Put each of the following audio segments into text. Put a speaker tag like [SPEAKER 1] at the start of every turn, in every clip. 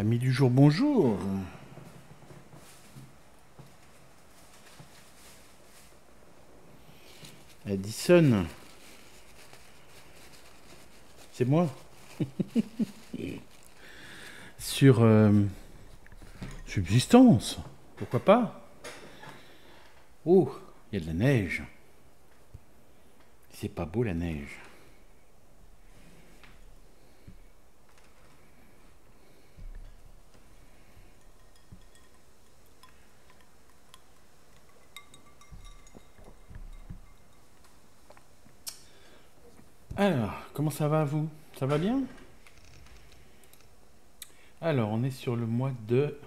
[SPEAKER 1] Ami du jour, bonjour. Addison. C'est moi. Sur euh, subsistance. Pourquoi pas? Oh, il y a de la neige. C'est pas beau la neige. Alors, comment ça va vous? Ça va bien? Alors, on est sur le mois de...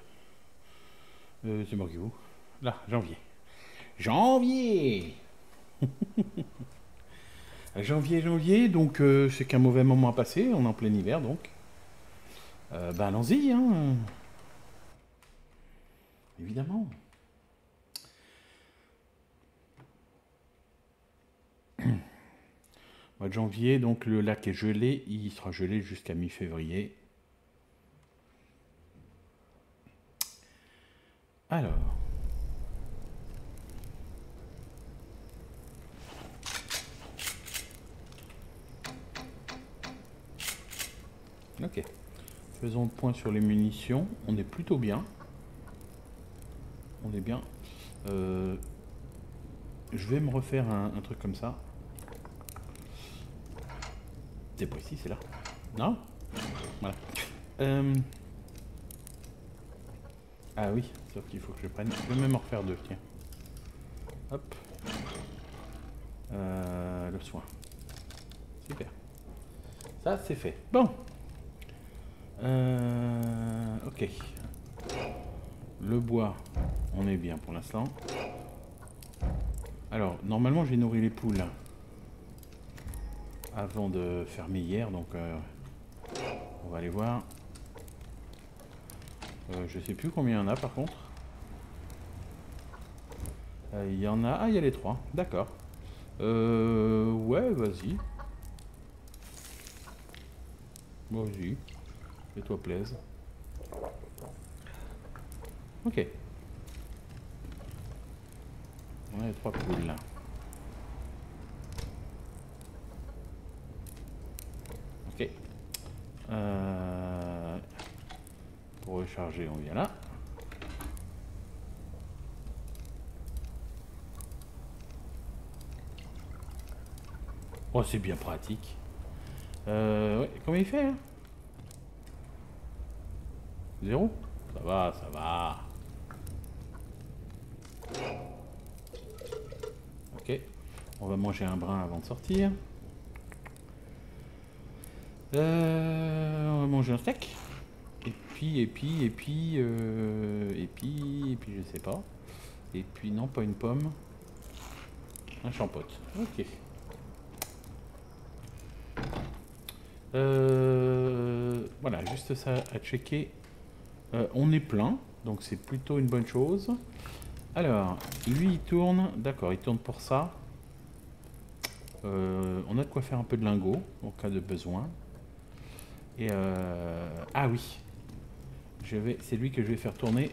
[SPEAKER 1] Euh, c'est marqué où Là, janvier. Janvier Janvier, janvier, donc euh, c'est qu'un mauvais moment à passer, on est en plein hiver donc. Euh, ben allons-y, hein. Évidemment. Janvier, donc le lac est gelé, il sera gelé jusqu'à mi-février. Alors. Ok. Faisons le point sur les munitions. On est plutôt bien. On est bien. Euh, je vais me refaire un truc comme ça. C'est pas ici, c'est là. Non? Voilà. Euh, Ah oui, sauf qu'il faut que je prenne. Je vais même en refaire deux, tiens. Hop. Euh, le soin. Super. Ça, c'est fait. Bon. Euh, ok. Le bois, on est bien pour l'instant. Alors, normalement, j'ai nourri les poules avant de fermer hier, donc euh, on va aller voir. Euh, je sais plus combien il y en a par contre. Euh, Il y en a... Ah, il y a les trois. D'accord. Euh, ouais, vas-y. Vas-y. Fais-toi plaise. Ok. On a les trois poules là. Ok. Euh, pour recharger, on vient là. Oh, c'est bien pratique. Euh, ouais, combien il fait hein? Zéro? Ça va, ça va. Ok. On va manger un brin avant de sortir. Euh, on va manger un steak. Et puis, et puis, et puis, euh, et puis, et puis, je sais pas. Et puis, non, pas une pomme. Un champote. Ok. Euh, voilà, juste ça à checker. On est plein, donc c'est plutôt une bonne chose. Alors, lui il tourne, d'accord, il tourne pour ça. On a de quoi faire un peu de lingot, en cas de besoin. Et euh, ah oui, je vais, c'est lui que je vais faire tourner.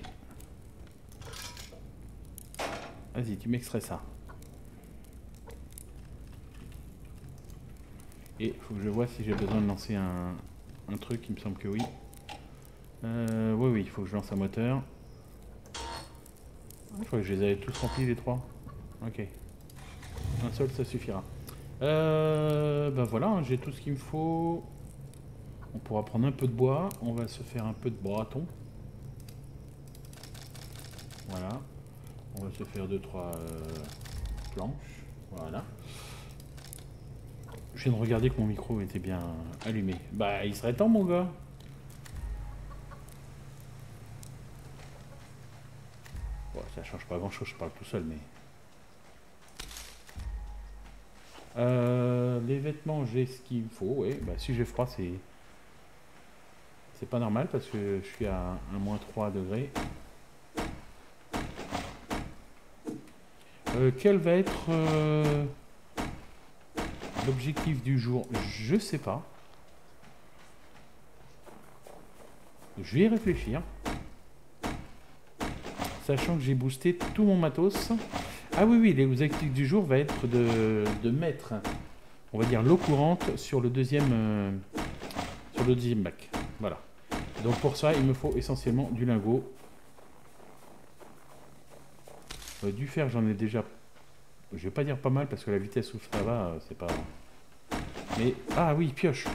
[SPEAKER 1] Vas-y, tu m'extrais ça. Et faut que je vois si j'ai besoin de lancer un, un truc, il me semble que oui. Euh, oui, oui, il faut que je lance un moteur. Je crois que je les avais tous remplis les trois. Ok. Un seul, ça suffira. Euh, ben voilà, hein, j'ai tout ce qu'il me faut. On pourra prendre un peu de bois. On va se faire un peu de bâton. Voilà. On va se faire deux, trois euh, planches. Voilà. Je viens de regarder que mon micro était bien allumé. Bah, il serait temps, mon gars. Bon, ça change pas grand chose, je parle tout seul, mais. Euh, les vêtements, j'ai ce qu'il faut, oui. Bah, si j'ai froid, c'est. C'est pas normal parce que je suis à un moins 3 degrés. Euh, quel va être euh, l'objectif du jour? Je sais pas. Je vais y réfléchir. Sachant que j'ai boosté tout mon matos. Ah oui, oui, les objectifs du jour va être de, de mettre, on va dire, l'eau courante sur le deuxième, euh, sur le deuxième bac. Voilà. Donc pour ça, il me faut essentiellement du lingot. Euh, du fer, j'en ai déjà, je vais pas dire pas mal parce que la vitesse où ça va, euh, c'est pas... Mais, ah oui, pioche.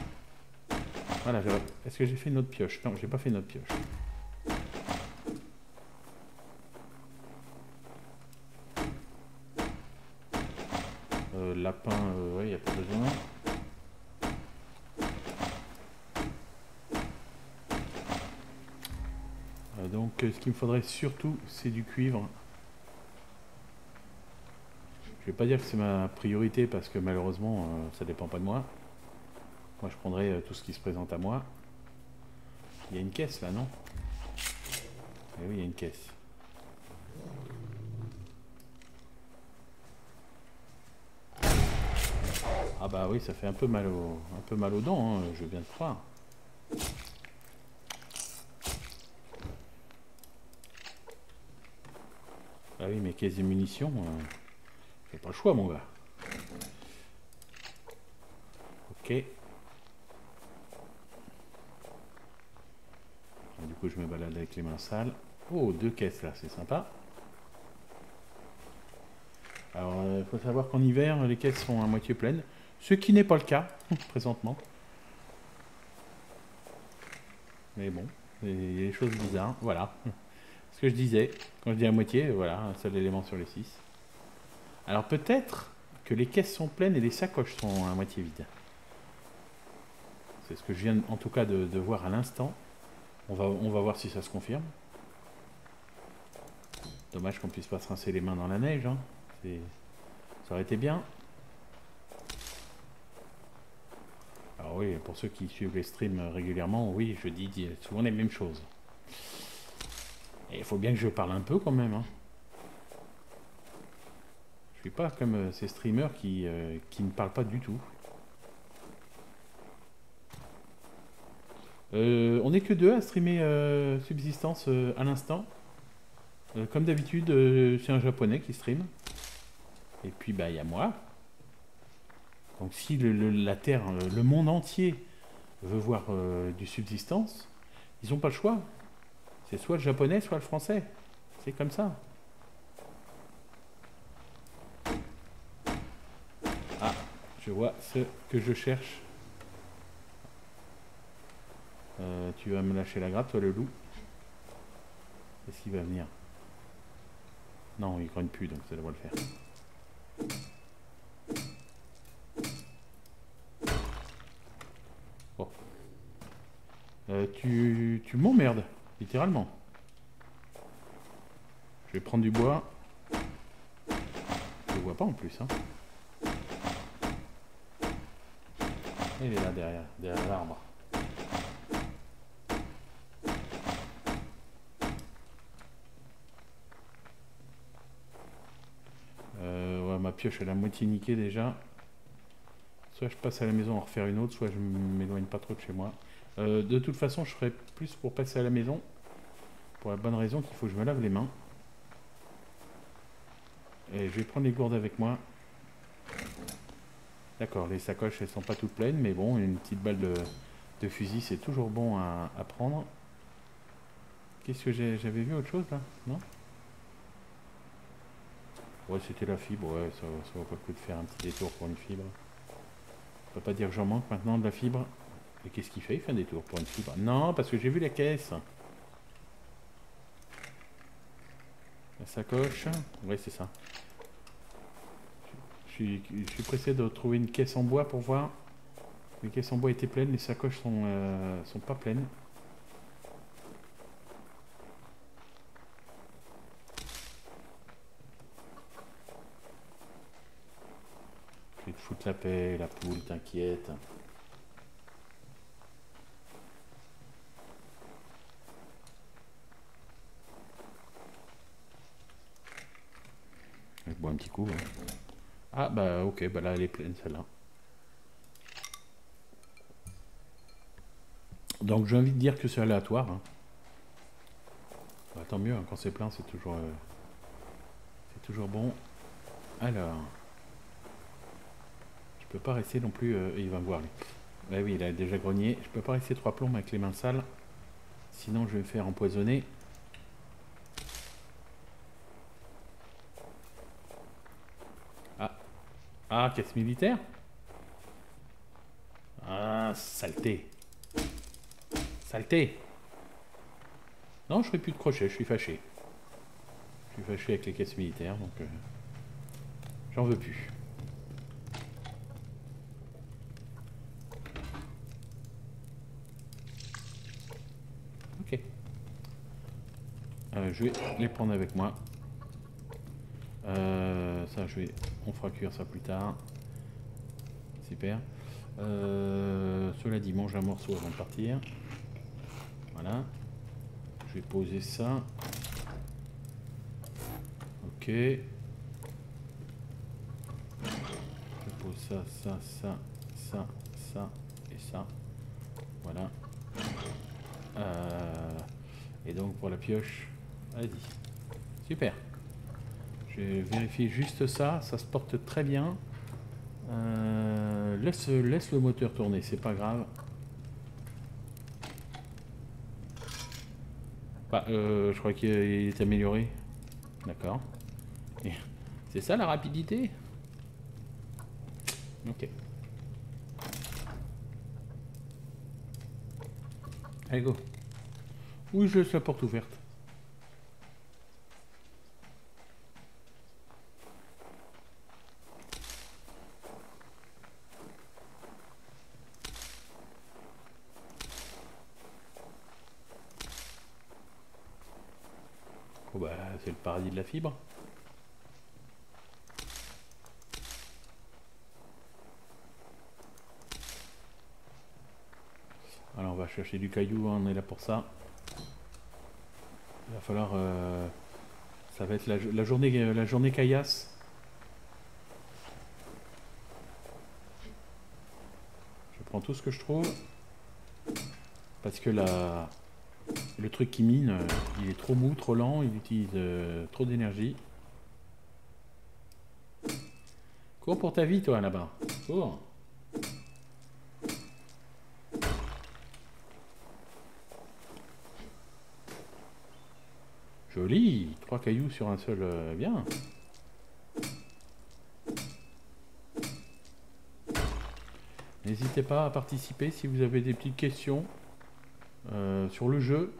[SPEAKER 1] Voilà, est-ce que j'ai fait une autre pioche? Non, j'ai pas fait une autre pioche. Euh, lapin, ouais, il n'y a pas besoin. Euh, ce qu'il me faudrait surtout, c'est du cuivre. Je vais pas dire que c'est ma priorité parce que malheureusement, ça dépend pas de moi. Moi, je prendrai euh, tout ce qui se présente à moi. Il y a une caisse là, non? Eh oui, il y a une caisse. Ah bah oui, ça fait un peu mal, au, un peu mal aux dents, hein, je viens de croire. Ah oui, mais caisse de munitions, euh, j'ai pas le choix, mon gars. Ok. je me balade avec les mains sales. Oh, deux caisses là, c'est sympa. Alors, il euh, faut savoir qu'en hiver, les caisses sont à moitié pleines. Ce qui n'est pas le cas, présentement. Mais bon, il y a des choses bizarres. Voilà. Ce que je disais, quand je dis à moitié, voilà, un seul élément sur les six. Alors peut-être que les caisses sont pleines et les sacoches sont à moitié vides. C'est ce que je viens en tout cas de voir à l'instant. On va, on va voir si ça se confirme. Dommage qu'on puisse pas se rincer les mains dans la neige. Hein. Ça aurait été bien. Alors oui, pour ceux qui suivent les streams régulièrement, oui, je dis souvent les mêmes choses. Il faut bien que je parle un peu quand même. Hein. Je suis pas comme euh, ces streamers qui, euh, qui ne parlent pas du tout. Euh, on n'est que deux à streamer Subsistance à l'instant. comme d'habitude, c'est un japonais qui stream. Et puis, bah, il y a moi. Donc, si la Terre, le monde entier veut voir du Subsistance, ils n'ont pas le choix. C'est soit le japonais, soit le français. C'est comme ça. Ah, je vois ce que je cherche. Euh, tu vas me lâcher la grappe, toi le loup Est-ce qu'il va venir? Non, il grogne plus, donc ça devrait le faire. Bon. Euh, tu tu m'emmerdes, littéralement. Je vais prendre du bois. Je le vois pas en plus. Hein. Il est là derrière, derrière l'arbre. pioche elle a moitié niquée déjà. Soit je passe à la maison en refaire une autre, soit je m'éloigne pas trop de chez moi. Euh, de toute façon, je ferai plus pour passer à la maison. Pour la bonne raison qu'il faut que je me lave les mains. Et je vais prendre les gourdes avec moi. D'accord, les sacoches elles sont pas toutes pleines, mais bon, une petite balle de, fusil c'est toujours bon à, prendre. Qu'est-ce que j'avais vu autre chose là? Non? Ouais, c'était la fibre, ouais, ça, ça vaut pas le coup de faire un petit détour pour une fibre. On peut pas dire que j'en manque maintenant de la fibre. Et qu'est-ce qu'il fait Il fait un détour pour une fibre? Non, parce que j'ai vu la caisse. La sacoche. Ouais, c'est ça. Je suis, pressé de trouver une caisse en bois pour voir. Les caisses en bois étaient pleines, les sacoches sont, euh, sont pas pleines. Je vais te foutre la paix, la poule, t'inquiète. Je bois un petit Ah bah ok, bah là elle est pleine celle-là. Donc j'ai envie de dire que c'est aléatoire. hein. Bah, tant mieux, hein, quand c'est plein, c'est toujours, euh, c'est toujours bon. Alors, je peux pas rester non plus. euh, il va me voir lui. Bah oui, il a déjà grogné. Je peux pas rester trois plombs avec les mains sales. Sinon, je vais me faire empoisonner. Ah, ah, caisse militaire. Ah, saleté. Saleté. Non, je ferai plus de crochet, je suis fâché. Je suis fâché avec les caisses militaires, donc euh, j'en veux plus. Ok. Euh, je vais les prendre avec moi. Euh, ça, je vais, on fera cuire ça plus tard. Super. Euh, cela dit, mange un morceau avant de partir. Voilà. Je vais poser ça. Ok. Je pose ça, ça, ça, ça, ça et ça. Voilà. Euh, et donc pour la pioche, vas-y. Super. Je vais vérifier juste ça. Ça se porte très bien. Euh, laisse, laisse le moteur tourner, c'est pas grave. Bah, euh, je crois qu'il est amélioré. D'accord. C'est ça la rapidité? Ok. Allez, go. Oui, je laisse la porte ouverte. Oh bah, c'est le paradis de la fibre. Alors on va chercher du caillou, on est là pour ça. Il va falloir... euh, ça va être la, la journée, la journée caillasse. Je prends tout ce que je trouve. Parce que la, le truc qui mine, euh, il est trop mou, trop lent, il utilise euh, trop d'énergie. Cours pour ta vie, toi, là-bas. Cours. Joli. Trois cailloux sur un seul. euh, bien. N'hésitez pas à participer si vous avez des petites questions sur le jeu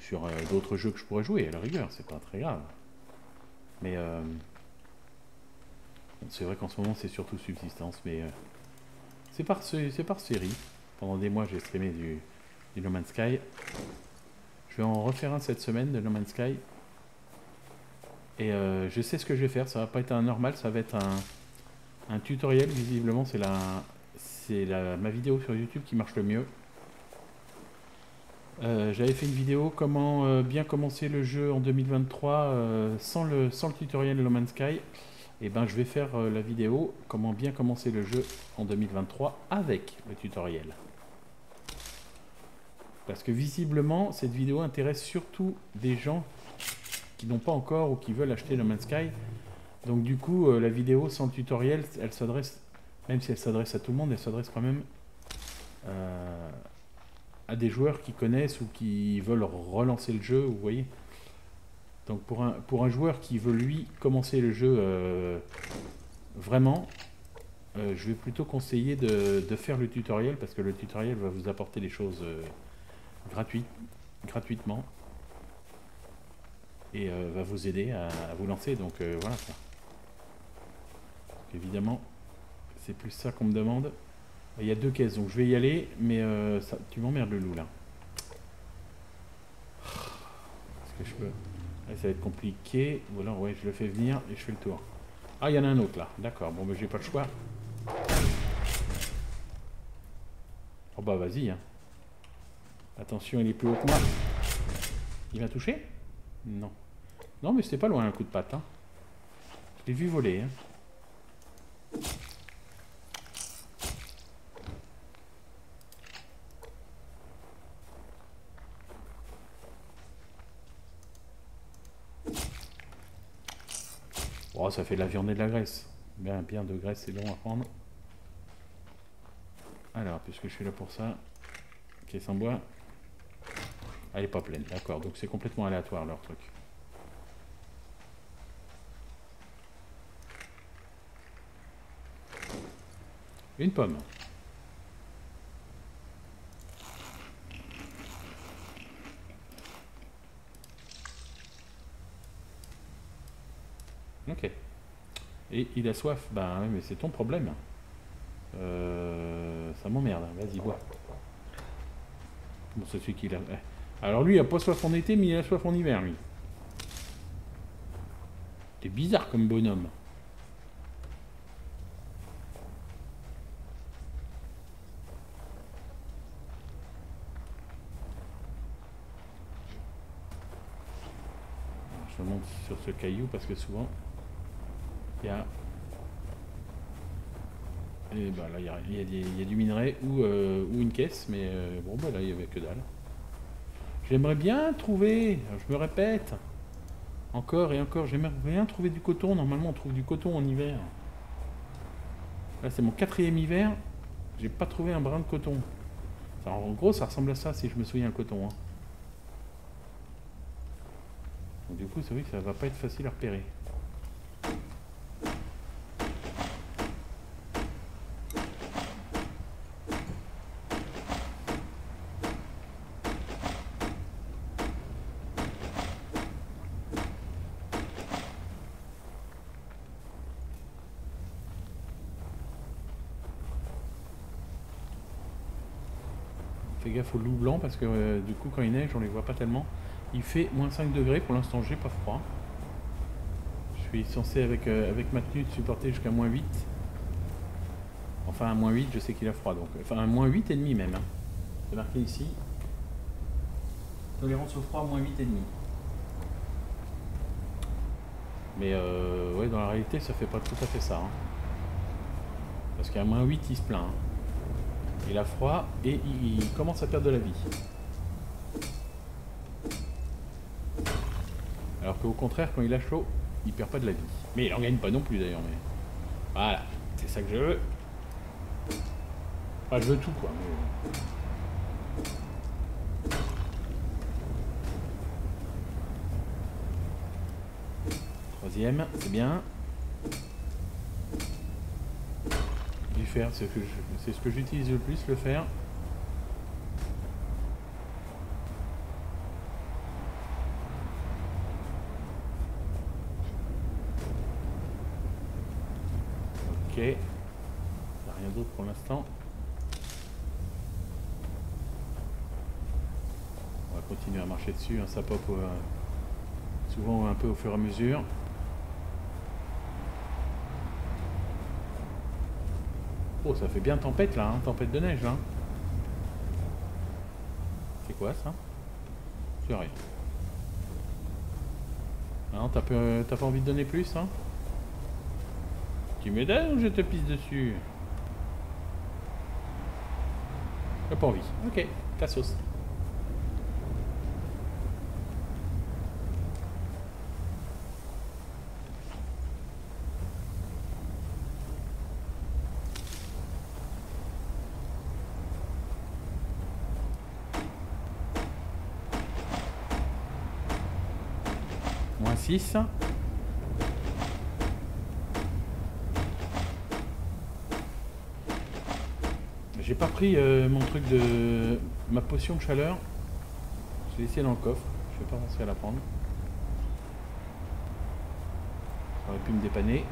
[SPEAKER 1] sur euh, d'autres jeux que je pourrais jouer à la rigueur, c'est pas très grave. Mais euh, c'est vrai qu'en ce moment c'est surtout subsistance, mais euh, c'est par, série. Pendant des mois j'ai streamé du, No Man's Sky. Je vais en refaire un cette semaine de No Man's Sky. Et je sais ce que je vais faire, ça va pas être un normal, ça va être un, tutoriel, visiblement c'est la, la, ma vidéo sur YouTube qui marche le mieux. Euh, J'avais fait une vidéo comment euh, bien commencer le jeu en 2023 euh, sans, le, sans le tutoriel No Man's Sky. Et ben je vais faire la vidéo comment bien commencer le jeu en 2023 avec le tutoriel. Parce que visiblement cette vidéo intéresse surtout des gens qui n'ont pas encore ou qui veulent acheter No Man's Sky. Donc du coup la vidéo sans le tutoriel elle s'adresse, même si elle s'adresse à tout le monde, elle s'adresse quand même à des joueurs qui connaissent ou qui veulent relancer le jeu, vous voyez. Donc pour un, pour un joueur qui veut lui commencer le jeu euh, vraiment, euh, je vais plutôt conseiller de, de faire le tutoriel parce que le tutoriel va vous apporter des choses euh, gratuitement et va vous aider à, à vous lancer. Donc voilà. Évidemment, c'est plus ça qu'on me demande. Il y a deux caisses, donc je vais y aller, mais euh, tu m'emmerdes le loup là. Est-ce que je peux Ouais, Ça va être compliqué. Ou alors, ouais, je le fais venir et je fais le tour. Ah, il y en a un autre là. D'accord, bon, ben j'ai pas le choix. Oh bah vas-y. Hein. Attention, il est plus haut que moi. Il m'a touché? Non. Non, mais c'était pas loin un coup de patte. Hein. Je l'ai vu voler. Hein. Oh, ça fait de la viande et de la graisse. Bien, bien de graisse, c'est long à prendre. Alors, puisque je suis là pour ça, caisse en bois. Elle est pas pleine, d'accord. Donc c'est complètement aléatoire leur truc. Une pomme. Ok. Et il a soif. Ben mais c'est ton problème. Euh, ça m'emmerde. Vas-y, bois. Bon, c'est celui qui l'a. Alors lui, il a pas soif en été, mais il a soif en hiver, lui. C'est bizarre comme bonhomme. je monte sur ce caillou parce que souvent il y a et bah là il y a, y du minerai ou, euh, ou une caisse mais euh, bon bah là il n'y avait que dalle. J'aimerais bien trouver je me répète encore et encore j'aimerais bien trouver du coton. Normalement on trouve du coton en hiver. Là c'est mon quatrième hiver j'ai pas trouvé un brin de coton. En gros ça ressemble à ça si je me souviens un coton hein. Donc du coup c'est vrai que ça va pas être facile à repérer Gaffe au loup blanc parce que euh, du coup quand il neige on les voit pas tellement. Il fait moins 5 degrés, pour l'instant j'ai pas froid. Je suis censé avec, euh, avec ma tenue de supporter jusqu'à moins 8. Enfin à moins 8 je sais qu'il a froid donc. Enfin à moins 8 et demi même. Hein. C'est marqué ici. Tolérance au froid moins 8 et demi. Mais euh, ouais dans la réalité ça fait pas tout à fait ça. Hein. Parce qu'à moins 8 il se plaint. Hein. Il a froid et il commence à perdre de la vie. Alors qu'au contraire, quand il a chaud, il perd pas de la vie. Mais il en gagne pas non plus d'ailleurs. Mais... Voilà, c'est ça que je veux. Enfin, je veux tout quoi. Troisième, c'est bien. C'est ce que j'utilise le plus, le fer. Ok. rien d'autre pour l'instant. On va continuer à marcher dessus, hein, ça pop euh, souvent un peu au fur et à mesure. Oh, ça fait bien tempête là, hein, tempête de neige là. C'est quoi ça? C'est rien. T'as pas envie de donner plus hein? Tu donnes ou je te pisse dessus J'ai pas envie. Ok, ta sauce. J'ai pas pris euh, mon truc de ma potion de chaleur. Je l'ai laissé dans le coffre. Je vais pas penser à la prendre. Ça aurait pu me dépanner.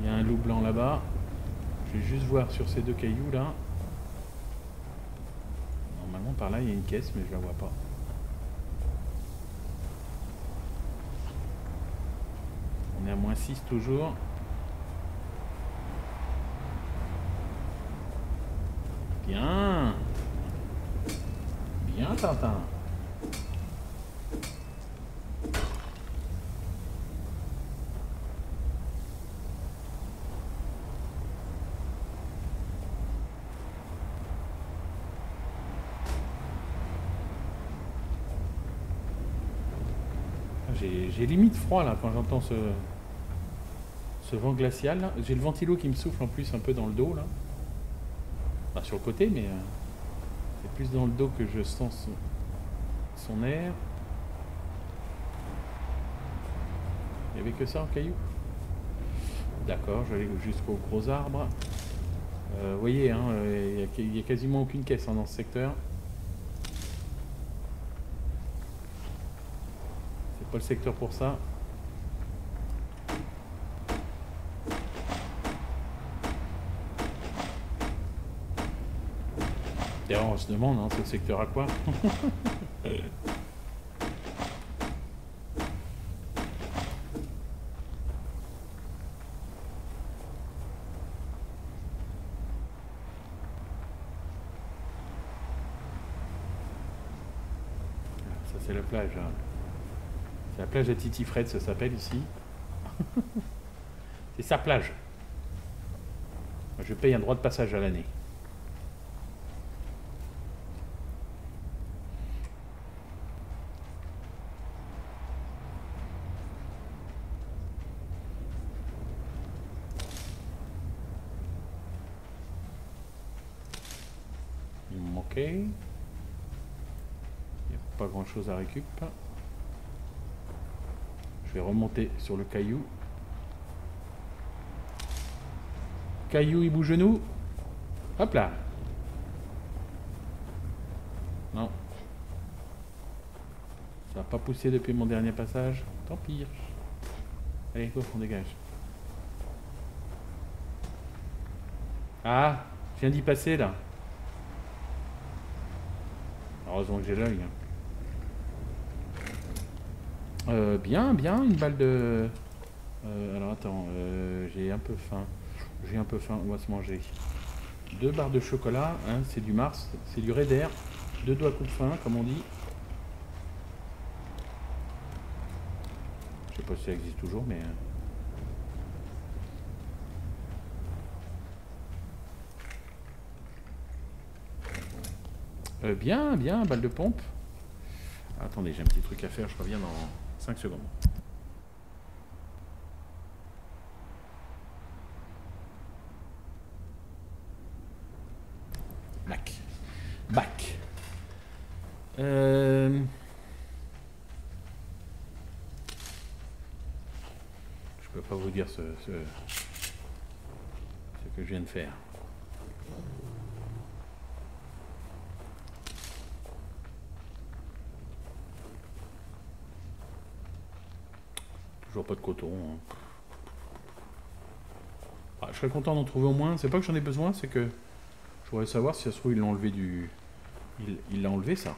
[SPEAKER 1] Il y a un loup blanc là-bas. Je vais juste voir sur ces deux cailloux là. Normalement par là il y a une caisse mais je la vois pas. On est à moins 6 toujours. Bien. Bien, Tintin. J'ai limite froid là quand j'entends ce, ce vent glacial. J'ai le ventilo qui me souffle en plus un peu dans le dos là. Pas sur le côté, mais euh, c'est plus dans le dos que je sens son, air. Il n'y avait que ça en caillou D'accord, je vais jusqu'aux gros arbres. Euh, vous voyez, hein, il n'y a, quasiment aucune caisse hein, dans ce secteur. C'est pas le secteur pour ça. On se demande, hein, ce secteur à quoi c'est la plage. Hein. C'est la plage à Titi Fred, ça s'appelle ici. c'est sa plage. Je paye un droit de passage à l'année. Ok pas grand chose à récup. Je vais remonter sur le caillou. Caillou, il bouge nous. Hop là. Non. Ça n'a pas poussé depuis mon dernier passage. Tant pis. Allez, go, on dégage. Ah, je viens d'y passer là. Heureusement que j'ai l'œil. Hein. Euh, bien, bien, une balle de... Euh, alors attends, euh, j'ai un peu faim. J'ai un peu faim, on va se manger. Deux barres de chocolat, hein, c'est du Mars, c'est du Raider. Deux doigts coup de faim, comme on dit. Je sais pas si ça existe toujours, mais... bien, bien, balle de pompe. Attendez, j'ai un petit truc à faire, je reviens dans... 5 secondes. Back. Back. Euh... Je peux pas vous dire ce que je viens de faire. Pas de coton. Hein. Ah, je serais content d'en trouver au moins. C'est pas que j'en ai besoin, c'est que je voudrais savoir si ça se trouve il l'a enlevé du. Il l'a enlevé ça.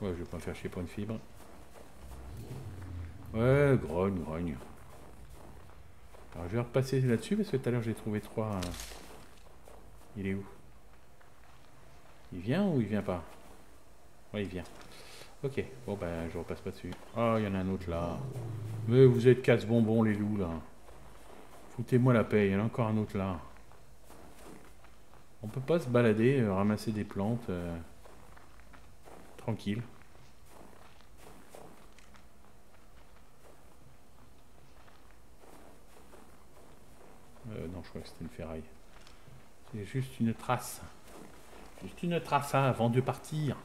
[SPEAKER 1] Ouais, je vais pas me faire chier pour une fibre. Ouais, grogne, grogne. Alors je vais repasser là-dessus parce que tout à l'heure j'ai trouvé trois. Euh, il est où? Il vient ou il vient pas? Ouais, il vient. Ok, bon ben je repasse pas dessus. Oh, il y en a un autre là. Mais vous êtes casse-bonbons les loups là. Foutez-moi la paix, il y en a encore un autre là. On peut pas se balader, euh, ramasser des plantes. Euh, tranquille. Euh, non, je crois que c'était une ferraille. C'est juste une trace. Juste une trace avant de partir.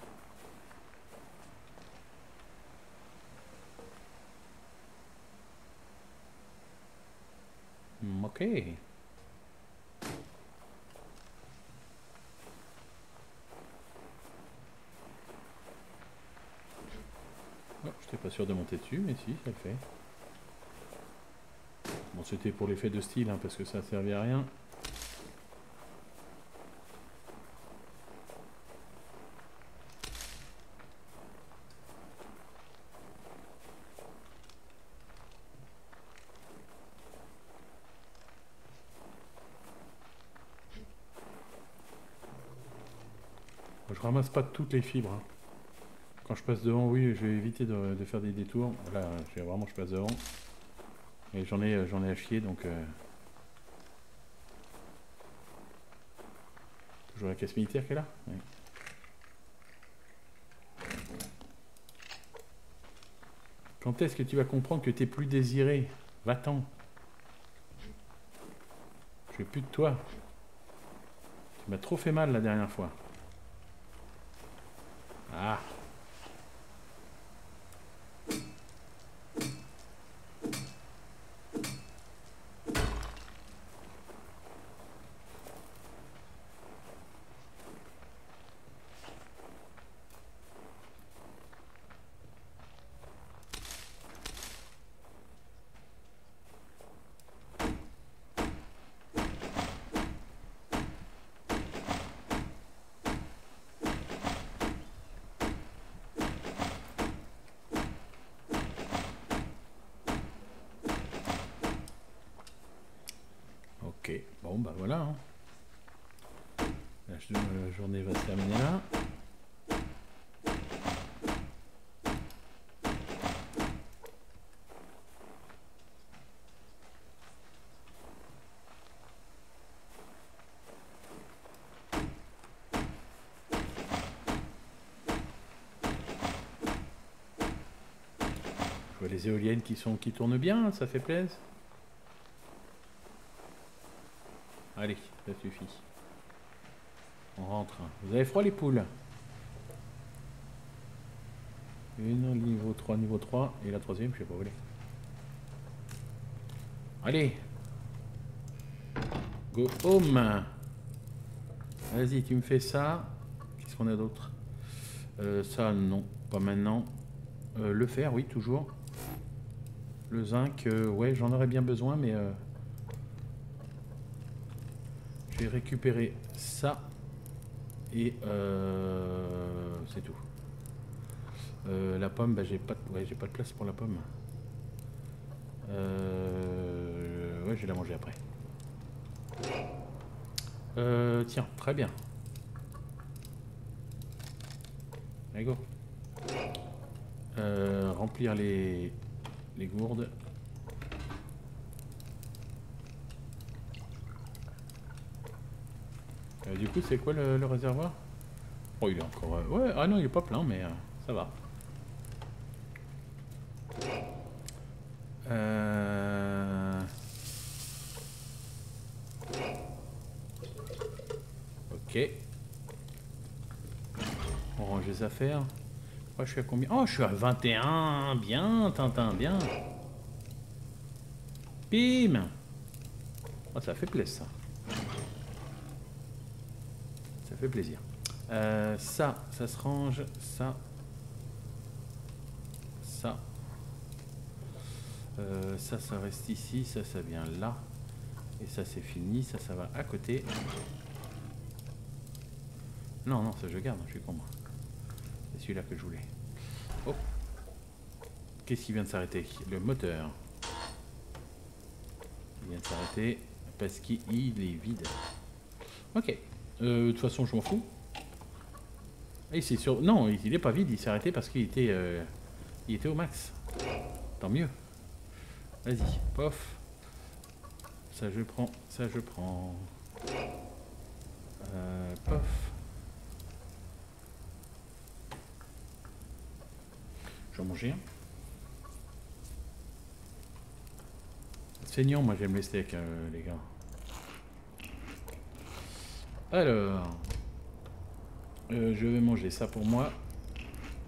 [SPEAKER 1] Hmm, ok. Je n'étais pas sûr de monter dessus, mais si, ça le fait. Bon, c'était pour l'effet de style, hein, parce que ça servait à rien. Pas toutes les fibres. Hein. Quand je passe devant, oui, je vais éviter de, faire des détours. Là, vraiment, je passe devant. Et j'en ai, j'en ai à chier, donc... Euh, Toujours la caisse militaire qui est là. Quand est-ce que tu vas comprendre que t'es plus désiré? Va-t'en. Je veux plus de toi. Tu m'as trop fait mal la dernière fois. Ah. Éoliennes qui sont qui tournent bien, ça fait plaisir. Allez, ça suffit. On rentre. Vous avez froid les poules? Une, niveau 3, niveau 3. Et la troisième, je sais pas où elle est. Allez Go home Vas-y, tu me fais ça. Qu'est-ce qu'on a d'autre? Euh, Ça, non. Pas maintenant. Euh, le fer, oui, toujours. Le zinc, euh, ouais, j'en aurais bien besoin, mais... euh, je vais récupérer ça. Et euh, c'est tout. Euh, la pomme, bah, j'ai pas, de- ouais, pas de place pour la pomme. Ouais, je vais la manger après. Tiens, très bien. Allez, go. Remplir les, les gourdes. Euh, du coup, c'est quoi le, réservoir? Oh, il est encore... euh, ouais, ah non, il est pas plein, mais euh, ça va. Euh... Ok. On range les affaires. Oh, je suis à combien? Oh, je suis à 21. Bien, Tintin, bien. Bim Oh, ça fait plaisir, ça. Ça fait plaisir. Euh, ça, ça se range. Ça. Ça. Euh, ça, ça reste ici. Ça, ça vient là. Et ça, c'est fini. Ça, ça va à côté. Non, non, ça, je garde. Je suis con, moi. C'est celui-là que je voulais. Oh. Qu'est-ce qui vient de s'arrêter? Le moteur. Il vient de s'arrêter parce qu'il est vide. Ok. Euh, De toute façon, je m'en fous. Et c'est sur... Non, il n'est pas vide, il s'est arrêté parce qu'il était, euh, il était au max. Tant mieux. Vas-y, pof. Ça je prends, ça je prends. Euh, pof. Je vais manger un. Saignant, moi j'aime les steaks, euh, les gars. Alors, euh, je vais manger ça pour moi.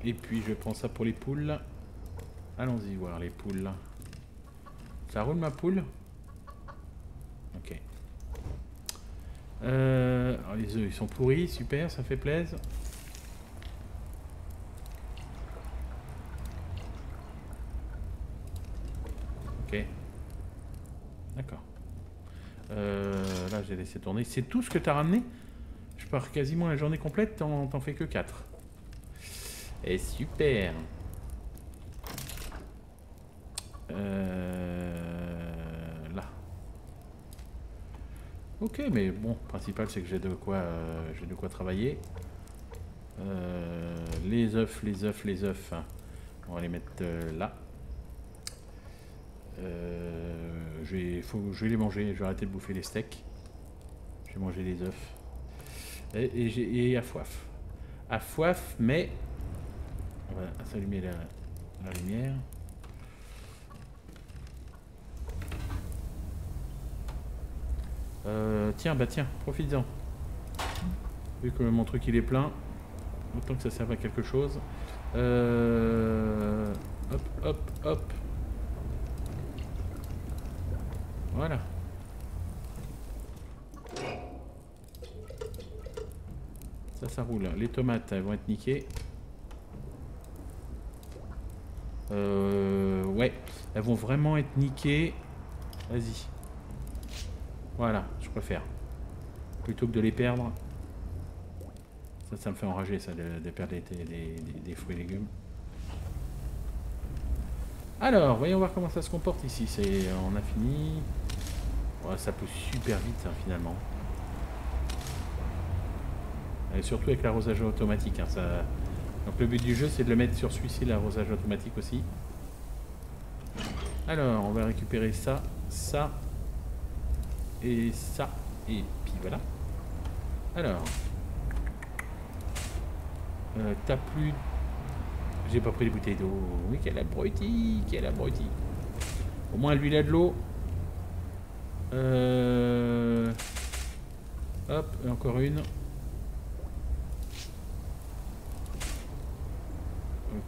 [SPEAKER 1] Et puis je prends ça pour les poules. Allons-y voir les poules. Ça roule ma poule? Ok. Euh, les œufs ils sont pourris, super, ça fait plaisir. Ok. D'accord. Euh, là j'ai laissé tourner. C'est tout ce que tu as ramené? Je pars quasiment la journée complète, t'en fais que 4. Et super Euh, Là. Ok, mais bon, le principal c'est que j'ai de quoi, euh, j'ai de quoi travailler. Euh, les œufs, les œufs, les œufs, on va les mettre là. Je, vais, faut, je vais les manger, je vais arrêter de bouffer les steaks. Je vais manger les œufs. Et, et, et à foif. À foif, mais... On va s'allumer la, lumière. Euh, tiens, bah tiens, profite-en. Vu que mon truc il est plein, autant que ça serve à quelque chose. Euh, hop, hop, hop. Voilà. Ça, roule. Les tomates, elles vont être niquées. Euh, ouais, elles vont vraiment être niquées. Vas-y. Voilà, je préfère. Plutôt que de les perdre. Ça, ça me fait enrager, ça, de, perdre des, fruits et légumes. Alors, voyons voir comment ça se comporte ici. C'est, on a fini. ça pousse super vite, hein, finalement. Et surtout avec l'arrosage automatique. Hein, ça... Donc le but du jeu, c'est de le mettre sur celui-ci, l'arrosage automatique aussi. Alors, on va récupérer ça, ça, et ça, et puis voilà. Alors, euh, t'as plus... J'ai pas pris les bouteilles d'eau. Oui, quelle abruti, quelle abruti. Au moins, lui, il a de l'eau. Euh... Hop, encore une.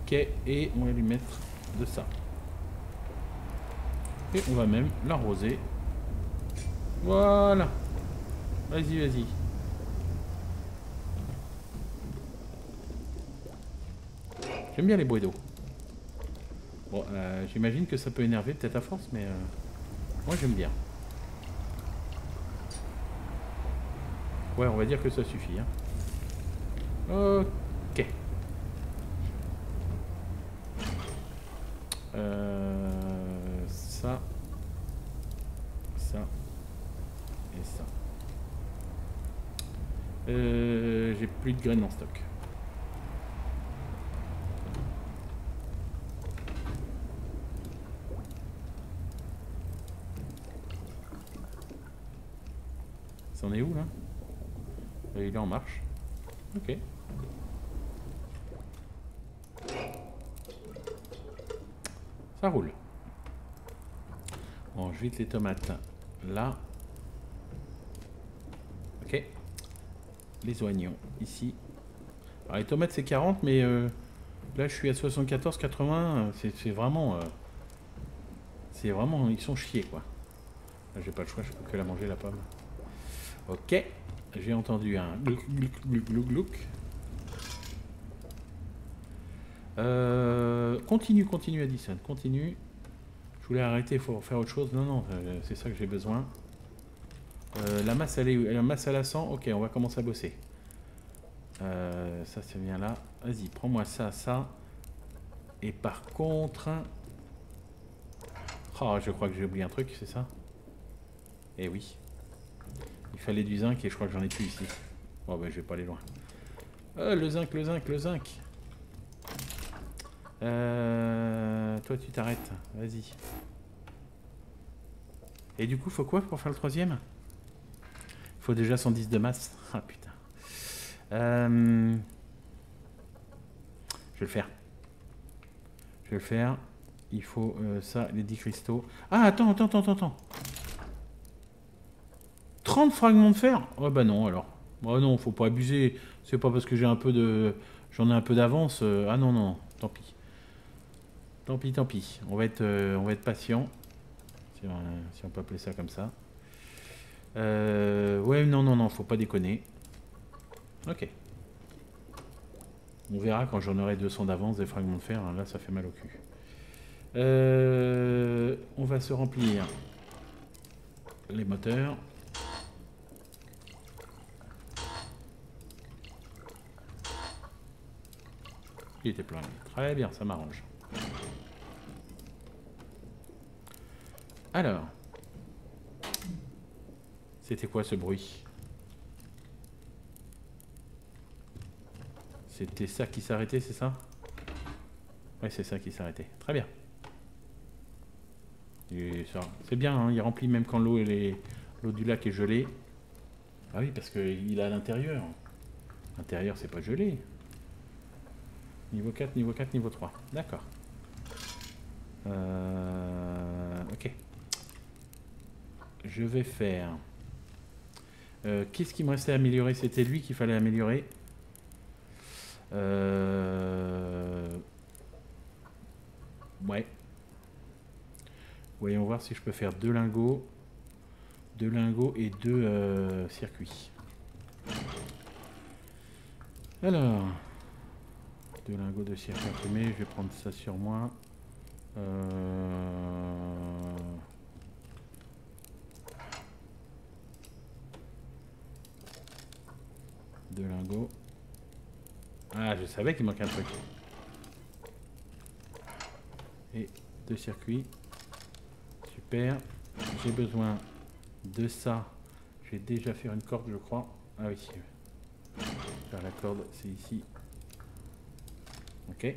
[SPEAKER 1] Ok, et on va lui mettre de ça. Et on va même l'arroser. Voilà. Vas-y, vas-y. J'aime bien les bruits d'eau. Bon, euh, j'imagine que ça peut énerver peut-être à force, mais euh, moi j'aime bien. Ouais, on va dire que ça suffit. Hein. Ok. Euh, ça. Ça. Et ça. Euh, J'ai plus de graines en stock. C'en est où là? Il est en marche. Ok. Ça roule. Bon, je les tomates là. Ok. Les oignons ici. Alors les tomates c'est 40 mais euh, là je suis à 74, 80. C'est vraiment... Euh, c'est vraiment... Ils sont chiés quoi. J'ai pas le choix, je peux que la manger la pomme. Ok. J'ai entendu un Euh, continue, continue Addison, continue. Je voulais arrêter, il faut faire autre chose. Non, non, euh, c'est ça que j'ai besoin. Euh, la masse, elle est La masse à la 100. Ok, on va commencer à bosser. ça, c'est bien là. Vas-y, prends-moi ça, ça. Et par contre... Oh, je crois que j'ai oublié un truc, c'est ça? Eh oui. Il fallait du zinc et je crois que j'en ai plus ici. Bon, ben, je vais pas aller loin. le zinc, le zinc, le zinc. Euh, toi, tu t'arrêtes. Vas-y. Et du coup, faut quoi pour faire le troisième? Faut déjà 110 de masse. Ah putain. Euh, je vais le faire. Je vais le faire. Il faut euh, ça, les 10 cristaux. Ah, attends, attends, attends, attends. 30 fragments de fer? Oh bah non, alors. Oh non, faut pas abuser. C'est pas parce que j'ai un peu de... J'en ai un peu d'avance. Ah non, non, tant pis. Tant pis, tant pis. On va être, euh, on va être patient. Si on, peut appeler ça comme ça. Euh, ouais, non, non, non, faut pas déconner. Ok. On verra quand j'en aurai 200 d'avance des fragments de fer. Là, ça fait mal au cul. Euh, on va se remplir les moteurs. Il était plein. Très bien, ça m'arrange. Alors. C'était quoi ce bruit? C'était ça qui s'arrêtait, c'est ça? Ouais, c'est ça qui s'arrêtait. Très bien. C'est bien, hein, il remplit même quand l'eau du lac est gelée. Ah oui, parce qu'il est à l'intérieur. Intérieur, c'est pas gelé. Niveau 4, niveau 4, niveau 3. D'accord. Euh, ok. Je vais faire... Euh, Qu'est-ce qui me restait à améliorer? C'était lui qu'il fallait améliorer. Euh... Ouais. Voyons voir si je peux faire deux lingots. Deux lingots et deux euh, circuits. Alors, deux lingots de circuit imprimé. Je vais prendre ça sur moi. Euh... Deux lingots. Ah, je savais qu'il manquait un truc. Et deux circuits. Super. J'ai besoin de ça. Je vais déjà faire une corde, je crois. Ah oui. Faire la corde, c'est ici. Ok.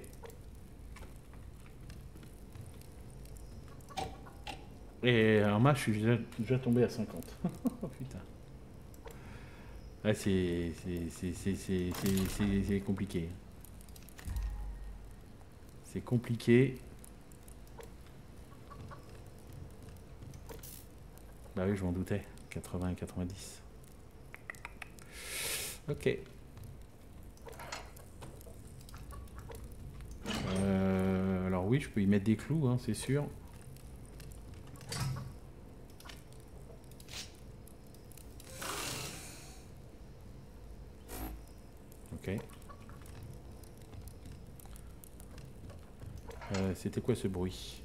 [SPEAKER 1] Et alors moi, je suis déjà, tombé à 50. oh putain. C'est- c'est compliqué. C'est compliqué. Bah oui, je m'en doutais. 80 et 90. Ok. Euh, alors oui, je peux y mettre des clous, hein, c'est sûr. Ok. Euh, C'était quoi ce bruit?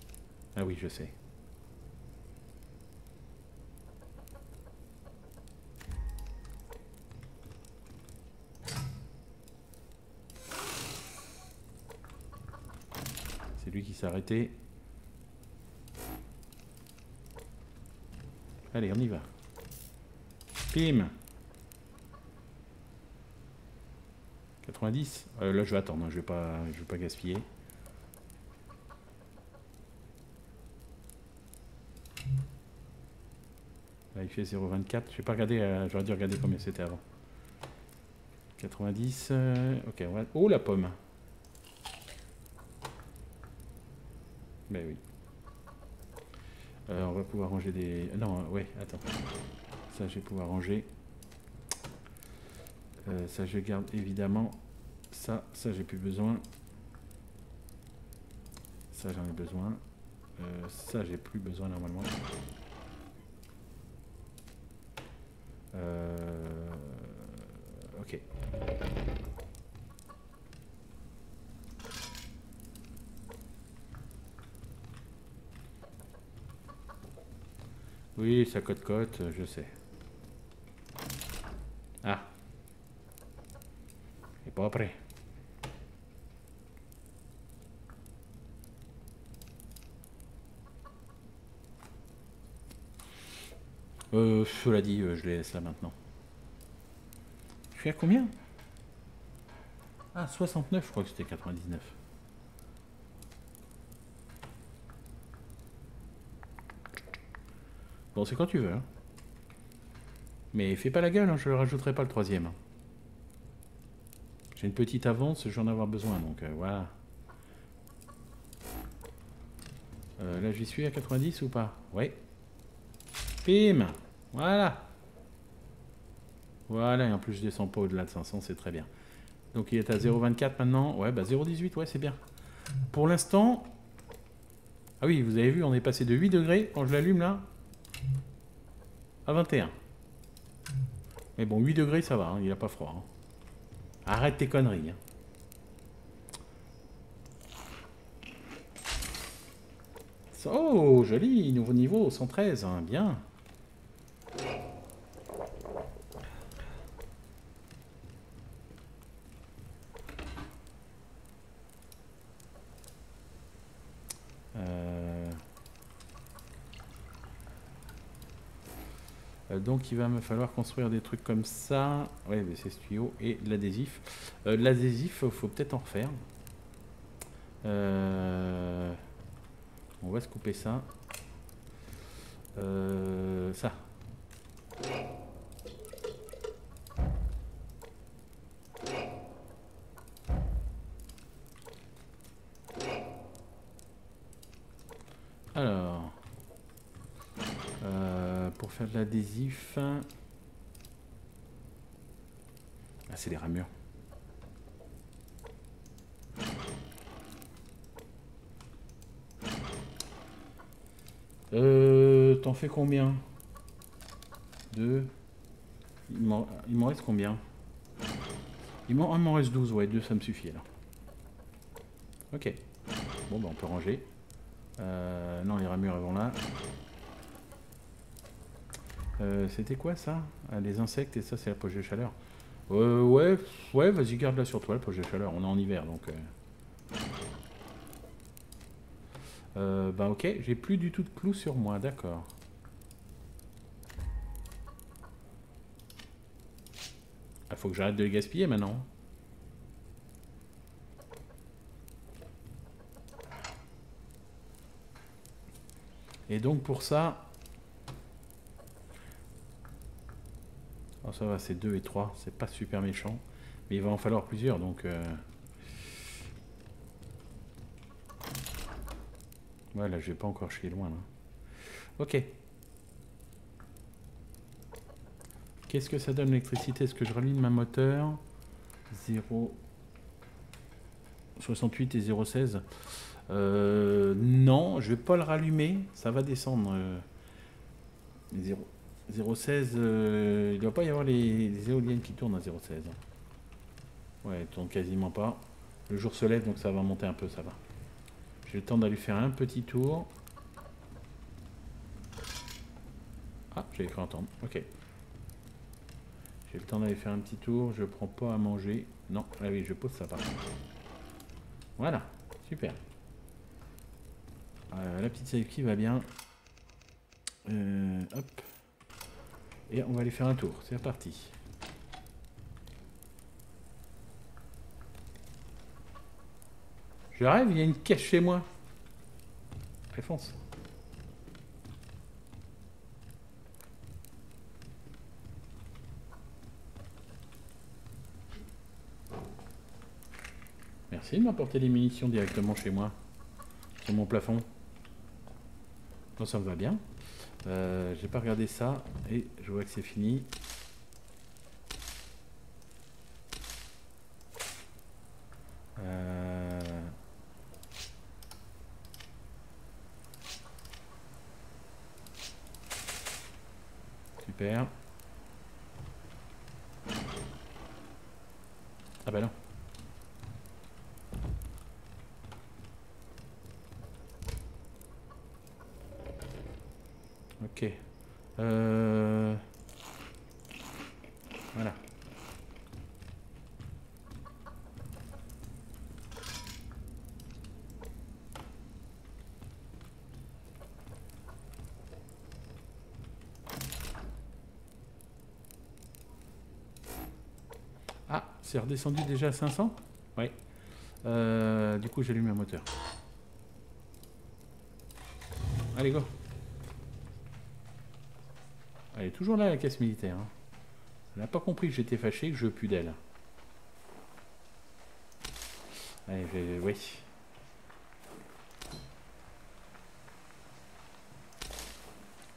[SPEAKER 1] Ah oui, je sais. C'est lui qui s'est arrêté. Allez, on y va. Pim 90 Euh, Là, je vais attendre, hein, je vais pas, je vais pas gaspiller. Il fait 0,24. Je vais pas regarder, euh, j'aurais dû regarder combien c'était avant. 90. euh, ok, on va... Oh, la pomme Ben oui. Euh, on va pouvoir ranger des... Non, ouais, attends. Ça, je vais pouvoir ranger. Ça, je garde évidemment. Ça, ça, j'ai plus besoin. Ça, j'en ai besoin. Ça, j'ai plus besoin normalement. Euh, ok. Oui, ça cote-cote, je sais. Ah. Et pas après. Euh, cela dit, euh, je les laisse là maintenant. Je suis à combien? Ah, 69, je crois que c'était 99. Bon, c'est quand tu veux. hein. Mais fais pas la gueule, hein, je ne rajouterai pas le troisième. J'ai une petite avance, je vais en avoir besoin, donc euh, voilà. Euh, là, j'y suis à 90 ou pas? Oui. Pim Voilà Voilà, et en plus, je descends pas au-delà de 500, c'est très bien. Donc, il est à 0,24 maintenant. Ouais, bah 0,18, ouais, c'est bien. Pour l'instant... Ah oui, vous avez vu, on est passé de 8 degrés, quand je l'allume là, à 21. Mais bon, 8 degrés, ça va, hein, il a pas froid. hein. Arrête tes conneries. hein. Oh, joli, nouveau niveau, 113, hein, bien. Donc il va me falloir construire des trucs comme ça. Ouais, mais c'est ce tuyau et l'adhésif. Euh, l'adhésif, faut peut-être en refaire. Euh, On va se couper ça. Euh, ça. Alors, euh, pour faire de l'adhésif, ah c'est les ramures. Euh, t'en fais combien? Deux. Il m'en reste combien? Il m'en reste 12, ouais, deux ça me suffit alors. Ok. Bon, bah on peut ranger. Euh, non, les ramures elles vont là. Euh, c'était quoi ça? Ah, Les insectes et ça c'est la poche de chaleur. Euh, ouais, ouais, vas-y garde la sur toi la poche de chaleur. On est en hiver donc. Euh, bah ok, j'ai plus du tout de clous sur moi, d'accord. Ah, faut que j'arrête de les gaspiller maintenant. Et donc pour ça... Oh, ça va, c'est 2 et 3, c'est pas super méchant. Mais il va en falloir plusieurs, donc... Euh... Ouais, là, je vais pas encore chier loin, là. Ok. Qu'est-ce que ça donne l'électricité? Est-ce que je rallume ma moteur? 0... 68 et 0,16 euh, non, je vais pas le rallumer. Ça va descendre. 0,16, euh, il doit pas y avoir les, éoliennes qui tournent à 0,16. Ouais, elles tournent quasiment pas. Le jour se lève, donc ça va monter un peu, ça va. J'ai le temps d'aller faire un petit tour. Ah, j'ai cru entendre. Ok. J'ai le temps d'aller faire un petit tour. Je prends pas à manger. Non, ah oui, je pose ça par Voilà, super. Euh, la petite selfie va bien. Euh, hop. Et on va aller faire un tour. C'est reparti. Je rêve, il y a une cache chez moi. Réponse. Merci de m'apporter les munitions directement chez moi. Sur mon plafond. Non, ça me va bien. Euh, J'ai pas regardé ça et je vois que c'est fini. Euh... Super. Ah bah non. Ok. Euh... Voilà. Ah, c'est redescendu déjà à 500 Oui. Euh, du coup, j'allume un moteur. Allez, go elle est toujours là, la caisse militaire. Hein. Elle n'a pas compris que j'étais fâché, que je veux plus d'elle. Allez, je... oui.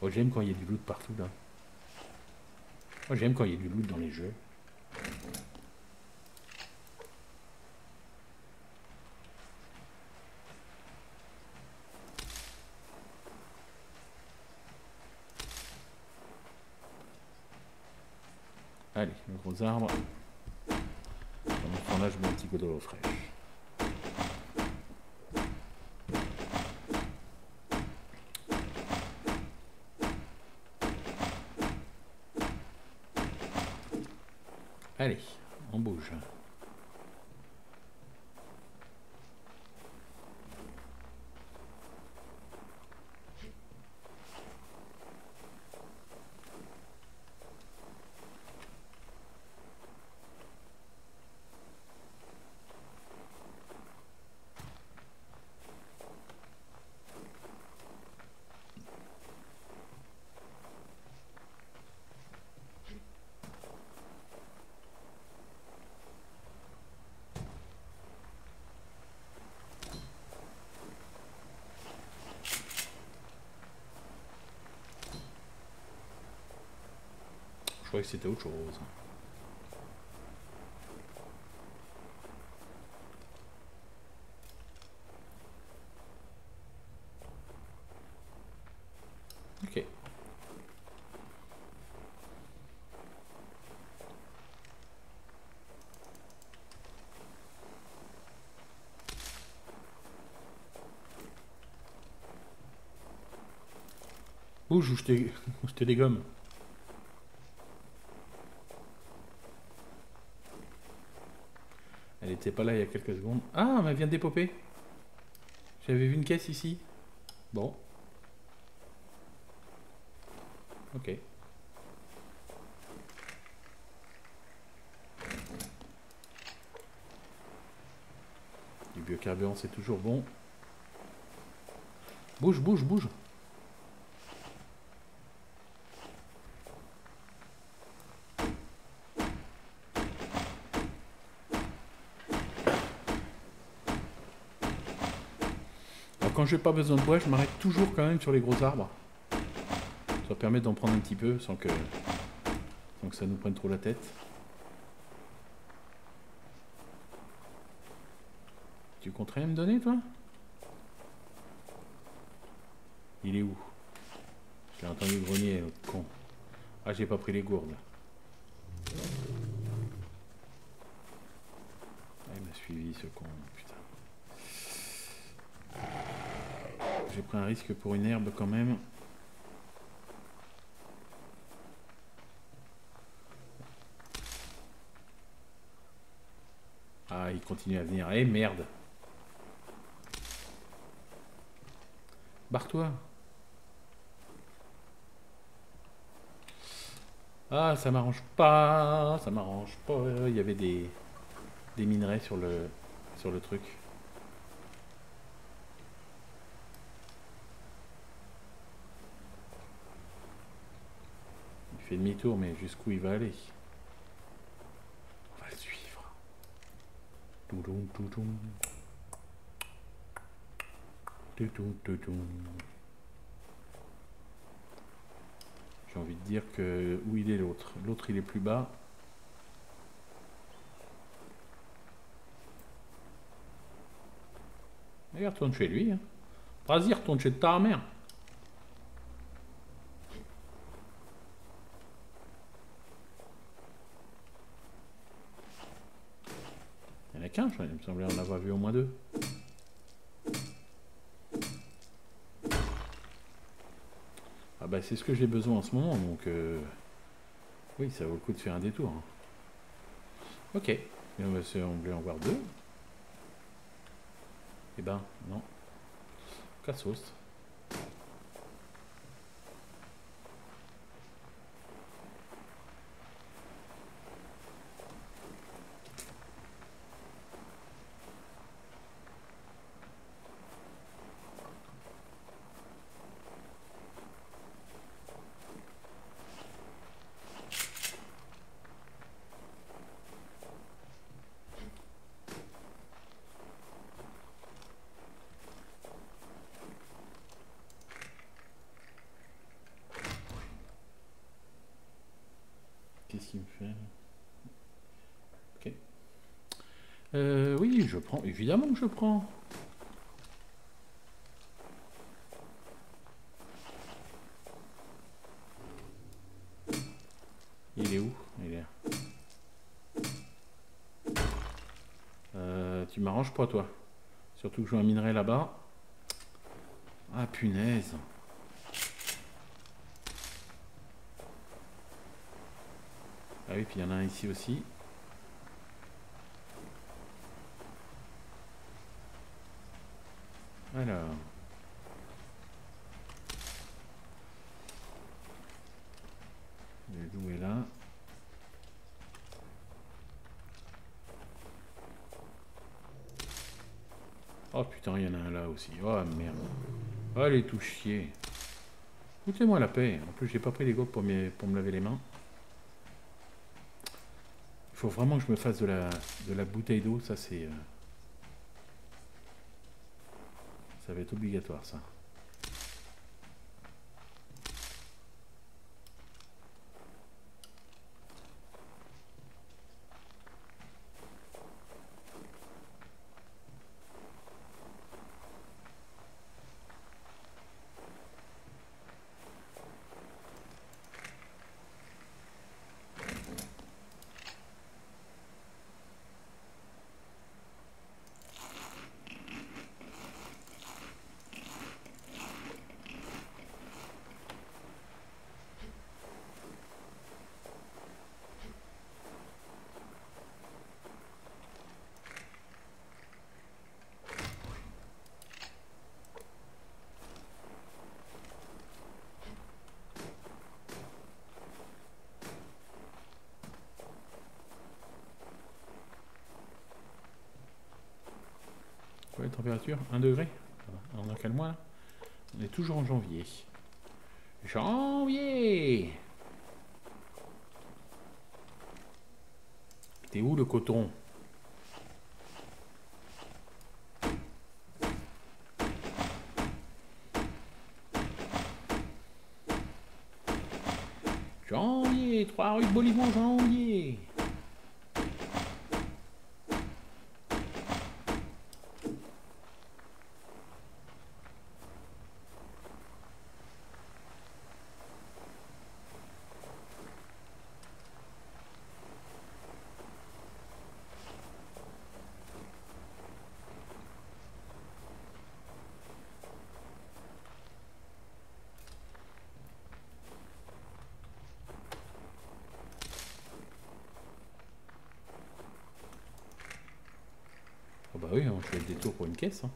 [SPEAKER 1] Oh, j'aime quand il y a du loot partout, là. Oh, j'aime quand il y a du loot dans les jeux. Gros arbre. Pendant là, je mets un petit d'eau fraîche. Je croyais que c'était autre chose. Ok. Bouge ou je te, je dégomme. Elle était pas là il y a quelques secondes. Ah, elle vient de dépoper. J'avais vu une caisse ici. Bon. Ok. Du biocarburant, c'est toujours bon. Bouge, bouge, bouge. J'ai pas besoin de bois, je m'arrête toujours quand même sur les gros arbres. Ça permet d'en prendre un petit peu sans que, ça nous prenne trop la tête. Tu comptes rien me donner, toi? Il est où? J'ai entendu grogner, l'autre con. Ah, j'ai pas pris les gourdes. Ah, il m'a suivi, ce con, putain. J'ai un risque pour une herbe quand même. Ah, il continue à venir. Eh merde Barre-toi Ah, ça m'arrange pas, ça m'arrange pas. Il y avait des, des minerais sur le, sur le truc. Fait demi-tour, mais jusqu'où il va aller? On va le suivre. J'ai envie de dire que où il est l'autre? L'autre il est plus bas. Regarde, retourne chez lui. Hein. Vas-y, retourne chez ta mère. Il me semblait en avoir vu au moins deux. Ah bah c'est ce que j'ai besoin en ce moment, donc euh, oui, ça vaut le coup de faire un détour. hein. Ok, on va voulait en voir deux. Eh ben, non. Cassos. Qu'est-ce qu'il me fait là Ok. Euh, oui, je prends. Évidemment que je prends. Il est où? Il est. Euh, tu m'arranges pas, toi. Surtout que je vois un minerai là-bas. Ah, punaise. Ah oui, puis il y en a un ici aussi. Alors. Le loup est là. Oh putain, il y en a un là Oh merde. Allez, tout chier. Foutez-moi la paix. En plus, j'ai pas pris les gobes pour, me- pour me laver les mains. Il faut vraiment que je me fasse de la, de la bouteille d'eau. Ça, c'est. euh, Ça va être obligatoire, ça. Température 1 degré On a quel mois là On est toujours en janvier. Janvier T'es où le coton Janvier, 3 rue de Bolivon, janvier Oh bah oui, on fait le détour pour une caisse. Hein.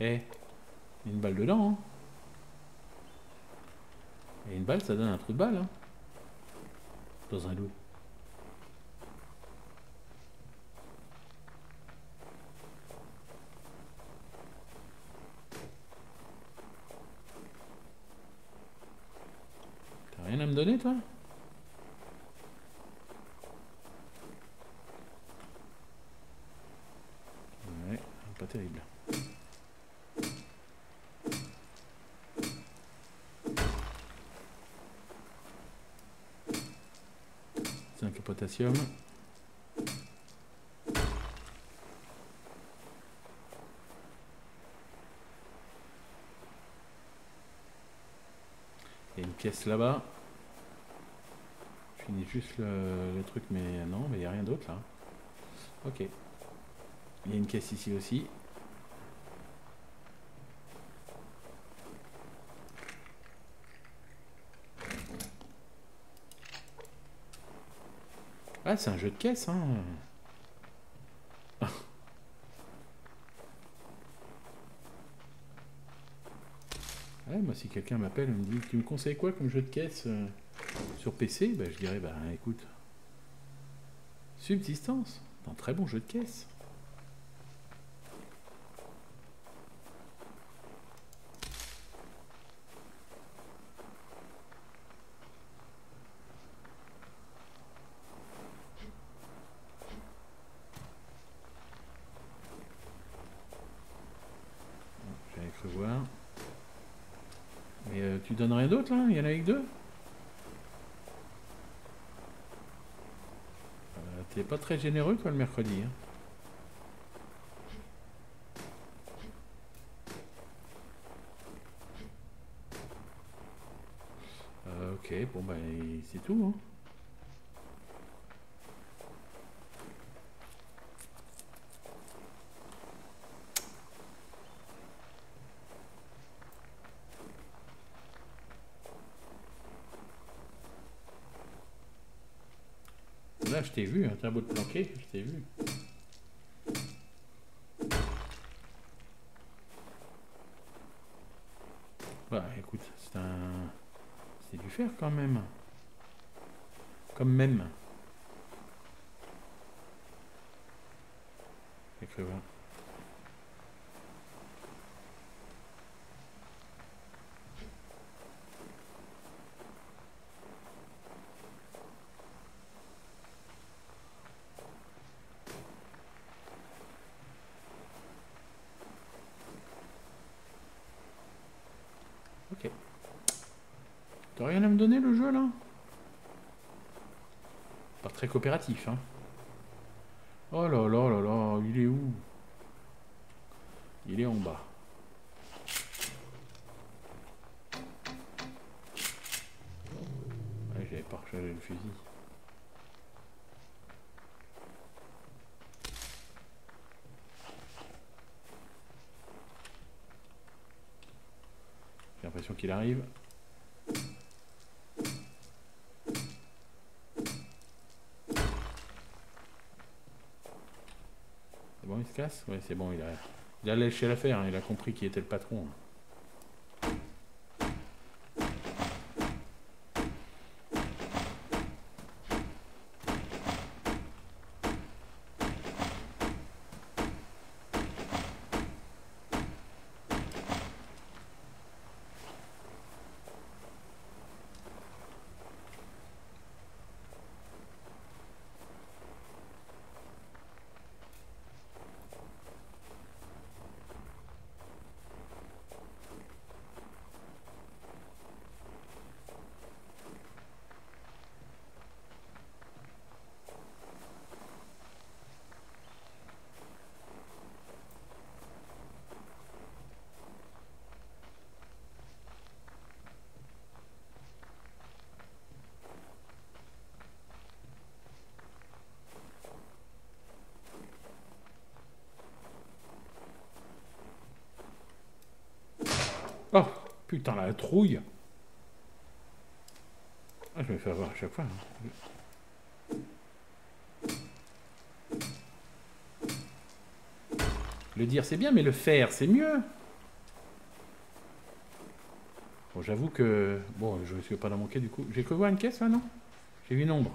[SPEAKER 1] Eh, une balle dedans. Hein. Et une balle, ça donne un trou de balle. Hein. Dans un loup. T'as rien à me donner, toi Ouais, pas terrible. Il y a une caisse là-bas. Je finis juste le, le truc, mais non, mais il n'y a rien d'autre là. Ok. Il y a une caisse ici aussi. Ah, c'est un jeu de caisse, hein. Ouais, moi, si quelqu'un m'appelle et me dit Tu me conseilles quoi comme jeu de caisse euh, sur PC bah, Je dirais Bah écoute, Subsistance, un très bon jeu de caisse. J'avais cru voir. Mais euh, tu donnes rien d'autre Il y en a avec deux Euh, T'es pas très généreux toi le mercredi. hein. Euh, ok, bon bah c'est tout. Hein. T'ai vu, hein, t'as un bout de planqué, je t'ai vu. Bah écoute, c'est un... C'est du fer quand même. Comme même. Ok. T'as rien à me donner le jeu là Pas très coopératif, hein. Oh là là là là, il est où? Il est en bas. J'avais pas rechargé le fusil. J'ai l'impression qu'il arrive. C'est bon, il se c'est bon, il a, il a lâché l'affaire, hein, il a compris qui était le patron. La trouille. Ah, je me fais avoir à chaque fois. hein. Le dire, c'est bien, mais le faire, c'est mieux. Bon, j'avoue que... Bon, je ne suis pas d'en manquer, du coup. J'ai que voir une caisse, là, non? J'ai vu une ombre.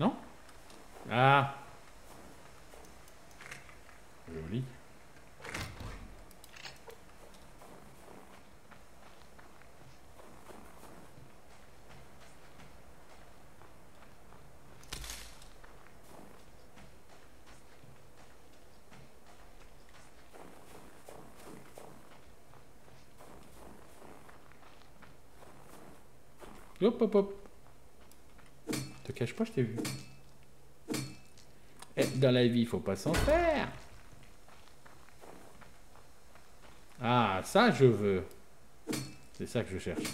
[SPEAKER 1] Non? Ah Joli. Hop, hop, hop. Te cache pas, je t'ai vu. Eh, dans la vie, il faut pas s'en faire. Ah, ça, je veux. C'est ça que je cherche.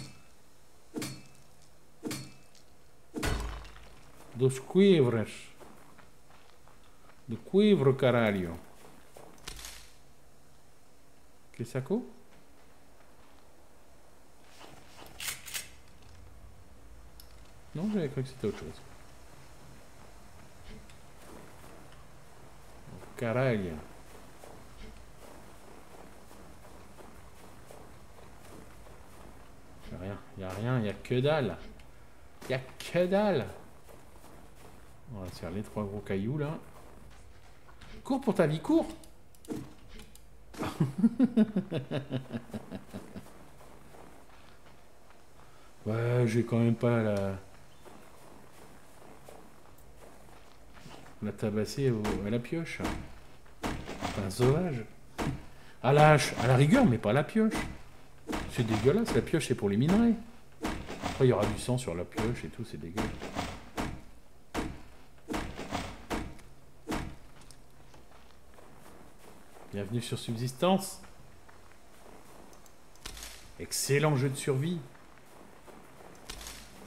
[SPEAKER 1] Dos cuivres. De cuivre caralho. Que ça coûte Non, j'avais que c'était autre chose. Oh, Caralho. Y'a rien, y'a rien, y'a que dalle. Y'a que dalle. On va faire les trois gros cailloux là. Cours pour ta vie, cours Ouais, j'ai quand même pas la... La tabasser au- à la pioche. Un sauvage. À la hache, à la rigueur, mais pas à la pioche. C'est dégueulasse, la pioche c'est pour les minerais. Après il y aura du sang sur la pioche et tout, c'est dégueulasse. Bienvenue sur Subsistance. Excellent jeu de survie.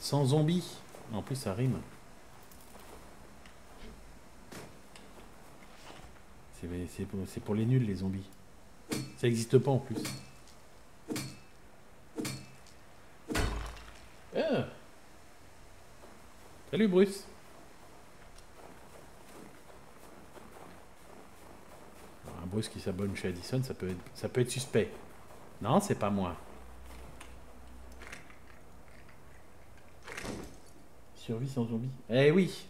[SPEAKER 1] Sans zombies. En plus ça rime. C'est pour les nuls les zombies. Ça n'existe pas en plus. Ah. Salut Bruce. Un Bruce qui s'abonne chez Addison, ça peut être, ça peut être suspect. Non, c'est pas moi. Survie sans zombie. Eh oui.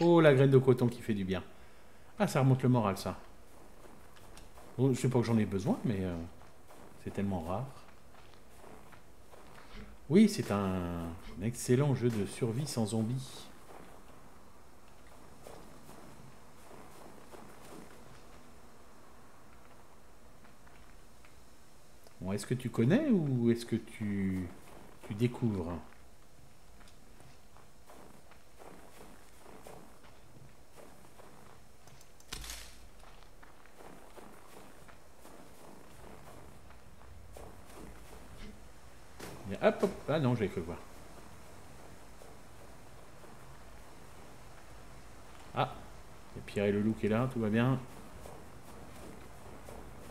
[SPEAKER 1] Oh, la graine de coton qui fait du bien. Ah, ça remonte le moral, ça. Je sais pas que j'en ai besoin, mais euh, c'est tellement rare. Oui, c'est un, excellent jeu de survie sans zombies. Est-ce que tu connais ou est-ce que tu découvres? Hop. Ah non, j'avais cru voir. Ah, il Pierre et le loup qui est là, tout va bien.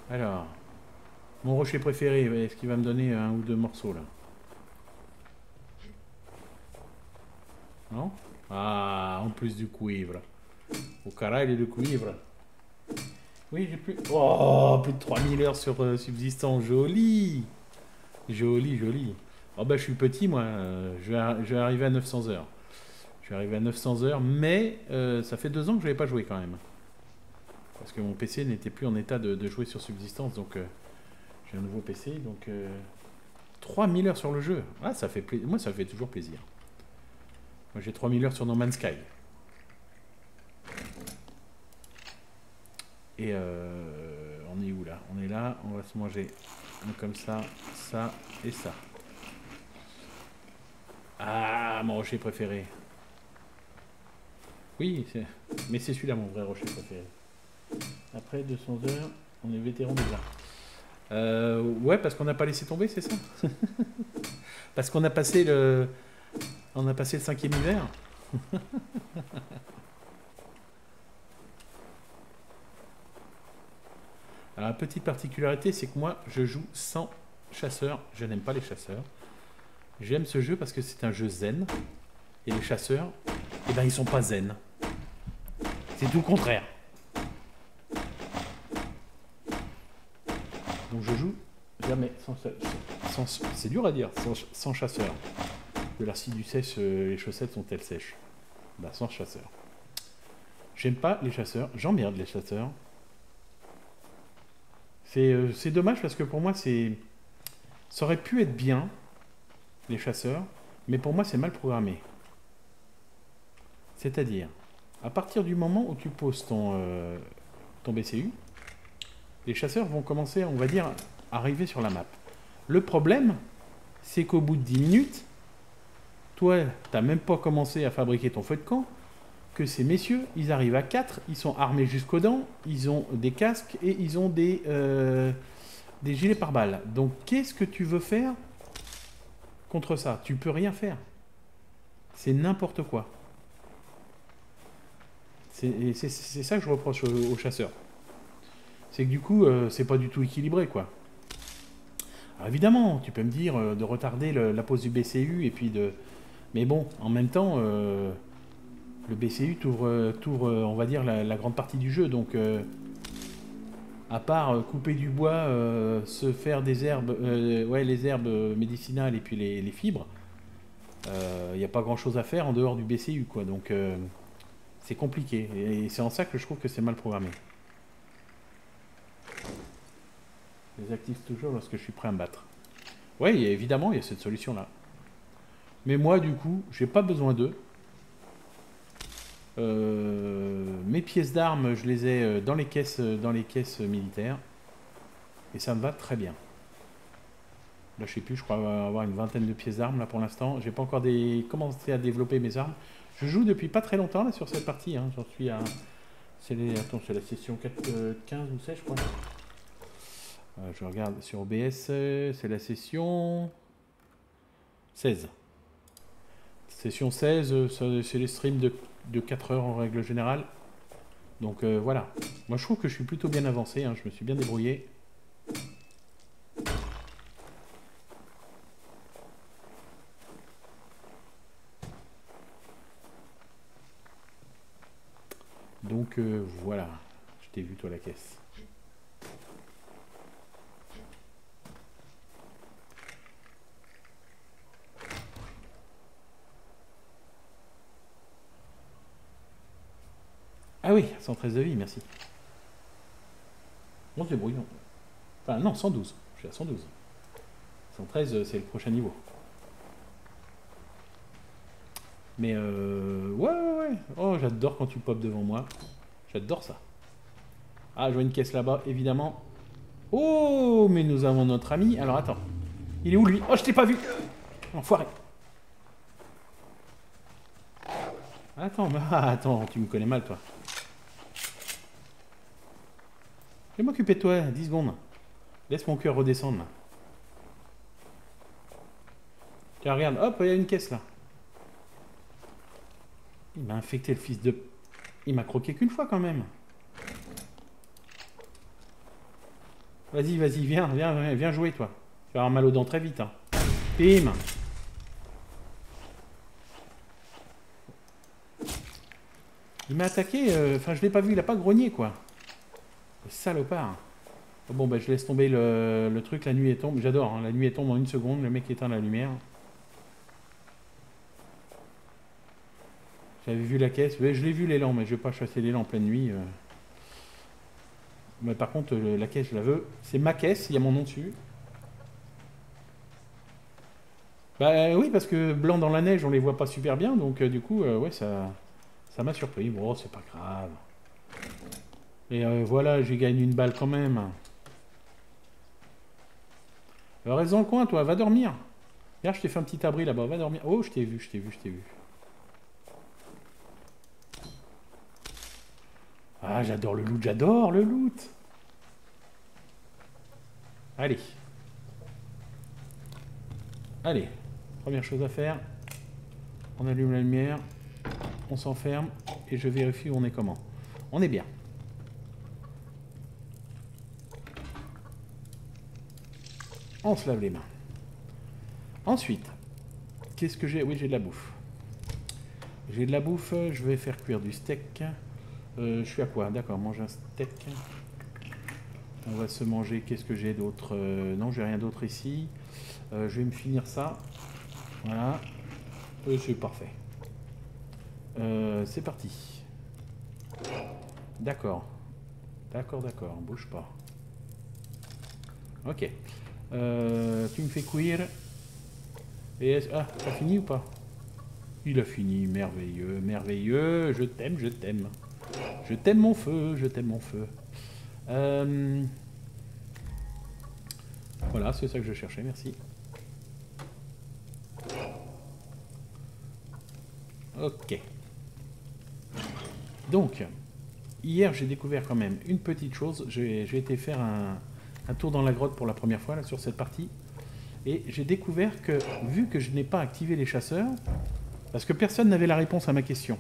[SPEAKER 1] Alors, mon rocher préféré, est-ce qu'il va me donner un ou deux morceaux là? Non? Ah, en plus du cuivre. Au carré et du cuivre. Oui, j'ai plus... Oh, plus de 3000 heures sur euh, subsistance, joli Joli, joli. Oh bah je suis petit moi, euh, je, vais, arriver à 900 heures. Je vais arriver à 900 heures, mais euh, ça fait deux ans que je n'avais pas joué quand même. Parce que mon PC n'était plus en état de, jouer sur subsistance, donc euh, j'ai un nouveau PC, donc euh, 3000 heures sur le jeu. Ah, ça fait moi ça fait toujours plaisir. Moi j'ai 3000 heures sur No Man's Sky. Et euh, on est où là? On est là, on va se manger comme ça, ça et ça. Ah, mon rocher préféré. Oui, mais c'est celui-là mon vrai rocher préféré. Après 200 heures, on est vétéran déjà. Euh, ouais, parce qu'on n'a pas laissé tomber, c'est ça? Parce qu'on a passé le, on a passé le cinquième hiver. Alors, la petite particularité, c'est que moi, je joue sans chasseur. Je n'aime pas les chasseurs. J'aime ce jeu parce que c'est un jeu zen. Et les chasseurs, eh ben, ils sont pas zen. C'est tout le contraire. Donc je joue jamais sans, c'est dur à dire, sans, sans chasseur. De l'arcide sèche, euh, les chaussettes sont-elles sèches? Bah sans chasseur. J'aime pas les chasseurs, j'emmerde les chasseurs. C'est euh, c'est dommage parce que pour moi c'est... Ça aurait pu être bien, les chasseurs, mais pour moi c'est mal programmé. C'est-à-dire, à partir du moment où tu poses ton, euh, BCU, les chasseurs vont commencer, on va dire, à arriver sur la map. Le problème, c'est qu'au bout de 10 minutes, toi, t'as même pas commencé à fabriquer ton feu de camp, que ces messieurs, ils arrivent à 4, ils sont armés jusqu'aux dents, ils ont des casques et ils ont des, euh, des gilets pare-balles. Donc, qu'est-ce que tu veux faire contre ça Tu peux rien faire. C'est n'importe quoi. C'est ça que je reproche aux, chasseurs. C'est que du coup, euh, c'est pas du tout équilibré, quoi. Évidemment, tu peux me dire euh, de retarder la pose du BCU et puis de. Mais bon, en même temps, euh, le BCU t'ouvre, on va dire, la, grande partie du jeu. Donc, à part euh, couper du bois, euh, se faire des herbes, euh, ouais, les herbes médicinales et puis les, fibres, il n'y a pas grand chose à faire en dehors du BCU, quoi. Donc, c'est compliqué. Et c'est en ça que je trouve que c'est mal programmé. Je les active toujours lorsque je suis prêt à me battre. Oui, évidemment, il y a cette solution-là. Mais moi, du coup, j'ai pas besoin d'eux. Euh, mes pièces d'armes, je les ai euh, dans les caisses, euh, dans les caisses militaires. Et ça me va très bien. Là, je sais plus, je crois avoir une vingtaine de pièces d'armes là pour l'instant. J'ai pas encore commencé à développer mes armes. Je joue depuis pas très longtemps là sur cette partie. hein. J'en suis à. C'est. Attends, c'est la session 4, euh, 15 ou 16, je crois. Je regarde sur OBS, c'est la session 16. Session 16, euh, ça- c'est les streams de, de 4 heures en règle générale. Donc euh, voilà. Moi je trouve que je suis plutôt bien avancé, hein, je me suis bien débrouillé. Donc euh, voilà, je t'ai vu toi la caisse. Ah oui, 113 de vie, merci. On se débrouille. non. Enfin non, 112. Je suis à 112. 113, euh, c'est le prochain niveau. Mais euh... Ouais, ouais, ouais. Oh, j'adore quand tu pop devant moi. J'adore ça. Ah, je vois une caisse là-bas, évidemment. Oh, mais nous avons notre ami. Alors attends. Il est où lui? Oh, je t'ai pas vu Enfoiré. Attends, attends, tu me connais mal, toi. Je vais m'occuper de toi, 10 secondes. Laisse mon cœur redescendre, regarde, hop, il y a une caisse, là. Il m'a infecté, le fils de... Il m'a croqué qu'une fois, quand même. Vas-y, vas-y, viens, viens, viens, jouer, toi. Tu vas avoir mal aux dents très vite, hein. Bim Il m'a attaqué, euh, enfin je l'ai pas vu, il a pas grogné quoi. Salopard. Bon bah je laisse tomber le, truc, la nuit est tombe. J'adore, hein, la nuit est tombe en une seconde, le mec éteint la lumière. J'avais vu la caisse, je l'ai vu l'élan, mais je vais pas chasser l'élan en pleine nuit. euh. Mais par contre, euh, la caisse, je la veux. C'est ma caisse, il y a mon nom dessus. Bah oui, parce que blanc dans la neige, on les voit pas super bien, donc euh, du coup, euh, ouais, ça, ça m'a surpris. Bon, c'est pas grave. Et euh, voilà, j'ai gagné une balle quand même. Alors, reste dans le coin, toi, va dormir. Regarde, je t'ai fait un petit abri là-bas, va dormir. Oh, je t'ai vu, je t'ai vu, je t'ai vu. Ah, j'adore le loot, j'adore le loot. Allez. Allez, première chose à faire. On allume la lumière, on s'enferme et je vérifie où on est comment. On est bien. On se lave les mains. Ensuite, qu'est-ce que j'ai? Oui, j'ai de la bouffe. J'ai de la bouffe, je vais faire cuire du steak. Euh, je suis à quoi? D'accord, manger un steak. On va se manger, qu'est-ce que j'ai d'autre? Euh, Non, j'ai rien d'autre ici. Euh, je vais me finir ça. Voilà. c'est parfait. c'est parti. D'accord. D'accord, d'accord, bouge pas. Ok. Tu me fais cuire. Et ah, t'as fini ou pas? Il a fini, merveilleux, merveilleux. Je t'aime, je t'aime. Je t'aime mon feu, je t'aime mon feu. Euh, voilà, c'est ça que je cherchais, merci. Ok. Donc, hier j'ai découvert quand même une petite chose. J'ai été faire un, un, tour dans la grotte pour la première fois sur cette partie. Et j'ai découvert que, vu que je n'ai pas activé les chasseurs, parce que personne n'avait la réponse à ma question,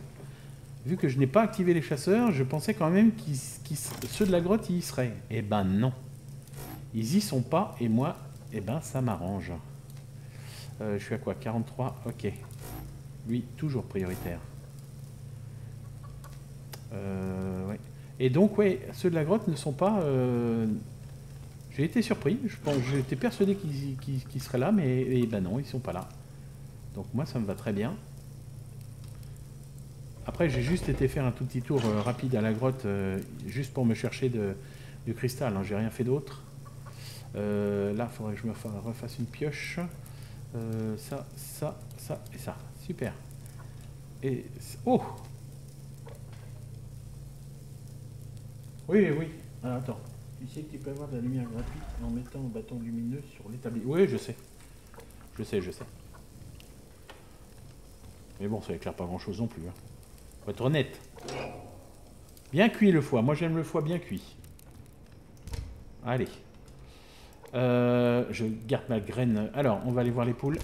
[SPEAKER 1] vu que je n'ai pas activé les chasseurs, je pensais quand même que ceux de la grotte y seraient. Eh ben non. Ils y sont pas, et moi, eh ben ça m'arrange. Euh, je suis à quoi? 43 Ok. Lui, toujours prioritaire. Euh. Et donc, ouais, ceux de la grotte ne sont pas... Euh, j'ai été surpris. Je pense, j'étais persuadé qu'ils seraient là, mais ben non, ils sont pas là. Donc moi, ça me va très bien. Après, j'ai juste été faire un tout petit tour euh, rapide à la grotte, euh, juste pour me chercher de, du cristal. Hein. J'ai rien fait d'autre. Euh, là, il faudrait que je me refasse une pioche. ça, ça, ça et ça. Super. Et... Oh Oui, oui. Ah, attends. Tu sais que tu peux avoir de la lumière gratuite en mettant un bâton lumineux sur l'établi. Oui, je sais. Je sais, je sais. Mais bon, ça éclaire pas grand-chose non plus. Hein. Faut être honnête. Bien cuit le foie. Moi, j'aime le foie bien cuit. Allez. Euh, je garde ma graine. Alors, on va aller voir les poules.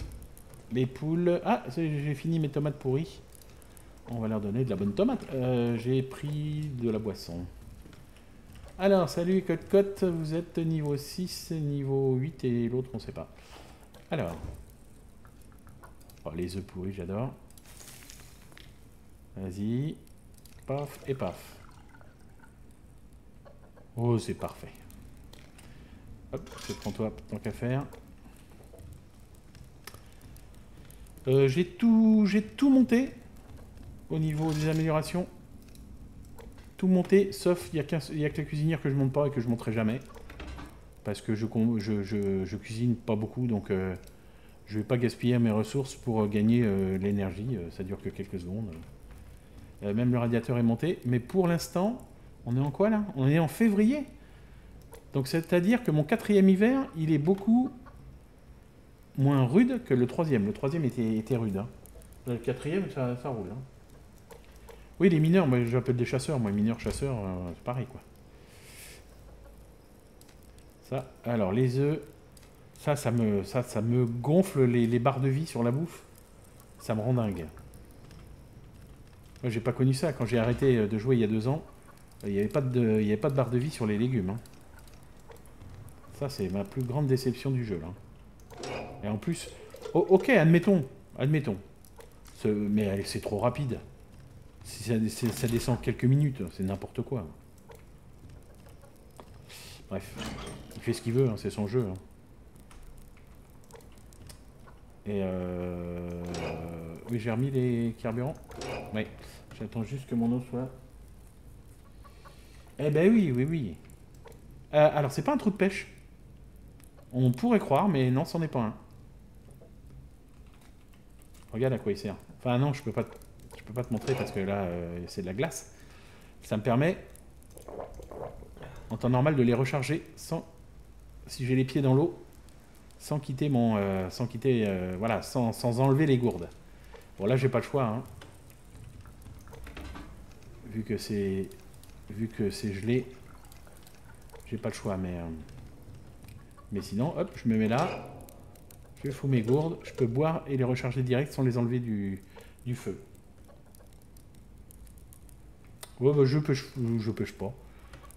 [SPEAKER 1] Les poules... Ah, j'ai fini mes tomates pourries. On va leur donner de la bonne tomate. Euh, j'ai pris de la boisson. Alors, salut Cote Cote. Vous êtes niveau 6, niveau 8 et l'autre, on sait pas. Alors. Oh, les œufs pourris, j'adore. Vas-y. Paf et paf. Oh, c'est parfait. Hop, je prends toi tant qu'à faire. Euh, j'ai tout monté au niveau des améliorations. Tout monté, sauf il n'y a, a, que la cuisinière que je monte pas et que je monterai jamais. Parce que je, je, cuisine pas beaucoup, donc euh, je vais pas gaspiller mes ressources pour gagner euh, l'énergie. ça dure que quelques secondes. Euh, même le radiateur est monté. Mais pour l'instant, on est en quoi là? On est en février. Donc c'est-à-dire que mon quatrième hiver, il est beaucoup moins rude que le troisième. Le troisième était, rude. Hein. Le quatrième, ça, roule. Hein. Oui, les mineurs, moi j'appelle des chasseurs. Moi, mineurs, chasseurs, euh, c'est pareil quoi. Ça, alors les œufs, ça, ça me, ça, me gonfle les, barres de vie sur la bouffe. Ça me rend dingue. Moi, j'ai pas connu ça. Quand j'ai arrêté de jouer il y a deux ans, il n'y avait, pas de, avait pas de barre de vie sur les légumes. Hein. Ça, c'est ma plus grande déception du jeu. Là. Et en plus... Oh, ok, admettons. Admettons. Mais c'est trop rapide. Si ça, descend quelques minutes, c'est n'importe quoi. Bref. Il fait ce qu'il veut, hein, c'est son jeu. Hein. Et euh... Oui, j'ai remis les carburants. Oui. J'attends juste que mon eau soit... Eh ben oui, oui, oui. Euh, alors, c'est pas un trou de pêche. On pourrait croire, mais non, c'en est pas un. Regarde à quoi il sert. Enfin, non, je peux pas, peux pas te montrer parce que là, euh, c'est de la glace. Ça me permet, en temps normal, de les recharger sans, si j'ai les pieds dans l'eau, sans quitter mon, euh, sans quitter, voilà, sans, sans, enlever les gourdes. Bon, là, j'ai pas le choix. Hein vu que c'est vu que c'est gelé, j'ai pas le choix, mais euh, mais sinon, hop, je me mets là, je fous mes gourdes, je peux boire et les recharger direct sans les enlever du, du feu. Ouais, bah, je pêche, je pêche pas.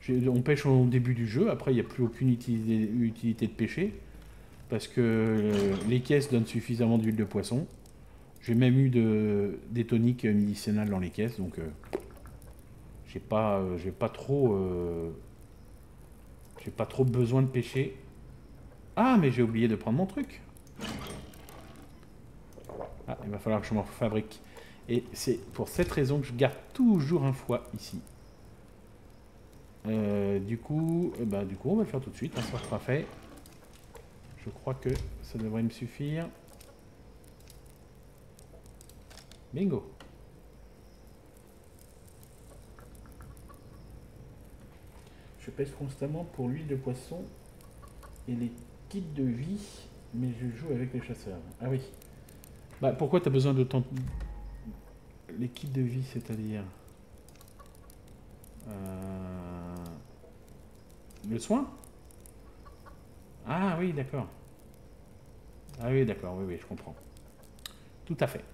[SPEAKER 1] On pêche au début du jeu, après il n'y a plus aucune utilité, de pêcher. parce que euh, les caisses donnent suffisamment d'huile de poisson. J'ai même eu de, des toniques médicinales dans les caisses, donc euh, j'ai pas, euh, j'ai pas trop, j'ai pas trop besoin de pêcher. Ah, mais j'ai oublié de prendre mon truc. Ah, il va falloir que je m'en fabrique. Et c'est pour cette raison que je garde toujours un foie ici. du coup, bah, du coup, on va le faire tout de suite, hein, ça sera fait. Je crois que ça devrait me suffire. Bingo. Je pèse constamment pour l'huile de poisson et les kits de vie, mais je joue avec les chasseurs. Ah oui. Bah pourquoi tu as besoin de tant... Les kits de vie, c'est-à-dire... Euh, le soin? Ah oui, d'accord. Ah oui, d'accord, oui, oui, je comprends. Tout à fait.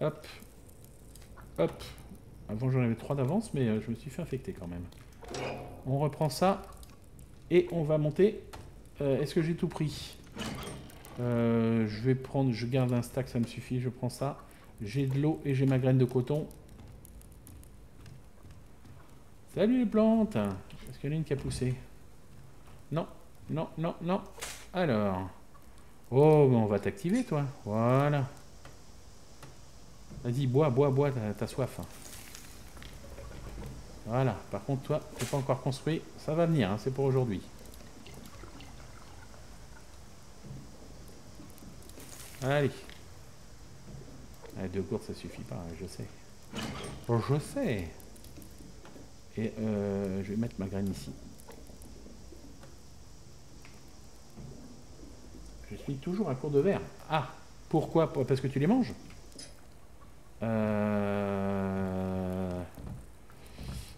[SPEAKER 1] Hop. Hop. Avant, j'en avais trois d'avance, mais euh, je me suis fait infecter quand même. On reprend ça. Et on va monter. Euh, est-ce que j'ai tout pris? Euh, Je vais prendre... Je garde un stack, ça me suffit. Je prends ça. J'ai de l'eau et j'ai ma graine de coton. Salut les plantes est-ce qu'il y en a une qui a poussé? Non, non, non, non. Alors. Oh, on va t'activer, toi. Voilà. Vas-y, bois, bois, bois, t'as soif. Voilà. Par contre, toi, t'es pas encore construit. Ça va venir, hein, c'est pour aujourd'hui. Allez. deux courses, ça suffit pas, je sais. Je sais. Et euh, je vais mettre ma graine ici. Je suis toujours à court de verre. Ah, pourquoi Parce que tu les manges? Euh,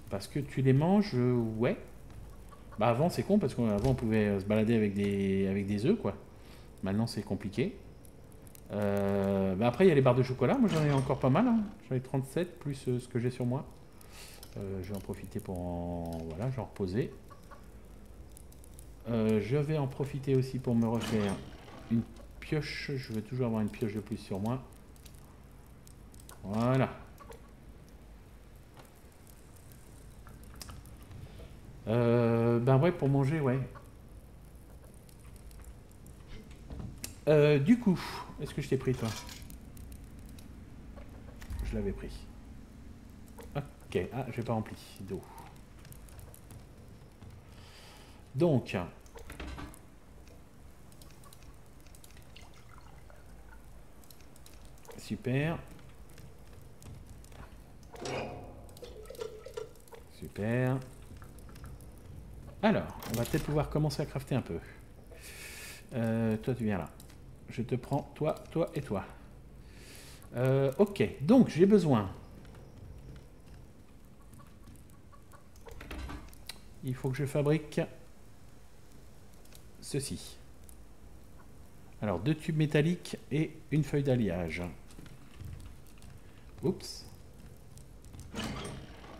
[SPEAKER 1] Parce que tu les manges, ouais. Bah avant c'est con parce qu'avant on pouvait se balader avec des, avec des œufs quoi. Maintenant c'est compliqué. Euh, bah après il y a les barres de chocolat, moi j'en ai encore pas mal. Hein. J'en ai 37 plus ce que j'ai sur moi. Euh, je vais en profiter pour en... Voilà, j'en reposer. Euh, je vais en profiter aussi pour me refaire une pioche. Je vais toujours avoir une pioche de plus sur moi. Voilà. Euh, ben ouais, pour manger, ouais. du coup, est-ce que je t'ai pris, toi? Je l'avais pris. Ok, ah, j'ai pas rempli d'eau. Donc, super. Super. Alors, on va peut-être pouvoir commencer à crafter un peu. Euh, toi, tu viens là. Je te prends, toi, toi et toi. Euh, ok, donc j'ai besoin il faut que je fabrique ceci. Alors, deux tubes métalliques et une feuille d'alliage. Oups.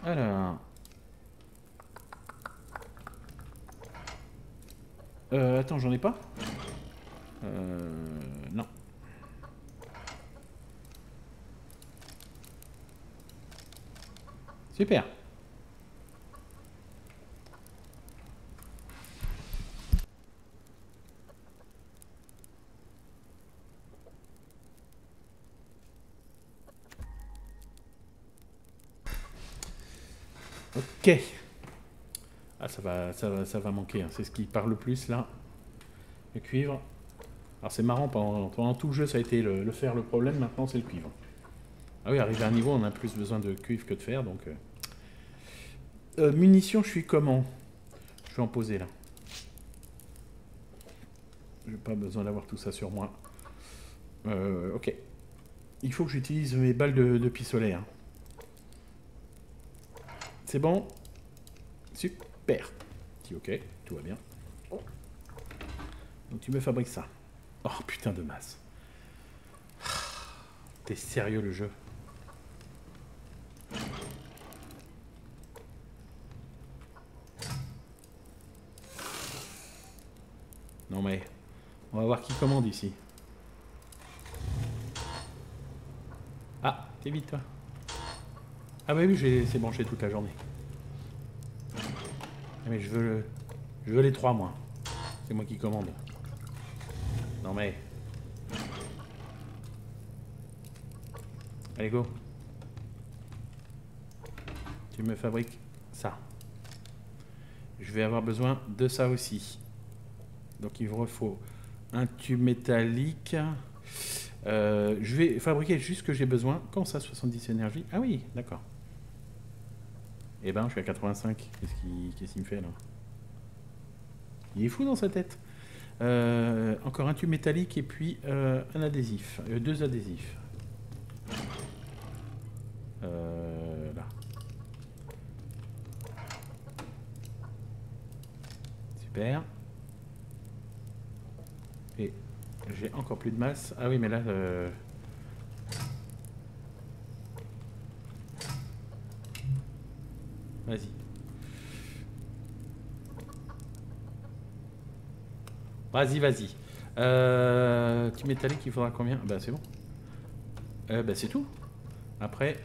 [SPEAKER 1] Alors. Euh, attends, j'en ai pas? Euh, non. Super. Ok. Ah, ça va, ça va, ça va manquer. Hein. C'est ce qui parle le plus là. Le cuivre. Alors c'est marrant, pendant, tout le jeu ça a été le, fer le problème, maintenant c'est le cuivre. Ah oui, arrivé à un niveau on a plus besoin de cuivre que de fer, donc... Euh. Euh, munitions, je suis comment? Je vais en poser là. J'ai pas besoin d'avoir tout ça sur moi. Euh, ok. Il faut que j'utilise mes balles de, pistolet. C'est bon? Super. Dis ok, tout va bien. Donc tu me fabriques ça. Oh putain de masse. T'es sérieux le jeu Non mais, on va voir qui commande ici. Ah, t'es vite toi. Ah bah oui, j'ai c'est branché toute la journée. Ah, mais je veux le, je veux les trois moi. C'est moi qui commande. Non mais. Allez go. Tu me fabriques ça. Je vais avoir besoin de ça aussi. Donc il me faut un tube métallique. Euh, je vais fabriquer juste ce que j'ai besoin. Quand ça, 70 énergie Ah oui, d'accord. Eh ben, je suis à 85. Qu'est-ce qu'il me fait là? Il est fou dans sa tête. Euh, encore un tube métallique et puis euh, un adhésif. deux adhésifs. là. Super. Et j'ai encore plus de masse. Ah oui, mais là... Euh, vas-y. Vas-y, vas-y. Euh, tu métallique, il faudra combien? Bah c'est bon. Euh, bah c'est tout. Après,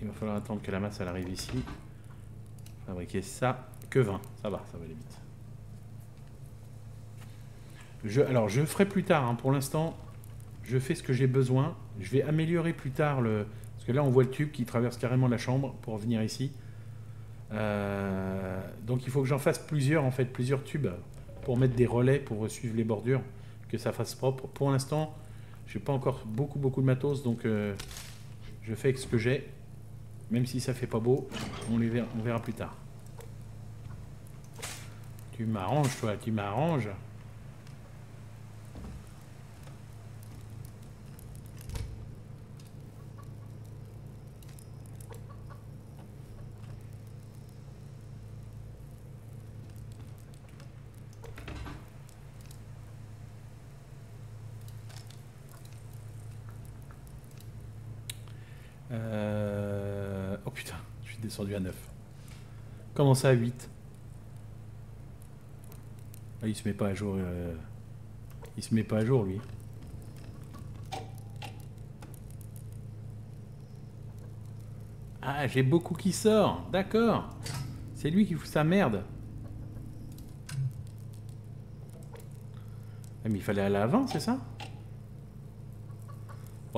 [SPEAKER 1] il va falloir attendre que la masse arrive ici. Fabriquer ça. Que 20. Ça va, ça va aller vite alors, je ferai plus tard. Hein. Pour l'instant, je fais ce que j'ai besoin. Je vais améliorer plus tard le... Parce que là, on voit le tube qui traverse carrément la chambre pour venir ici. Euh, donc, il faut que j'en fasse plusieurs, en fait, plusieurs tubes pour mettre des relais pour suivre les bordures, que ça fasse propre. Pour l'instant, j'ai pas encore beaucoup, de matos, donc euh, je fais avec ce que j'ai. Même si ça fait pas beau, on, verra, on verra plus tard. Tu m'arranges, toi, tu m'arranges. Descendu à 9. Comment ça à 8 ah, Il se met pas à jour. Euh, il se met pas à jour lui. Ah, j'ai beaucoup qui sort. D'accord. C'est lui qui fout sa merde. Ah, mais il fallait aller avant, c'est ça?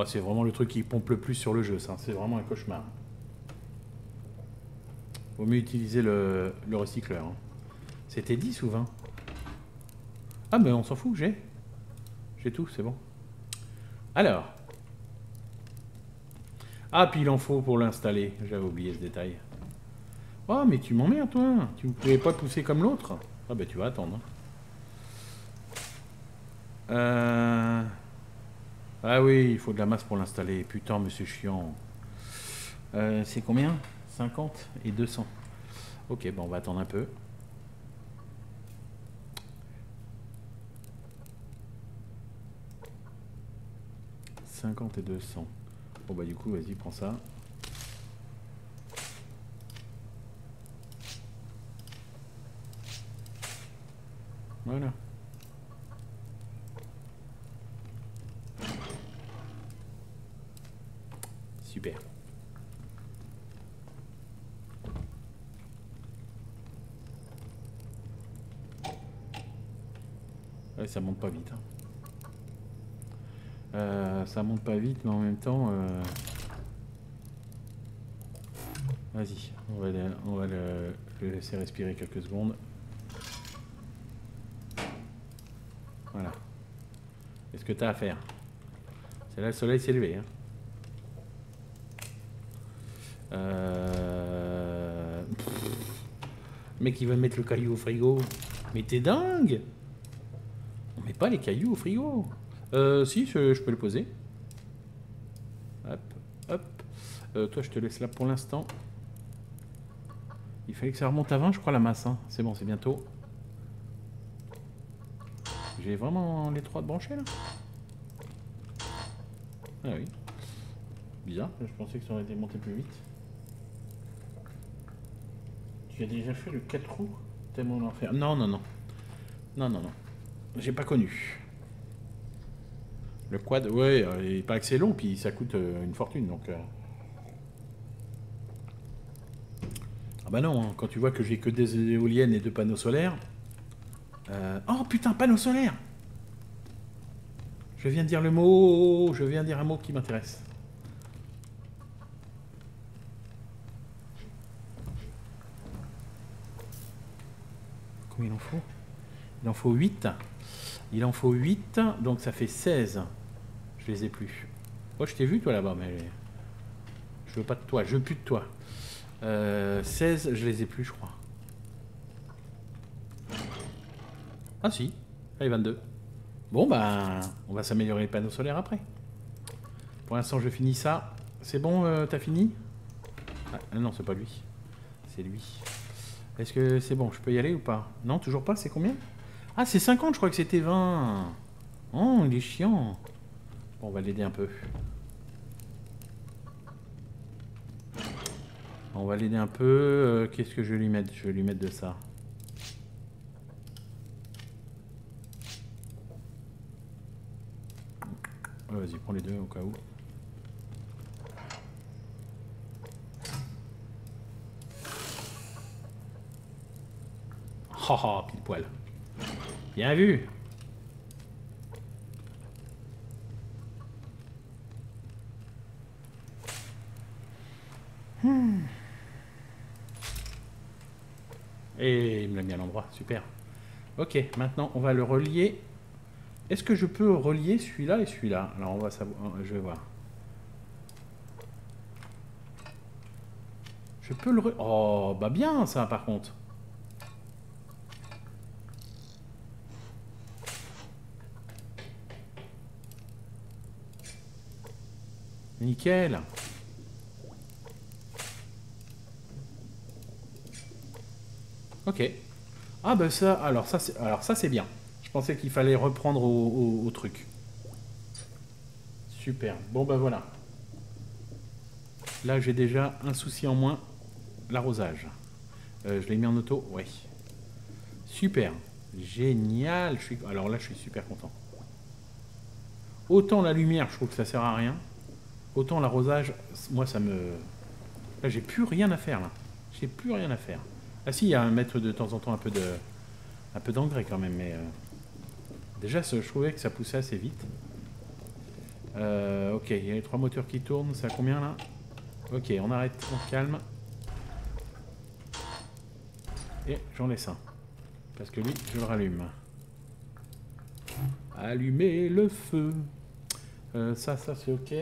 [SPEAKER 1] C'est vraiment le truc qui pompe le plus sur le jeu, ça. C'est vraiment un cauchemar. Vaut mieux utiliser le, recycleur. Hein. C'était 10 ou 20 Ah, mais on s'en fout, j'ai. J'ai tout, c'est bon. Alors. Ah, puis il en faut pour l'installer. J'avais oublié ce détail. Oh, mais tu m'emmerdes, toi. Tu ne pouvais pas pousser comme l'autre Ah, ben tu vas attendre. Hein. Euh... Ah oui, il faut de la masse pour l'installer. Putain, monsieur chiant. Euh, c'est combien? 50 et 200. Ok, bon, on va attendre un peu. « 50 et 200. Bon bah du coup, vas-y, prends ça. Voilà. Super. Ouais, ça monte pas vite. Hein. Euh, ça monte pas vite, mais en même temps... Euh, vas-y, on va, le, laisser respirer quelques secondes. Voilà. Qu'est-ce que tu as à faire C'est là le soleil s'est levé. Hein. Euh... Mec, il va mettre le caillou au frigo. Mais t'es dingue pas les cailloux au frigo. Euh, si, je, peux le poser. Hop, hop. Euh, toi, je te laisse là pour l'instant. Il fallait que ça remonte à 20, je crois, la masse. Hein. C'est bon, c'est bientôt. J'ai vraiment les trois de là Ah oui. Bizarre, je pensais que ça aurait été monté plus vite. Tu as déjà fait le 4 roues? Tellement l'enfer. Non, non, non. Non, non, non. J'ai pas connu. Le quad, ouais, euh, il paraît que c'est long, puis ça coûte euh, une fortune, donc... euh. Ah bah non, hein, quand tu vois que j'ai que des éoliennes et deux panneaux solaires... Oh putain, panneaux solaires Je viens de dire le mot, je viens de dire un mot qui m'intéresse. Combien il en faut? Il en faut 8. Il en faut 8, donc ça fait 16. Je les ai plus. Moi, je t'ai vu, toi, là-bas, mais... Je veux pas de toi, je veux plus de toi. Euh, 16, je les ai plus, je crois. Ah si, allez, 22. Bon, ben, on va s'améliorer les panneaux solaires après. Pour l'instant, je finis ça. C'est bon, euh, t'as fini? Ah, non, c'est pas lui. C'est lui. Est-ce que c'est bon, je peux y aller ou pas? Non, toujours pas, c'est combien? Ah, c'est 50, je crois que c'était 20. Oh, il est chiant. Bon, on va l'aider un peu. On va l'aider un peu. Euh, Qu'est-ce que je vais lui mettre? Je vais lui mettre de ça. Vas-y, prends les deux au cas où. Oh, pile poil. Bien vu. Hmm. Et il me l'a mis à l'endroit, super. Ok, maintenant on va le relier. Est-ce que je peux relier celui-là et celui-là? Alors on va savoir, je vais voir. Je peux le... Oh, bah bien ça par contre. Nickel. Ok. Ah bah ça, alors ça c'est, bien. Je pensais qu'il fallait reprendre au, truc. Super. Bon bah voilà. Là j'ai déjà un souci en moins, l'arrosage. Euh, je l'ai mis en auto, ouais. Super. Génial. Alors là je suis super content. Autant la lumière, je trouve que ça sert à rien. Autant l'arrosage, moi ça me. Là j'ai plus rien à faire là. J'ai plus rien à faire. Ah si, il y a un mettre de temps en temps un peu de, un peu d'engrais quand même, mais euh, déjà je trouvais que ça poussait assez vite. Euh, ok, il y a les trois moteurs qui tournent, c'est à combien là? Ok, on arrête, on calme. Et j'en laisse un. Parce que lui, je le rallume. Allumer le feu. Euh, ça, ça c'est ok.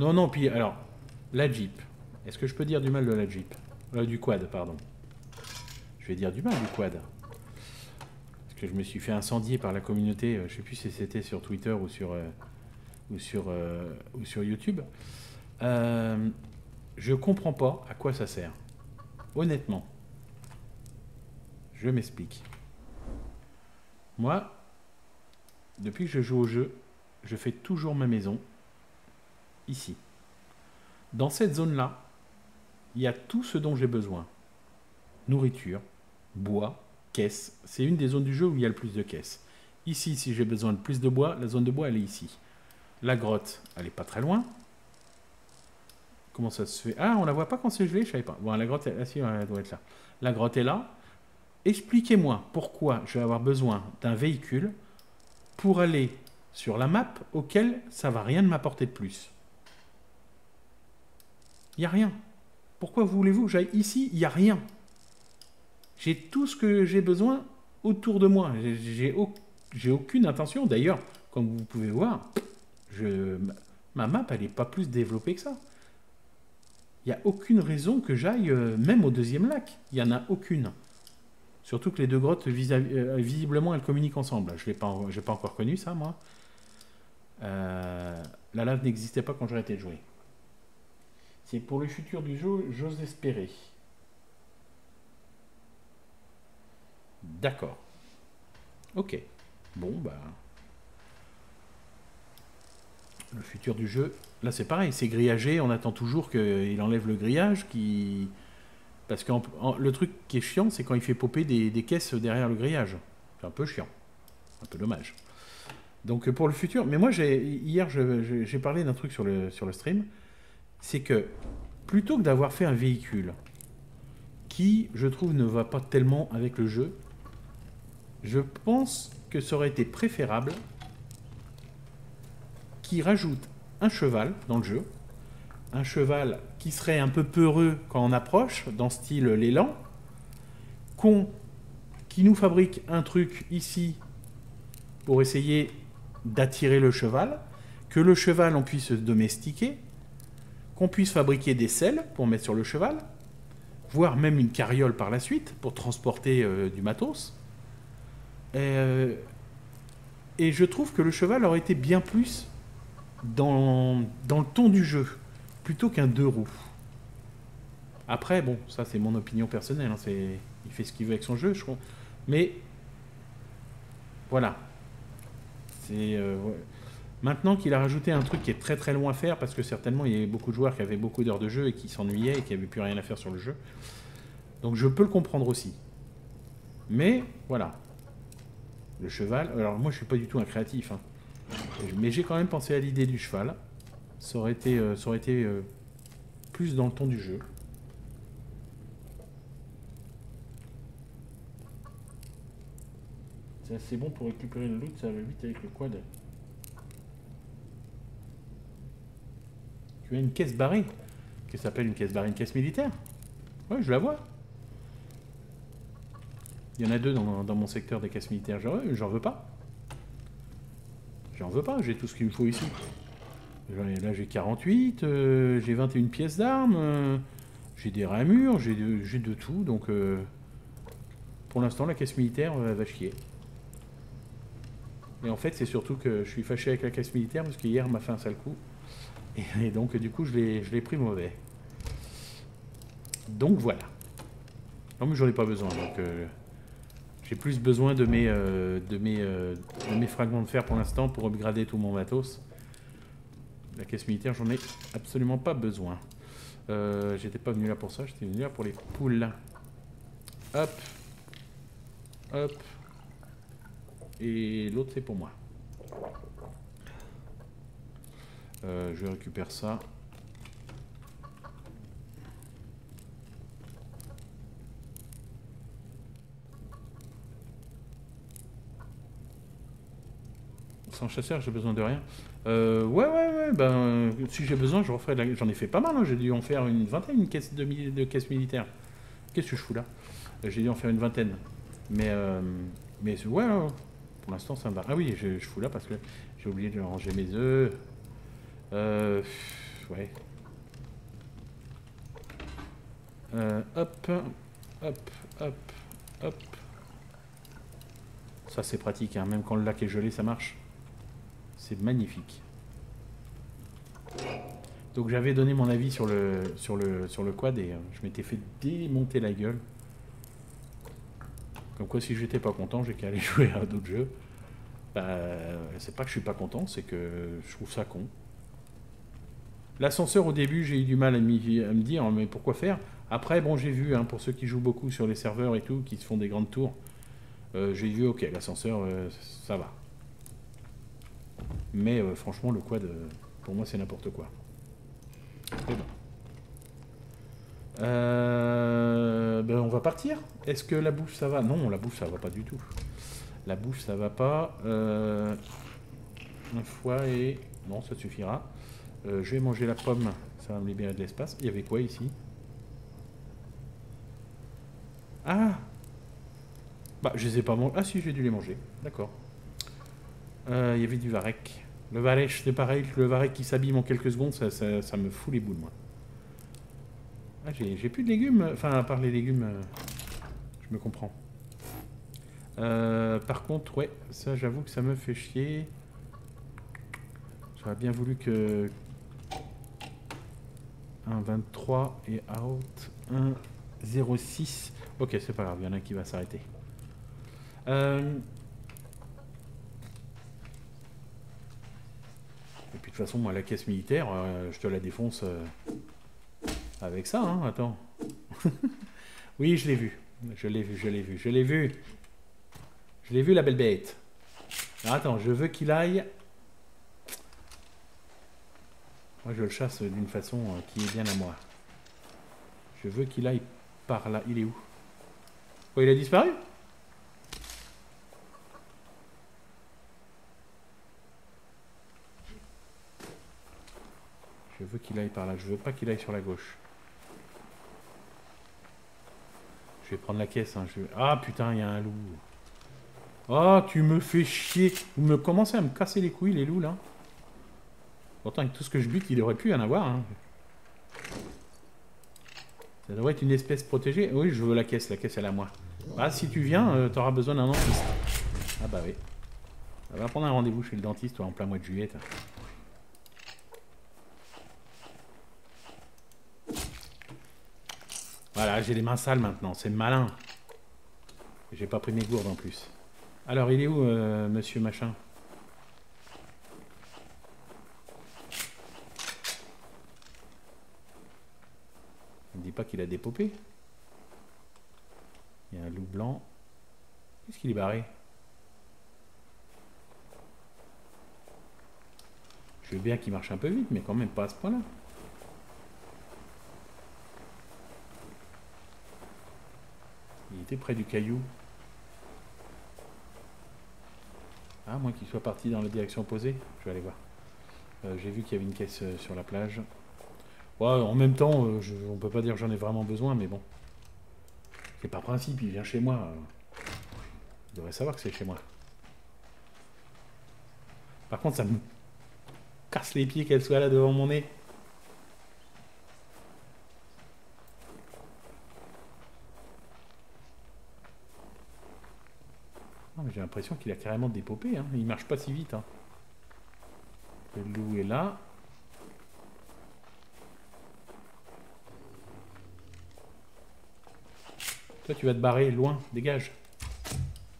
[SPEAKER 1] Non, non, puis alors, la Jeep. Est-ce que je peux dire du mal de la Jeep? Euh, Du quad, pardon. Je vais dire du mal du quad. Parce que je me suis fait incendier par la communauté, euh, je sais plus si c'était sur Twitter ou sur, euh, ou sur, ou sur YouTube. Je comprends pas à quoi ça sert. Honnêtement. Je m'explique. Moi, depuis que je joue au jeu, je fais toujours ma maison ici. Dans cette zone-là, il y a tout ce dont j'ai besoin. Nourriture, bois, caisses. C'est une des zones du jeu où il y a le plus de caisses. Ici, si j'ai besoin de plus de bois, la zone de bois, elle est ici. La grotte, elle est pas très loin. Comment ça se fait? Ah, on la voit pas quand c'est gelé, je savais pas. Bon, la grotte, ah, elle doit être là. La grotte est là. Expliquez-moi pourquoi je vais avoir besoin d'un véhicule pour aller sur la map auquel ça va rien m'apporter de plus. Il n'y a rien. Pourquoi voulez-vous que j'aille ici? Il n'y a rien. J'ai tout ce que j'ai besoin autour de moi. J'ai- J'ai au- j'ai aucune intention. D'ailleurs, comme vous pouvez voir, ma map, elle n'est pas plus développée que ça. Il n'y a aucune raison que j'aille euh, même au deuxième lac. Il n'y en a aucune. Surtout que les deux grottes, vis- euh, visiblement, elles communiquent ensemble. Je n'ai pas, encore connu ça, moi. Euh, la lave n'existait pas quand arrêté de jouer. C'est pour le futur du jeu, j'ose espérer. D'accord. Ok. Bon, bah. Le futur du jeu. Là, c'est pareil, c'est grillagé. On attend toujours qu'il enlève le grillage. Qui... Parce que le truc qui est chiant, c'est quand il fait popper des, caisses derrière le grillage. C'est un peu chiant. un peu dommage. Donc pour le futur, mais moi hier j'ai parlé d'un truc sur le stream, c'est que plutôt que d'avoir fait un véhicule qui, je trouve, ne va pas tellement avec le jeu, je pense que ça aurait été préférable qu'il rajoute un cheval dans le jeu, un cheval qui serait un peu peureux quand on approche, dans style l'élan, qu'on qui nous fabrique un truc ici pour essayer d'attirer le cheval, que le cheval on puisse domestiquer, qu'on puisse fabriquer des selles pour mettre sur le cheval, voire même une carriole par la suite pour transporter euh, du matos. Euh, et, je trouve que le cheval aurait été bien plus dans, le ton du jeu, plutôt qu'un deux roues. Après, bon, ça c'est mon opinion personnelle, hein, il fait ce qu'il veut avec son jeu, je crois. Mais voilà. C'est euh, maintenant qu'il a rajouté un truc qui est très très long à faire parce que certainement il y avait beaucoup de joueurs qui avaient beaucoup d'heures de jeu et qui s'ennuyaient et qui n'avaient plus rien à faire sur le jeu. Donc je peux le comprendre aussi. Mais voilà. Le cheval. Alors moi je suis pas du tout un créatif. Hein. Mais j'ai quand même pensé à l'idée du cheval. Ça aurait été, euh, ça aurait été euh, plus dans le ton du jeu. C'est assez bon pour récupérer le loot, ça va vite avec le quad. Tu as une caisse barrée Qu'est-ce que s'appelle une caisse barrée Une caisse militaire Ouais, je la vois. Il y en a deux dans, mon secteur des caisses militaires. J'en veux pas. J'en veux pas, j'ai tout ce qu'il me faut ici. Là j'ai 48, euh, j'ai 21 pièces d'armes, euh, j'ai des ramures, j'ai de, de, tout. Donc euh, pour l'instant la caisse militaire va chier. Et en fait, c'est surtout que je suis fâché avec la caisse militaire parce qu'hier m'a fait un sale coup. Et, donc, du coup, je l'ai pris mauvais. Donc voilà. Non, mais j'en ai pas besoin. Donc, euh, j'ai plus besoin de mes, euh, de, mes, euh, de mes fragments de fer pour l'instant pour upgrader tout mon matos. La caisse militaire, j'en ai absolument pas besoin. j'étais pas venu là pour ça, j'étais venu là pour les poules. Hop. Hop. Et l'autre, c'est pour moi. Euh, je récupère ça. Sans chasseur, j'ai besoin de rien. Euh, ouais, ouais, ouais. Ben, si j'ai besoin, je referai. La... J'en ai fait pas mal. Hein. J'ai dû en faire une vingtaine de, caisses militaires. Qu'est-ce que je fous là? J'ai dû en faire une vingtaine. Mais, euh, mais ouais, pour l'instant, ça me va. Ah oui, je, fous là parce que j'ai oublié de ranger mes œufs. Euh, ouais. Euh, hop, hop, hop, hop. Ça, c'est pratique, hein. même quand le lac est gelé, ça marche. C'est magnifique. Donc j'avais donné mon avis sur le, sur le, sur le quad et euh, je m'étais fait démonter la gueule. Comme quoi, si j'étais pas content, j'ai qu'à aller jouer à d'autres jeux. Bah, c'est pas que je suis pas content, c'est que je trouve ça con. L'ascenseur, au début, j'ai eu du mal à, me dire, mais pourquoi faire? Après, bon, j'ai vu, hein, pour ceux qui jouent beaucoup sur les serveurs et tout, qui se font des grandes tours, euh, j'ai vu, ok, l'ascenseur, euh, ça va. Mais euh, franchement, le quad, pour moi, c'est n'importe quoi. bon. Euh, ben on va partir? Est-ce que la bouffe ça va? Non, la bouffe ça va pas du tout. La bouffe ça va pas. Euh, un foie et... Non, ça suffira. Euh, je vais manger la pomme, ça va me libérer de l'espace. Il y avait quoi ici? Ah Bah, je les ai pas mangés. Ah si, j'ai dû les manger. D'accord. il y avait du varech. Le varech, c'est pareil. Le varech qui s'abîme en quelques secondes, ça, me fout les boules, moi. Ah, j'ai plus de légumes. Enfin, à part les légumes, euh, je me comprends. Euh, par contre, ouais, ça, j'avoue que ça me fait chier. J'aurais bien voulu que... 1,23 et out. 1,06. Ok, c'est pas grave, il y en a qui va s'arrêter. Euh, et puis de toute façon, moi, la caisse militaire, je te la défonce avec ça, hein, attends. oui, je l'ai vu. Je l'ai vu, je l'ai vu, je l'ai vu. Je l'ai vu, la belle bête. Attends, je veux qu'il aille... Moi, je le chasse d'une façon euh, qui est bien à moi. Je veux qu'il aille par là. Il est où? Oh, il a disparu? Je veux qu'il aille par là. Je veux pas qu'il aille sur la gauche. Je vais prendre la caisse. Hein. Ah putain, il y a un loup. Oh, tu me fais chier. Vous me commencez à me casser les couilles, les loups, là. Pourtant, avec tout ce que je bute, il aurait pu en avoir. Hein. Ça devrait être une espèce protégée. Oui, je veux la caisse. La caisse, elle est à moi. Ah, si tu viens, euh, tu auras besoin d'un dentiste. Ah bah oui. va prendre un rendez-vous chez le dentiste, toi, en plein mois de juillet. Voilà, j'ai les mains sales maintenant, c'est malin. J'ai pas pris mes gourdes en plus. Alors, il est où, euh, monsieur machin? Pas qu'il a dépopé. Il y a un loup blanc. Qu'est-ce qu'il est barré? Je veux bien qu'il marche un peu vite, mais quand même pas à ce point-là. Il était près du caillou. Ah, moins qu'il soit parti dans la direction opposée. Je vais aller voir. Euh, j'ai vu qu'il y avait une caisse euh, sur la plage. En même temps, euh, je, on peut pas dire j'en ai vraiment besoin, mais bon. C'est par principe, il vient chez moi. Il devrait savoir que c'est chez moi. Par contre, ça me casse les pieds qu'elle soit là devant mon nez. j'ai l'impression qu'il a carrément dépopé. Hein. Il marche pas si vite. Hein. Le loup est là. Toi, tu vas te barrer loin. Dégage.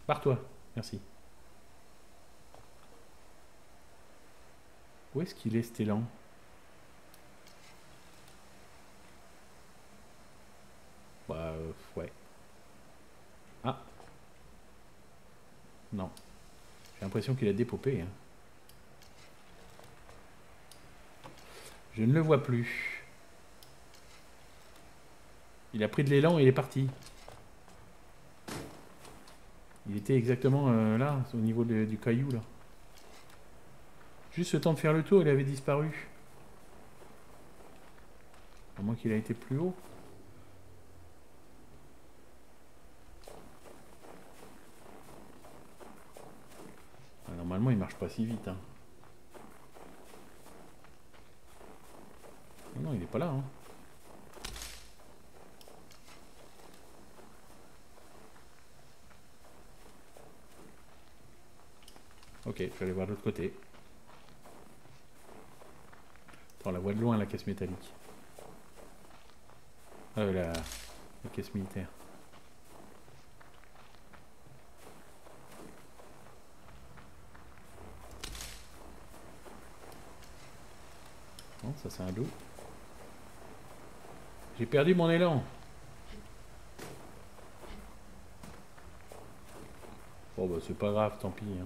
[SPEAKER 1] Barre-toi. Merci. Où est-ce qu'il est, cet élan? Bah, euh, ouais. Non. J'ai l'impression qu'il a dépopé. Hein. Je ne le vois plus. Il a pris de l'élan et il est parti. Il était exactement euh, là, au niveau du caillou, là. Juste le temps de faire le tour, il avait disparu. À moins qu'il a été plus haut. Normalement, il marche pas si vite. Hein. Non, il est pas là. Hein. Ok, je vais aller voir de l'autre côté. On la voit de loin, la caisse métallique. Ah, la caisse militaire. ça c'est un loup. J'ai perdu mon élan. Bon bah c'est pas grave, tant pis. Hein.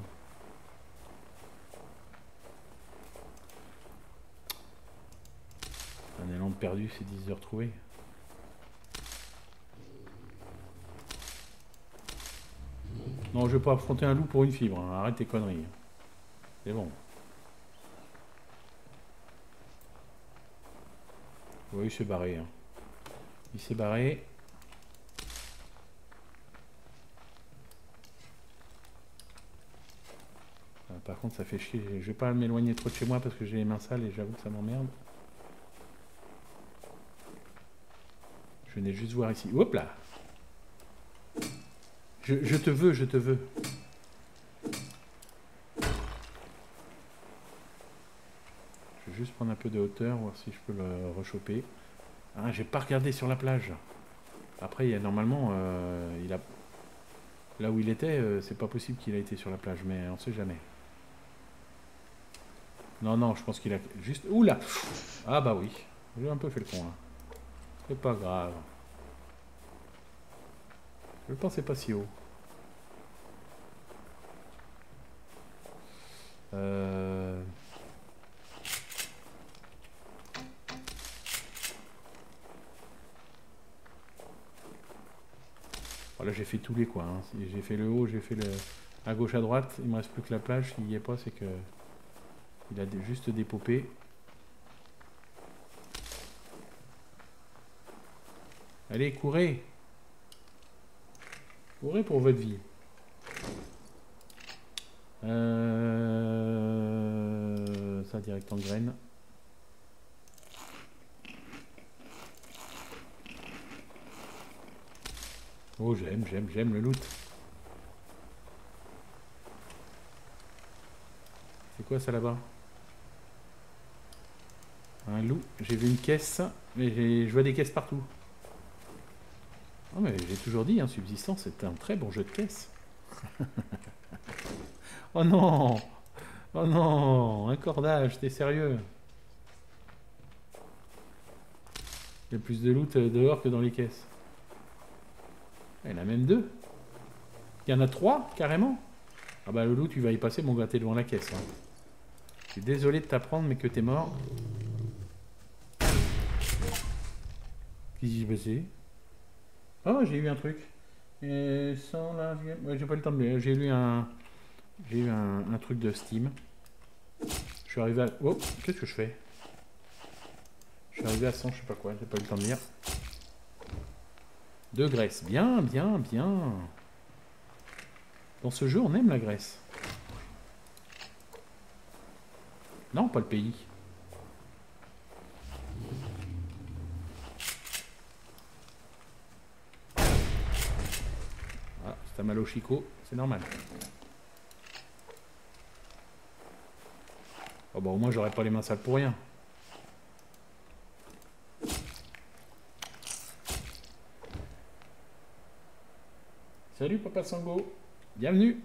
[SPEAKER 1] Un élan de perdu, c'est 10 heures trouvées. Non, je vais pas affronter un loup pour une fibre. Hein. Arrête tes conneries. C'est bon. Oui, il s'est barré. Hein. Il s'est barré. Ah, par contre, ça fait chier. Je vais pas m'éloigner trop de chez moi parce que j'ai les mains sales et j'avoue que ça m'emmerde. Je venais juste voir ici. Hop là je, je te veux, je te veux. juste prendre un peu de hauteur, voir si je peux le rechoper. Ah, j'ai pas regardé sur la plage. Après, il y a normalement, euh, il a là où il était, euh, c'est pas possible qu'il a été sur la plage, mais on sait jamais. Non, non, je pense qu'il a juste. Oula Ah bah oui, j'ai un peu fait le con. Hein. C'est pas grave. Je pensais pas si haut. Euh... Voilà, j'ai fait tous les coins. hein. J'ai fait le haut, j'ai fait le à gauche, à droite. Il me reste plus que la plage. S'il n'y est pas, c'est que il a juste dépopé. Allez, courez Courez pour votre vie. Euh, Ça, direct en graine. Oh, j'aime, j'aime, j'aime le loot. C'est quoi ça là-bas? Un loup. J'ai vu une caisse, mais je vois des caisses partout. Oh mais j'ai toujours dit, hein, Subsistance, c'est un très bon jeu de caisse. oh non Oh non Un cordage, t'es sérieux? Il y a plus de loot euh, dehors que dans les caisses. Ah, Il y en a même deux. Il y en a trois, carrément. Ah bah le loup, tu vas y passer, mon gars, t'es devant la caisse. hein. Je suis désolé de t'apprendre, mais que t'es mort. Qu'est-ce qui s'est passé? Oh, j'ai eu un truc. Et sans la... Ouais, j'ai pas le temps de lire. J'ai lu un... J'ai eu un, truc de Steam. Je suis arrivé à... Oh, qu'est-ce que je fais? Je suis arrivé à 100, je sais pas quoi, j'ai pas eu le temps de lire. De graisse. Bien, bien, bien. Dans ce jeu, on aime la Grèce. Non, pas le pays. Un mal au chicot, c'est normal. Oh bah au moins j'aurais pas les mains sales pour rien. Salut Papa Sango, bienvenue.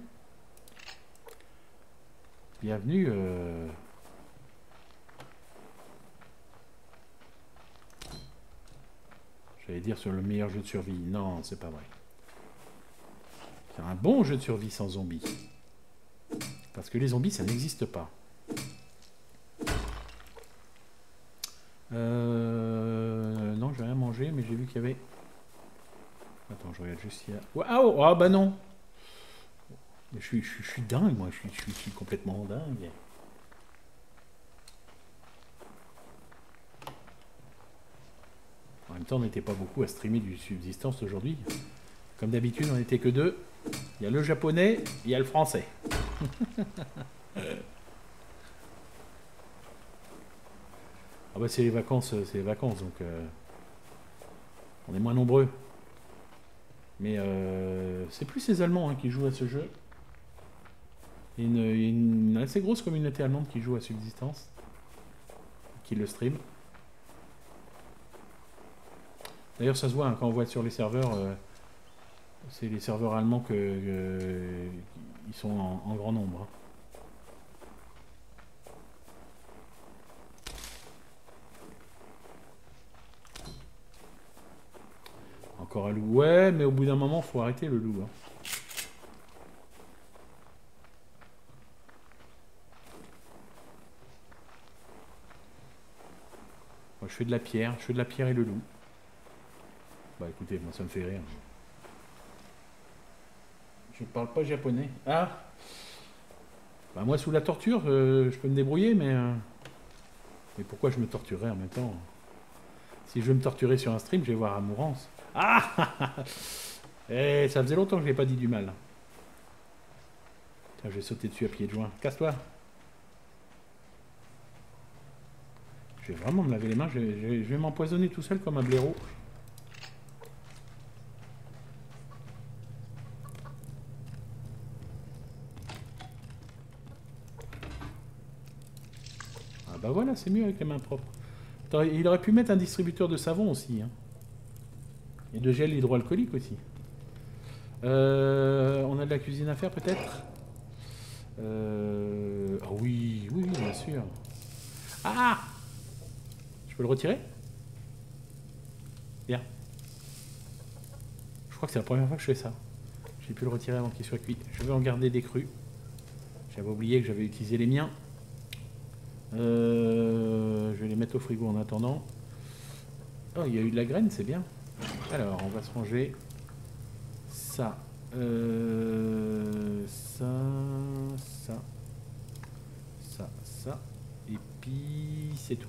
[SPEAKER 1] Bienvenue. euh, J'allais dire sur le meilleur jeu de survie. Non, c'est pas vrai. Un bon jeu de survie sans zombies. Parce que les zombies, ça n'existe pas. Euh, non, j'ai rien mangé, mais j'ai vu qu'il y avait. Attends, je regarde juste s'il y a. Waouh Ah bah non je suis, je, suis- dingue, moi, je suis- je suis complètement dingue. En même temps, on n'était pas beaucoup à streamer du subsistance aujourd'hui. Comme d'habitude, on n'était que deux. Il y a le japonais, il y a le français. ah bah c'est les vacances, euh, c'est les vacances, donc euh, on est moins nombreux. Mais euh, c'est plus les Allemands hein, qui jouent à ce jeu. Il y a une, a une assez grosse communauté allemande qui joue à Subsistance, qui le stream. D'ailleurs, ça se voit hein, quand on voit sur les serveurs, c'est les serveurs allemands que, ils sont en, grand nombre. hein. Encore un loup. Ouais, mais au bout d'un moment, faut arrêter le loup. hein. Je fais de la pierre, je fais de la pierre et le loup. Bah écoutez, moi ça me fait rire. Je parle pas japonais. Ah Bah moi sous la torture, euh, je peux me débrouiller, mais... euh, Mais pourquoi je me torturerais en même temps? Si je veux me torturer sur un stream, je vais voir Amourance. Ah Eh, ça faisait longtemps que je n'ai pas dit du mal. Je vais sauter dessus à pied de joint. Casse-toi Je vais vraiment me laver les mains, je vais, vais m'empoisonner tout seul comme un blaireau. Bah voilà, c'est mieux avec les mains propres. Il aurait pu mettre un distributeur de savon aussi. hein. Et de gel hydroalcoolique aussi. Euh, on a de la cuisine à faire peut-être? Euh, Ah oui, oui, oui, bien sûr. Ah Je peux le retirer? Bien. Je crois que c'est la première fois que je fais ça. J'ai pu le retirer avant qu'il soit cuit. Je vais en garder des crus. J'avais oublié que j'avais utilisé les miens. Euh, je vais les mettre au frigo en attendant. Oh, il y a eu de la graine, c'est bien. Alors, on va se ranger ça, euh, ça, ça, ça, ça, et puis c'est tout.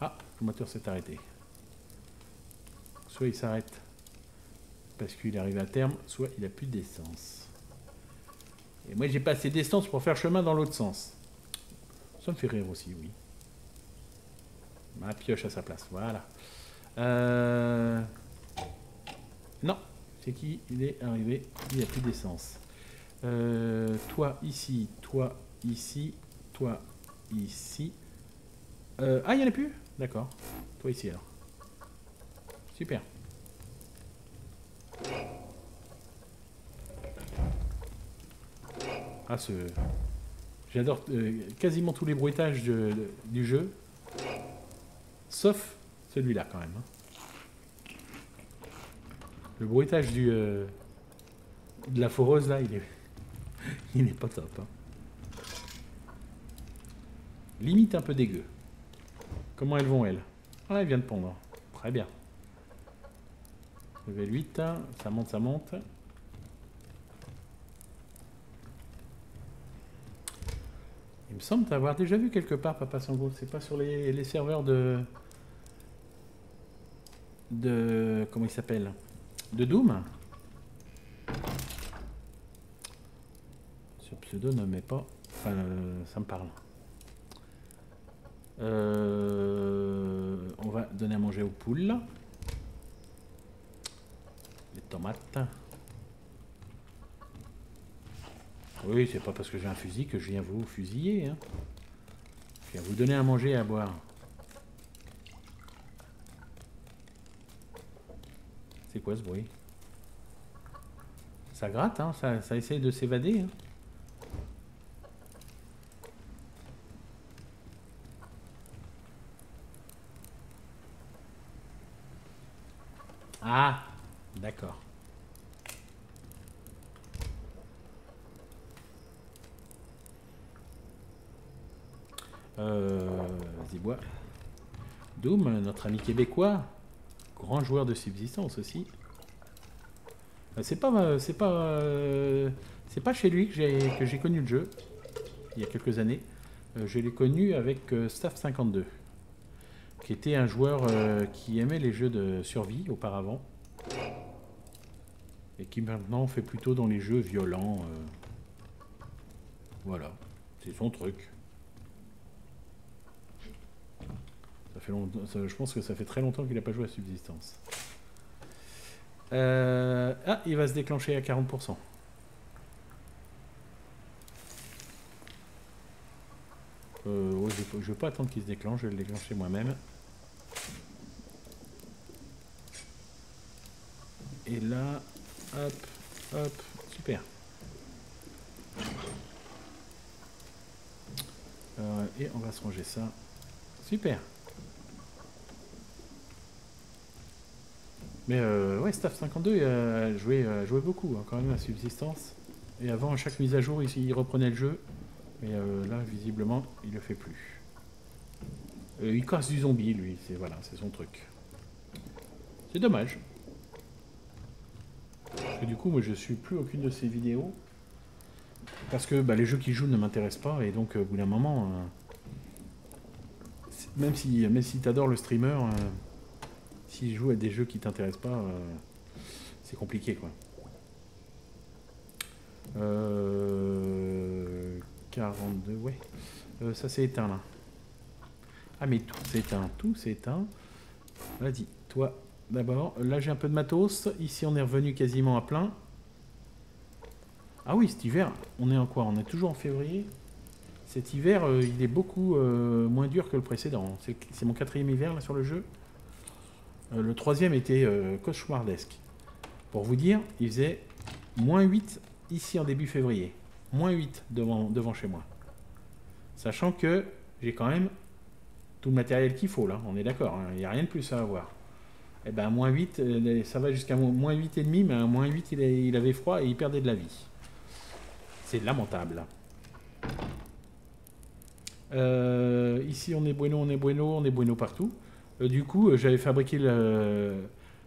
[SPEAKER 1] Ah, le moteur s'est arrêté. Soit il s'arrête parce qu'il arrive à terme, soit il a plus d'essence. Et moi j'ai pas assez d'essence pour faire chemin dans l'autre sens. Ça me fait rire aussi, oui. Ma pioche à sa place, voilà. Euh, non, c'est qui Il est arrivé, il n'y a plus d'essence. Euh, toi ici, toi ici, toi ici. Euh, ah, il n'y en a plus? D'accord. Toi ici alors. Super. Ah, ce... J'adore quasiment tous les bruitages du jeu. Sauf celui-là quand même. Hein. Le bruitage du, euh, de la foreuse là, il est, il n'est pas top. Hein. Limite un peu dégueu. Comment elles vont elles? Ah, elle vient de pondre. Très bien. Level 8, ça monte, ça monte. Il me semble t'avoir déjà vu quelque part, Papa Sango. C'est pas sur les serveurs de, de... Comment il s'appelle? De Doom? Ce pseudo ne met pas... Enfin, ça me parle. Euh, on va donner à manger aux poules. Les tomates. Oui, c'est pas parce que j'ai un fusil que je viens vous fusiller. Hein. Je viens vous donner à manger et à boire. C'est quoi ce bruit? Ça gratte, hein ça, ça essaye de s'évader. Hein ah, d'accord. Euh. Doom, notre ami québécois, grand joueur de subsistance aussi. Euh, c'est pas, euh, c'est pas, euh, c'est pas chez lui que j'ai que j'ai connu le jeu il y a quelques années. je l'ai connu avec Staff 52, qui était un joueur qui aimait les jeux de survie auparavant et qui maintenant fait plutôt dans les jeux violents. Voilà, c'est son truc. Je pense que ça fait très longtemps qu'il n'a pas joué à Subsistance. Euh, ah, il va se déclencher à 40%. Euh, je ne vais pas attendre qu'il se déclenche, je vais le déclencher moi-même. Et là, hop, hop, super. Euh, et on va se ranger ça. Super. Mais euh, ouais, Staff 52 a joué, beaucoup hein, quand même à Subsistance. Et avant, à chaque mise à jour, il, reprenait le jeu. Mais euh, là, visiblement, il le fait plus. Euh, il casse du zombie, lui. C'est voilà, c'est son truc. C'est dommage. Parce que du coup, moi, je suis plus aucune de ses vidéos. Parce que bah, les jeux qu'il joue ne m'intéressent pas. Et donc, au bout d'un moment, même si, même si t'adores le streamer si joue à des jeux qui t'intéressent pas, euh, c'est compliqué quoi. 42, euh, ouais. Euh, ça s'est éteint là. Ah mais tout s'est éteint, tout s'est éteint. Vas-y, toi d'abord. Là j'ai un peu de matos. Ici on est revenu quasiment à plein. Ah oui, cet hiver, on est en quoi? On est toujours en février? Cet hiver, il est beaucoup moins dur que le précédent. C'est mon quatrième hiver là sur le jeu. Euh, le troisième était euh, cauchemardesque. Pour vous dire, il faisait moins 8 ici en début février. Moins 8 devant, chez moi. Sachant que j'ai quand même tout le matériel qu'il faut là, on est d'accord, hein. il n'y a rien de plus à avoir. Et ben à moins 8, euh, ça va jusqu'à moins 8,5, mais à moins 8, il, avait froid et il perdait de la vie. C'est lamentable. Ici, on est bueno, on est bueno, on est bueno partout. Euh, du coup, euh, j'avais fabriqué le...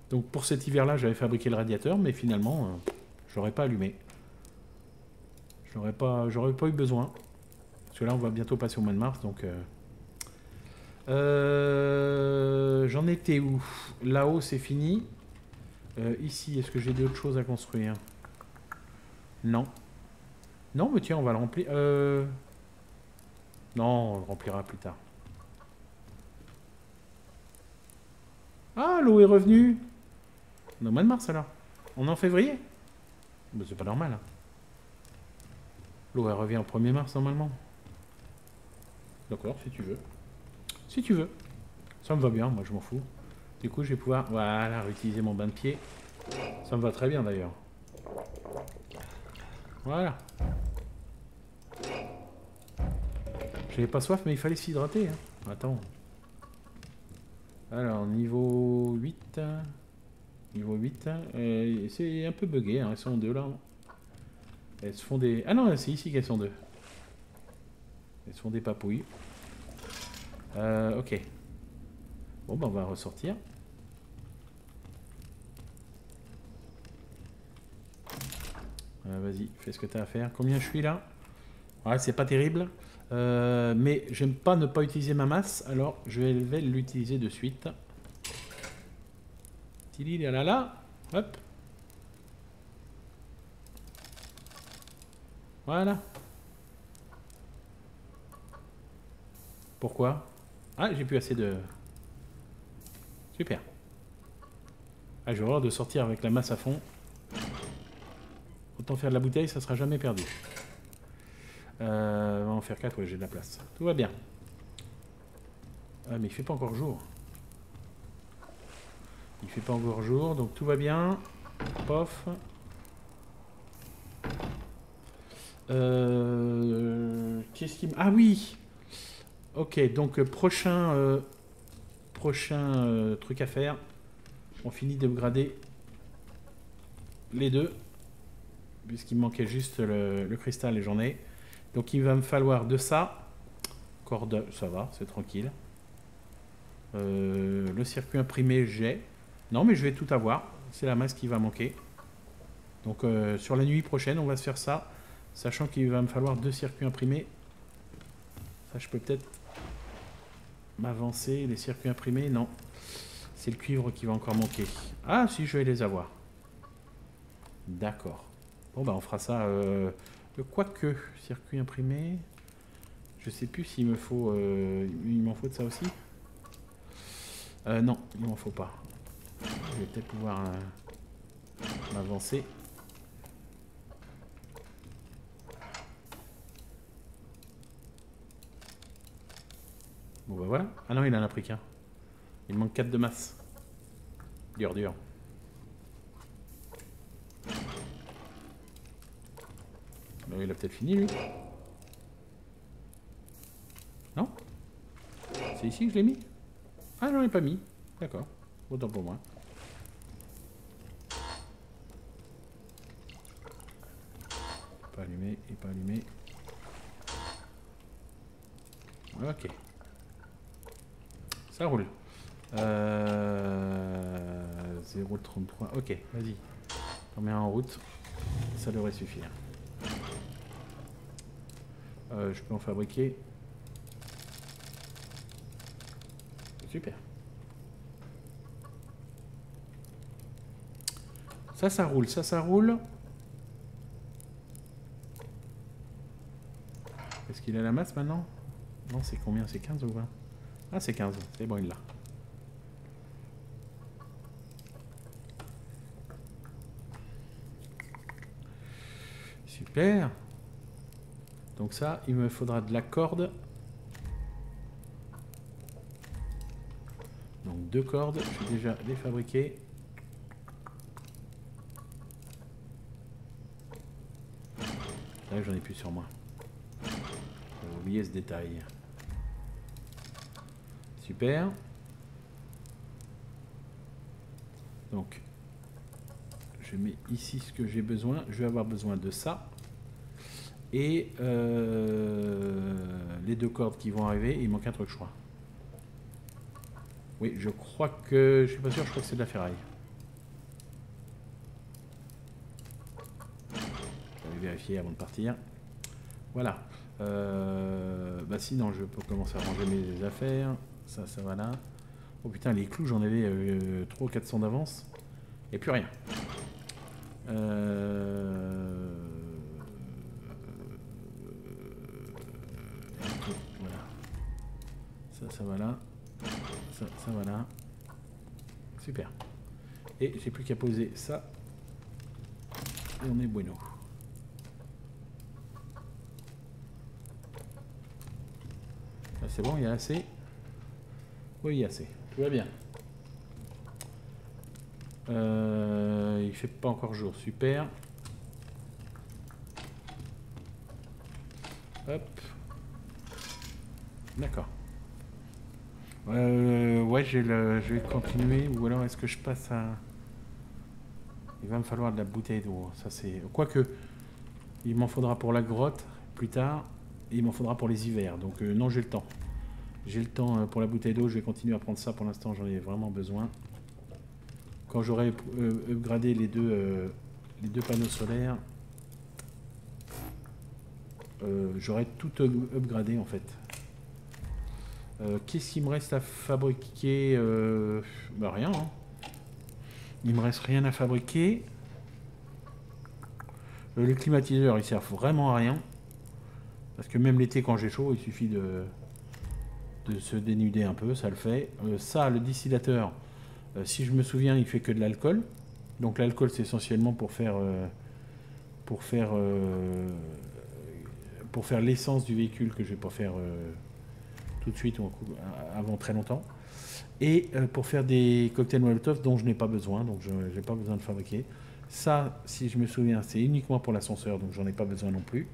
[SPEAKER 1] Donc pour cet hiver-là, j'avais fabriqué le radiateur, mais finalement, j'aurais pas allumé. J'aurais pas, j'aurais pas eu besoin. Parce que là, on va bientôt passer au mois de mars, donc... J'en étais où? Là-haut, c'est fini. ici, est-ce que j'ai d'autres choses à construire? Non. Non, mais tiens, on va le remplir. Non, on le remplira plus tard. Ah, l'eau est revenue On est au mois de mars alors. On est en février bah, C'est pas normal. Hein. L'eau elle revient au 1er mars normalement. D'accord, si tu veux. Si tu veux. Ça me va bien, moi je m'en fous. Du coup, je vais pouvoir, voilà, réutiliser mon bain de pied. Ça me va très bien d'ailleurs. Voilà. J'avais pas soif, mais il fallait s'hydrater. Hein. Attends. Alors, niveau 8. Niveau 8. Euh, c'est un peu bugué. Hein. Elles sont deux là. Elles se font des... Ah non, c'est ici qu'elles sont deux. Elles se font des papouilles. Euh, ok. Bon, ben on va ressortir. Euh, Vas-y, fais ce que tu as à faire. Combien je suis là? Ouais, c'est pas terrible. Euh, mais j'aime pas ne pas utiliser ma masse, alors je vais l'utiliser de suite. Tili là là, hop. Voilà. Pourquoi? Ah, j'ai plus assez de... Super. Ah, j'ai horreur de sortir avec la masse à fond. Autant faire de la bouteille, ça sera jamais perdu. Euh, on va en faire 4, ouais, j'ai de la place. Tout va bien. Ah, mais il fait pas encore jour. Il fait pas encore jour, donc tout va bien. Pof. Euh, Qu'est-ce qui... Ah oui Ok, donc euh, prochain, euh, prochain truc à faire. On finit d'upgrader les deux. Puisqu'il manquait juste le cristal et j'en ai. Donc il va me falloir de ça. Corde, ça va, c'est tranquille. Euh, le circuit imprimé, j'ai. Non, mais je vais tout avoir. C'est la masse qui va manquer. Donc euh, sur la nuit prochaine, on va se faire ça. Sachant qu'il va me falloir deux circuits imprimés. Ça, je peux peut-être m'avancer. Les circuits imprimés, non. C'est le cuivre qui va encore manquer. Ah, si, je vais les avoir. D'accord. Bon, bah on fera ça... Euh, Quoique, circuit imprimé. Je sais plus s'il me faut... Euh, il m'en faut de ça aussi euh, Non, il m'en faut pas. Je vais peut-être pouvoir euh, m'avancer. Bon bah voilà. Ah non, il en a pris qu'un. Il manque 4 de masse. Dur, dur. Il a peut-être fini, lui. Non? C'est ici que je l'ai mis? Ah, j'en ai pas mis. D'accord. Autant pour moi. Pas allumé et pas allumé. Ok. Ça roule. Euh, 0,33. Ok, vas-y. On met en route. Ça devrait suffire. Euh, je peux en fabriquer. Super. Ça, ça roule, ça, ça roule. Est-ce qu'il a la masse maintenant? Non, c'est combien? C'est 15 ou 20 Ah, c'est 15. C'est bon, il l'a. Super. Donc ça, il me faudra de la corde. Donc deux cordes, déjà les fabriquer. Là, j'en ai plus sur moi. J'ai oublié ce détail. Super. Donc, je mets ici ce que j'ai besoin. Je vais avoir besoin de ça. Et euh, les deux cordes qui vont arriver. Il manque un truc, je crois. Oui, je crois que... Je suis pas sûr, je crois que c'est de la ferraille. Je vais vérifier avant de partir. Voilà. Euh, bah sinon, je peux commencer à ranger mes affaires. Ça, ça va là. Oh putain, les clous, j'en avais euh, 3 ou 400 d'avance. Et plus rien. Euh... Voilà. Ça, ça va là. Ça, ça va là. Super. Et j'ai plus qu'à poser ça. Et on est bueno. Ah, c'est bon, il y a assez? Oui, il y a assez. Tout va bien. Euh, il fait pas encore jour, super. Hop. D'accord. Euh, ouais, je vais continuer. Ou alors est-ce que je passe à... Il va me falloir de la bouteille d'eau. Ça c'est. Quoique, il m'en faudra pour la grotte plus tard. Et il m'en faudra pour les hivers. Donc euh, non, j'ai le temps. J'ai le temps euh, pour la bouteille d'eau. Je vais continuer à prendre ça. Pour l'instant, j'en ai vraiment besoin. Quand j'aurai upgradé les deux, les deux panneaux solaires, j'aurai tout up- upgradé en fait. Euh, Qu'est-ce qu'il me reste à fabriquer Euh, Bah rien. hein. Il me reste rien à fabriquer. Euh, les climatiseurs, ils servent vraiment à rien. Parce que même l'été, quand j'ai chaud, il suffit de, se dénuder un peu, ça le fait. Ça, le distillateur, si je me souviens, il fait que de l'alcool. Donc l'alcool, c'est essentiellement pour faire, pour faire, pour faire l'essence du véhicule que je vais pas faire tout de suite ou cou- avant très longtemps. Et euh, pour faire des cocktails Molotov dont je n'ai pas besoin, donc je n'ai pas besoin de fabriquer. Ça, si je me souviens, c'est uniquement pour l'ascenseur, donc j'en ai pas besoin non plus.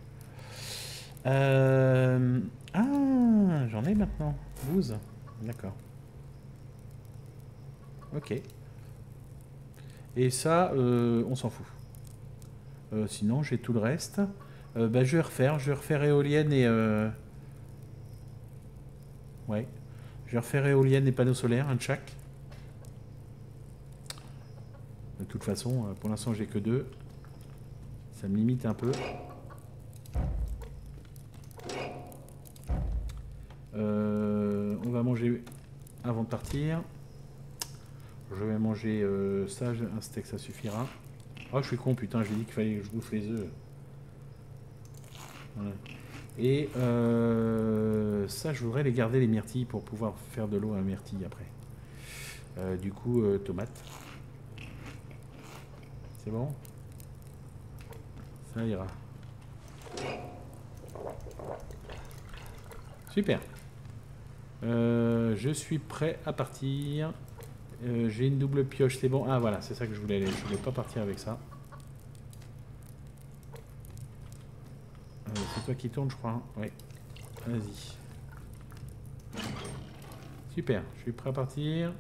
[SPEAKER 1] Euh, Ah, j'en ai maintenant. 12. D'accord. Ok. Et ça, euh, on s'en fout. Euh, sinon, j'ai tout le reste. Euh, bah, je vais refaire. Je vais refaire éolienne et... Ouais. Je vais refaire éolienne et panneaux solaires, un de chaque. De toute façon, euh, pour l'instant, j'ai que deux. Ça me limite un peu. Euh, on va manger avant de partir. Je vais manger euh, ça, un steak, ça suffira. Oh, je suis con, putain, j'ai dit qu'il fallait que je bouffe les œufs. Voilà. Et euh, ça, je voudrais les garder, les myrtilles, pour pouvoir faire de l'eau à myrtille après. Euh, du coup, euh, tomate. C'est bon? Ça ira. Super. Je suis prêt à partir. J'ai une double pioche, c'est bon? Ah voilà, c'est ça que je voulais. Je voulais pas partir avec ça. C'est toi qui tourne, je crois. hein ouais. Vas-y. Super, je suis prêt à partir.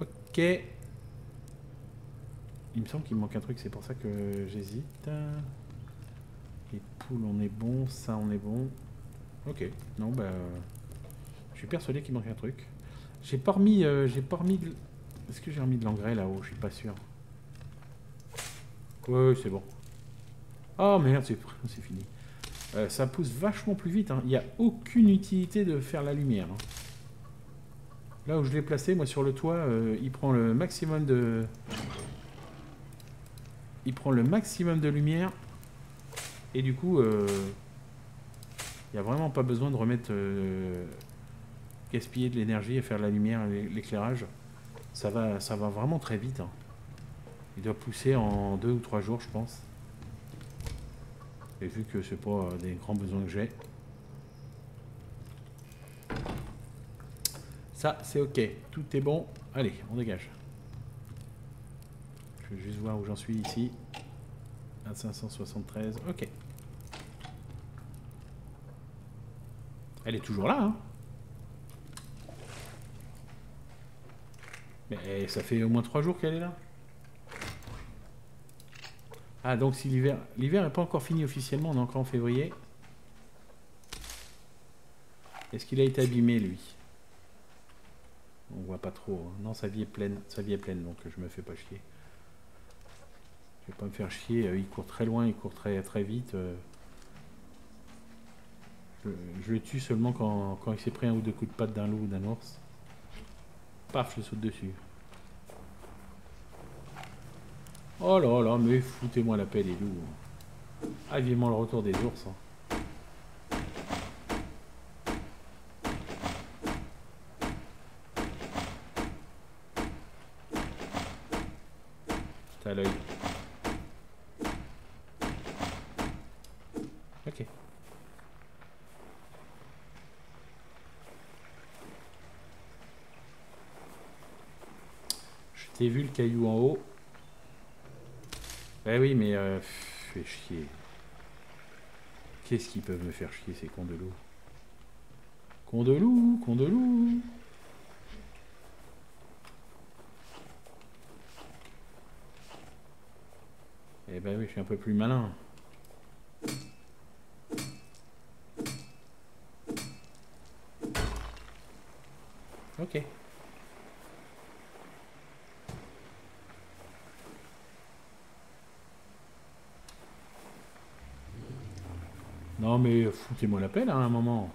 [SPEAKER 1] Ok. Il me semble qu'il me manque un truc, c'est pour ça que j'hésite. Les poules, on est bon. Ça, on est bon. Ok. Non, bah. Je suis persuadé qu'il manque un truc. J'ai pas remis. euh, j'ai pas remis. de- Est-ce que j'ai remis de l'engrais là-haut? Je suis pas sûr. Ouais, ouais, c'est bon. Oh merde, c'est fini. Euh, ça pousse vachement plus vite. hein. Il n'y a aucune utilité de faire la lumière. hein. Là où je l'ai placé, moi sur le toit, euh, il prend le maximum de. Il prend le maximum de lumière. Et du coup, euh, il n'y a vraiment pas besoin de remettre. gaspiller de l'énergie et faire la lumière, l'é- l'éclairage. Ça va, ça va vraiment très vite. hein. Il doit pousser en deux ou trois jours, je pense. Et vu que c'est pas euh, des grands besoins que j'ai. Ça, c'est ok. Tout est bon. Allez, on dégage. Je vais juste voir où j'en suis ici. À 573. Ok. Elle est toujours là, hein Mais ça fait au moins trois jours qu'elle est là. Ah, donc si l'hiver... L'hiver n'est pas encore fini officiellement, on est encore en février. Est-ce qu'il a été abîmé, lui? On voit pas trop. hein. Non, sa vie est pleine. Sa vie est pleine, donc je me fais pas chier. Je vais pas me faire chier. euh, Il court très loin, il court très, très vite. euh. Je, le tue seulement quand, quand il s'est pris un ou deux coups de patte d'un loup ou d'un ours. Paf, je saute dessus. Oh là là, mais foutez-moi la paix, les loups. Ah, vivement le retour des ours. hein. T'as l'œil. Ok. Je t'ai vu le caillou en haut. Eh oui, mais euh, fais chier. Qu'est-ce qu'ils peuvent me faire chier ces cons de loup Cons de loup, de loup. Eh ben oui, je suis un peu plus malin. Ok. Mais foutez-moi la peine à un moment.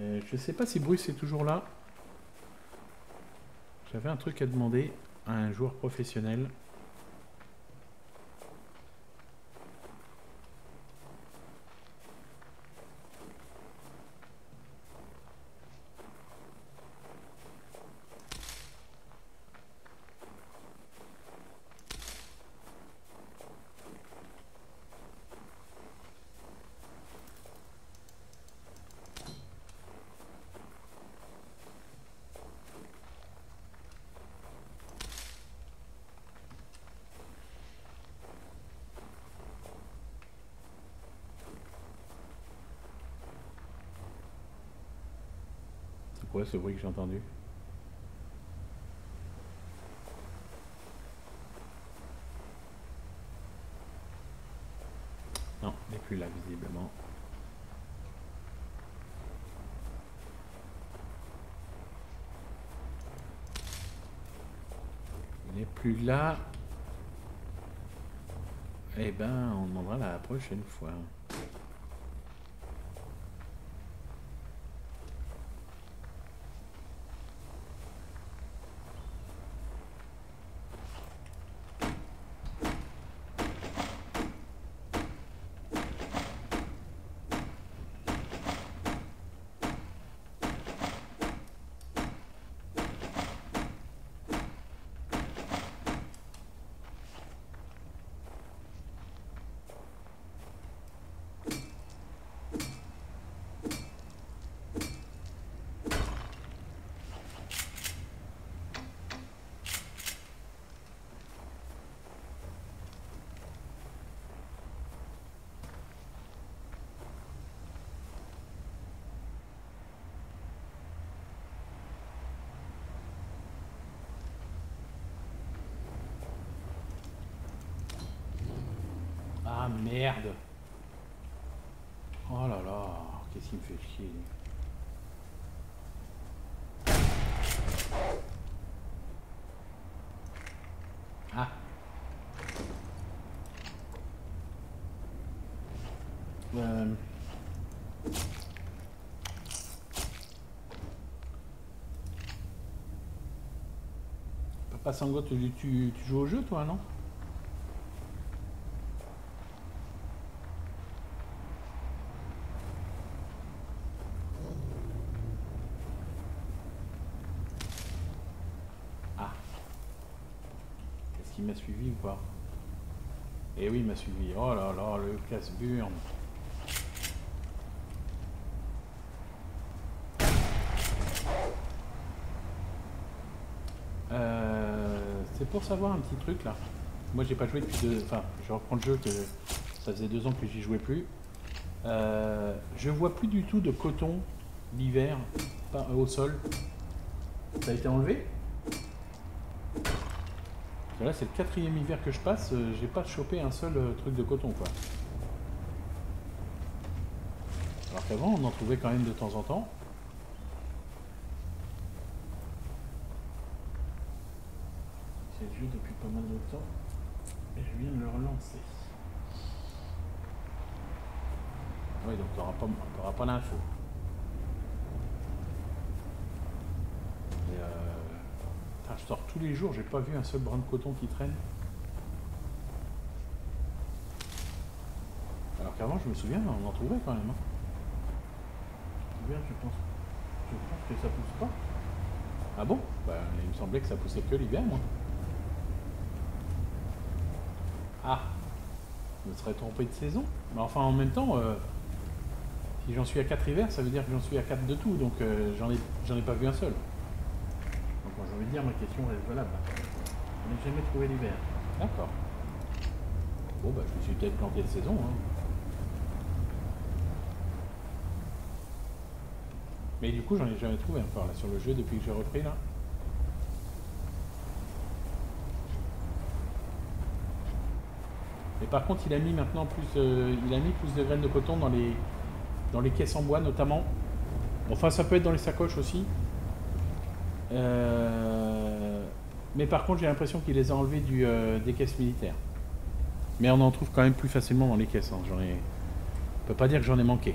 [SPEAKER 1] Euh, je sais pas si Bruce est toujours là. J'avais un truc à demander à un joueur professionnel. Ce bruit que j'ai entendu Non, il n'est plus là visiblement. Il n'est plus là. Eh ben, on demandera la prochaine fois. Ah merde Oh là là, qu'est-ce qui me fait chier Ah Euh, Papa Sango, tu, tu, joues au jeu toi, non Ah. M'a suivi ou pas? Eh oui, il m'a suivi. Oh là là, le casse-burne. Euh... pour savoir un petit truc là. Moi j'ai pas joué depuis deux. Enfin, je reprends le jeu que ça faisait deux ans que j'y jouais plus. Euh, je vois plus du tout de coton l'hiver pas- au sol. Ça a été enlevé Là c'est le quatrième hiver que je passe, euh, j'ai pas chopé un seul euh, truc de coton quoi. Alors qu'avant on en trouvait quand même de temps en temps. Depuis pas mal de temps. Et je viens de le relancer. Oui, donc t'auras pas, t'auras pas l'info. Et euh... je sors tous les jours, j'ai pas vu un seul brin de coton qui traîne. Alors qu'avant, je me souviens, on en trouvait quand même. Hein. L'hiver, je pense, je pense que ça pousse pas? Ah bon? Bah, il me semblait que ça poussait que l'hiver, moi. Ah Je me serais trompé de saison. Mais enfin, en même temps, euh, si j'en suis à 4 hivers, ça veut dire que j'en suis à 4 de tout. Donc, euh, j'en ai, ai pas vu un seul. Donc, moi, j'ai envie de dire, ma question reste valable. Je n'ai jamais trouvé l'hiver. D'accord. Bon, bah, je me suis peut-être planté de saison. Hein. Mais du coup, j'en ai jamais trouvé encore là sur le jeu depuis que j'ai repris là. Et par contre, il a mis maintenant plus, euh, il a mis plus de graines de coton dans les, dans les caisses en bois notamment. Enfin, ça peut être dans les sacoches aussi. Euh, mais par contre, j'ai l'impression qu'il les a enlevés euh, des caisses militaires. Mais on en trouve quand même plus facilement dans les caisses. hein. J'en ai, on peut pas dire que j'en ai manqué.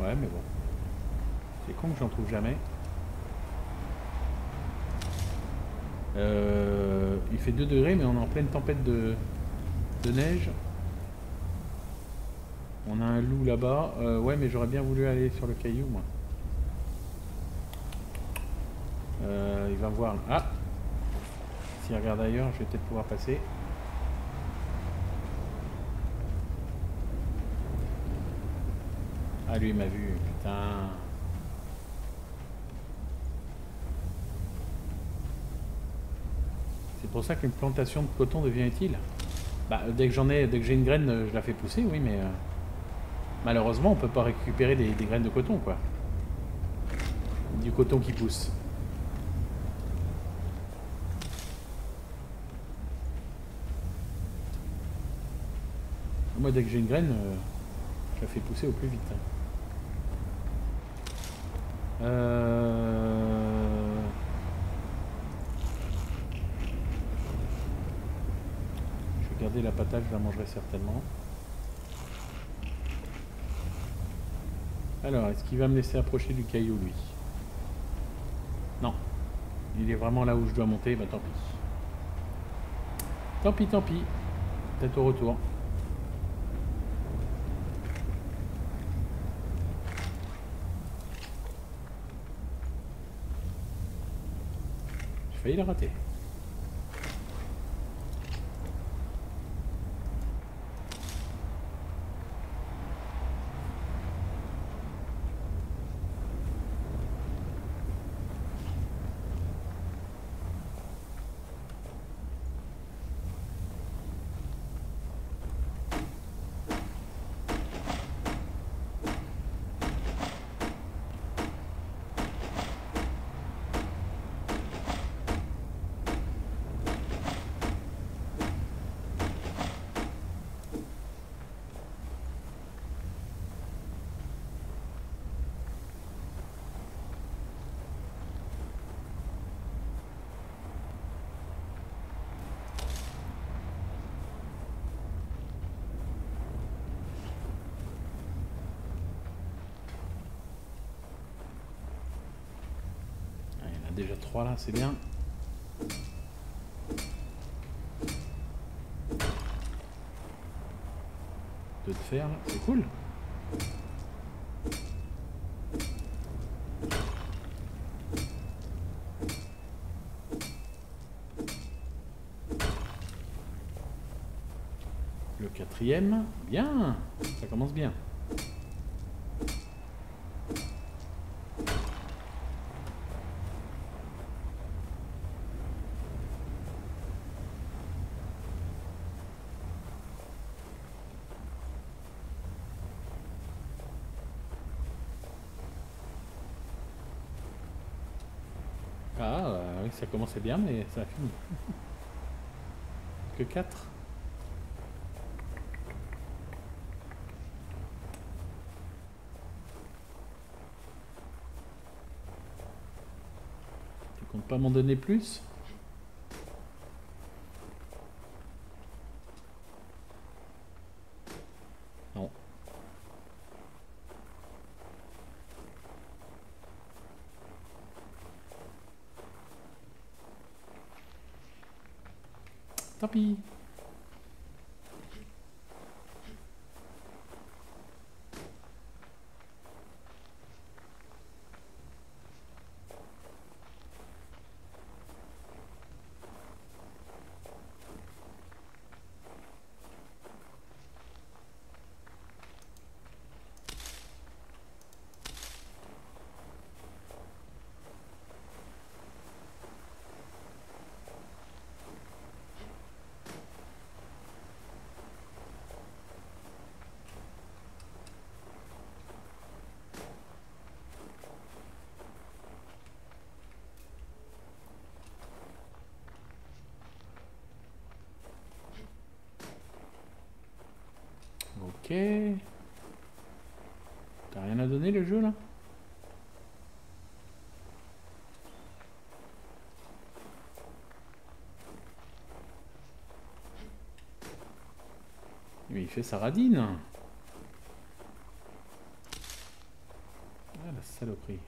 [SPEAKER 1] Ouais, mais bon. C'est con que j'en trouve jamais. Euh, il fait 2 degrés, mais on est en pleine tempête de, neige. On a un loup là-bas. Euh, ouais, mais j'aurais bien voulu aller sur le caillou, moi. Euh, il va voir. Ah S'il regarde ailleurs, je vais peut-être pouvoir passer. Ah, lui, il m'a vu. Putain. Pour ça qu'une plantation de coton devient utile. Bah, dès que j'en ai, dès que j'ai une graine, euh, je la fais pousser, oui, mais euh, malheureusement, on peut pas récupérer des, des graines de coton, quoi. Du coton qui pousse. Moi, dès que j'ai une graine, euh, je la fais pousser au plus vite. hein. Euh... Je la patate, je la mangerai certainement. Alors, est-ce qu'il va me laisser approcher du caillou, lui? Non. Il est vraiment là où je dois monter, bah tant pis. Tant pis, tant pis. Peut-être au retour. J'ai failli le rater. Voilà, c'est bien. Deux de fer, c'est cool. Le quatrième, bien, ça commence bien. Ça commençait bien, mais ça a fini. que 4 Tu comptes pas m'en donner plus Non. Tant pis. Ok. Donner le jeu là? Il fait sa radine. Ah la saloperie.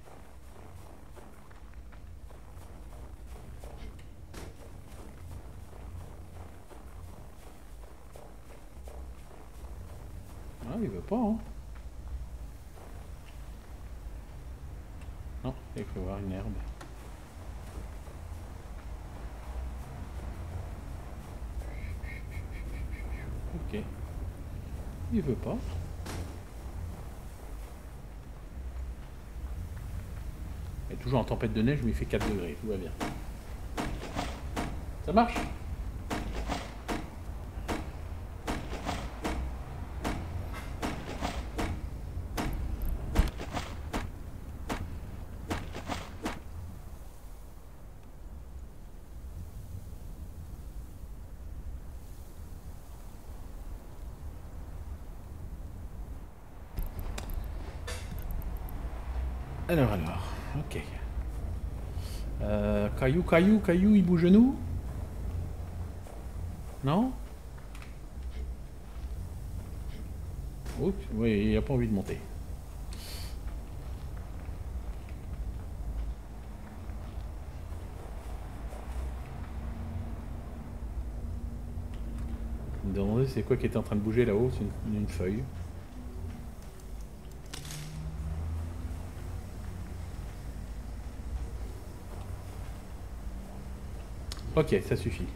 [SPEAKER 1] Ah, il veut pas, hein. Non, il faut voir une herbe. Ok. Il veut pas. Et toujours en tempête de neige, mais il fait 4 degrés, tout va bien. Ça marche Alors, alors, ok. Euh, caillou, caillou, il bouge nous Non? Oups, oui, il a pas envie de monter. Me demandais c'est quoi qui était en train de bouger là-haut, c'est une feuille. Ok, ça suffit.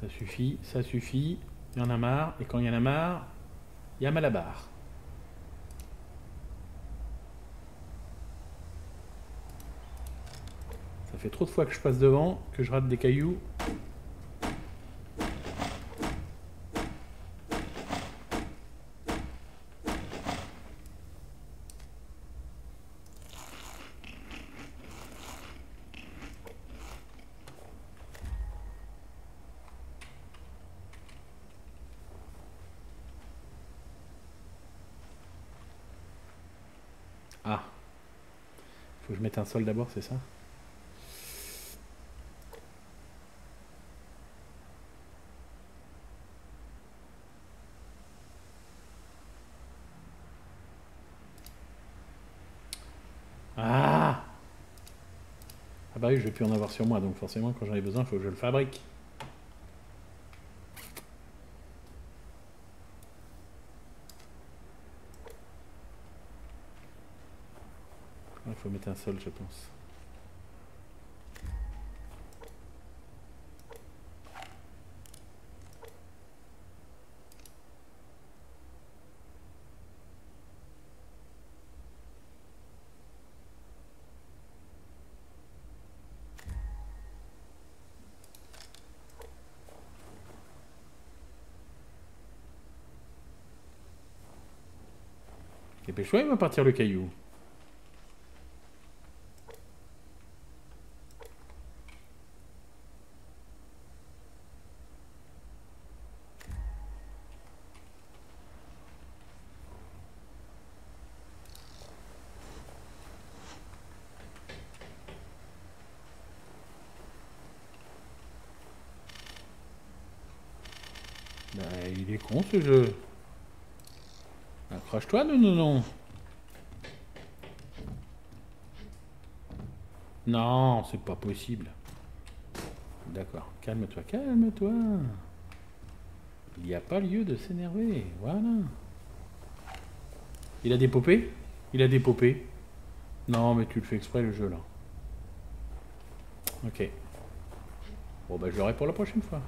[SPEAKER 1] Ça suffit, ça suffit. Il y en a marre. Et quand il y en a marre, il y a Malabar. Ça fait trop de fois que je passe devant, que je rate des cailloux. Ah. D'abord, c'est ça? Ah Ah bah oui, je vais plus en avoir sur moi, donc forcément quand j'en ai besoin, il faut que je le fabrique. Sol, je pense. Dépêche-toi, il va partir le caillou. Bah, il est con ce jeu. Accroche-toi, non, non, non. Non, c'est pas possible. D'accord, calme-toi, calme-toi. Il n'y a pas lieu de s'énerver, voilà. Il a des popées Il a des popées Non, mais tu le fais exprès le jeu là. Ok. Bon bah je l'aurai pour la prochaine fois.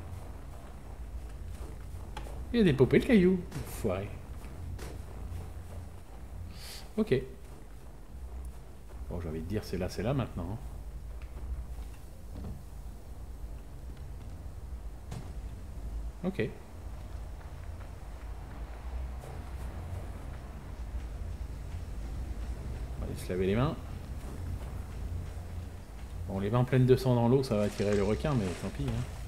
[SPEAKER 1] Il y a des popées de cailloux. Foiré. Ok. Bon, j'ai envie de dire c'est là, c'est là maintenant. Ok. On va aller se laver les mains. Bon, les mains pleines de sang dans l'eau, ça va attirer le requin, mais tant pis. Hein.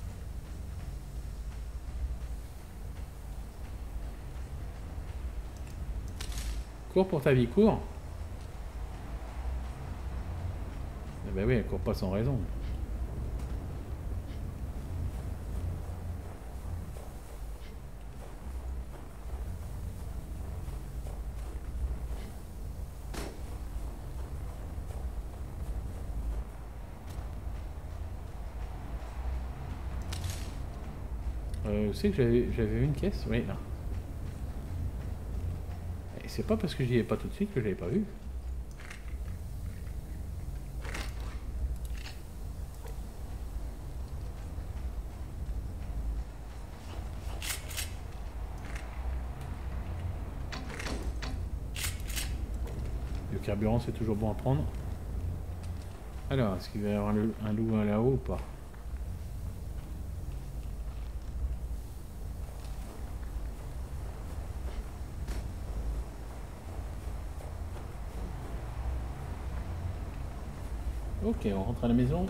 [SPEAKER 1] Cours pour ta vie, cours. Eh ben oui, elle court pas sans raison. Euh, vous que j'avais vu une caisse? Oui. C'est pas parce que j'y ai pas tout de suite que je l'avais pas vu. carburant, c'est toujours bon à prendre. Alors, est-ce qu'il va y avoir un loup là-haut ou pas? Ok, on rentre à la maison.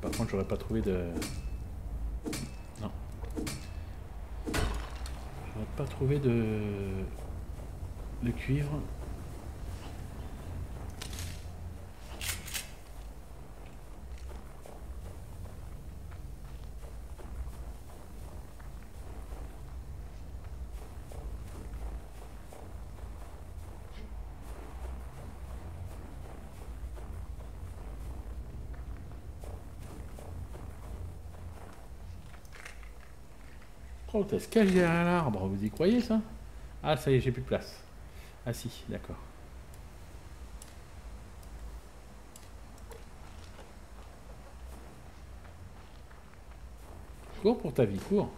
[SPEAKER 1] par contre, j'aurais pas trouvé de... Non. J'aurais pas trouvé de... de cuivre. Oh, t'as derrière l'arbre, vous y croyez ça? Ah, ça y est, j'ai plus de place. Ah si, d'accord. Cours pour ta vie, cours.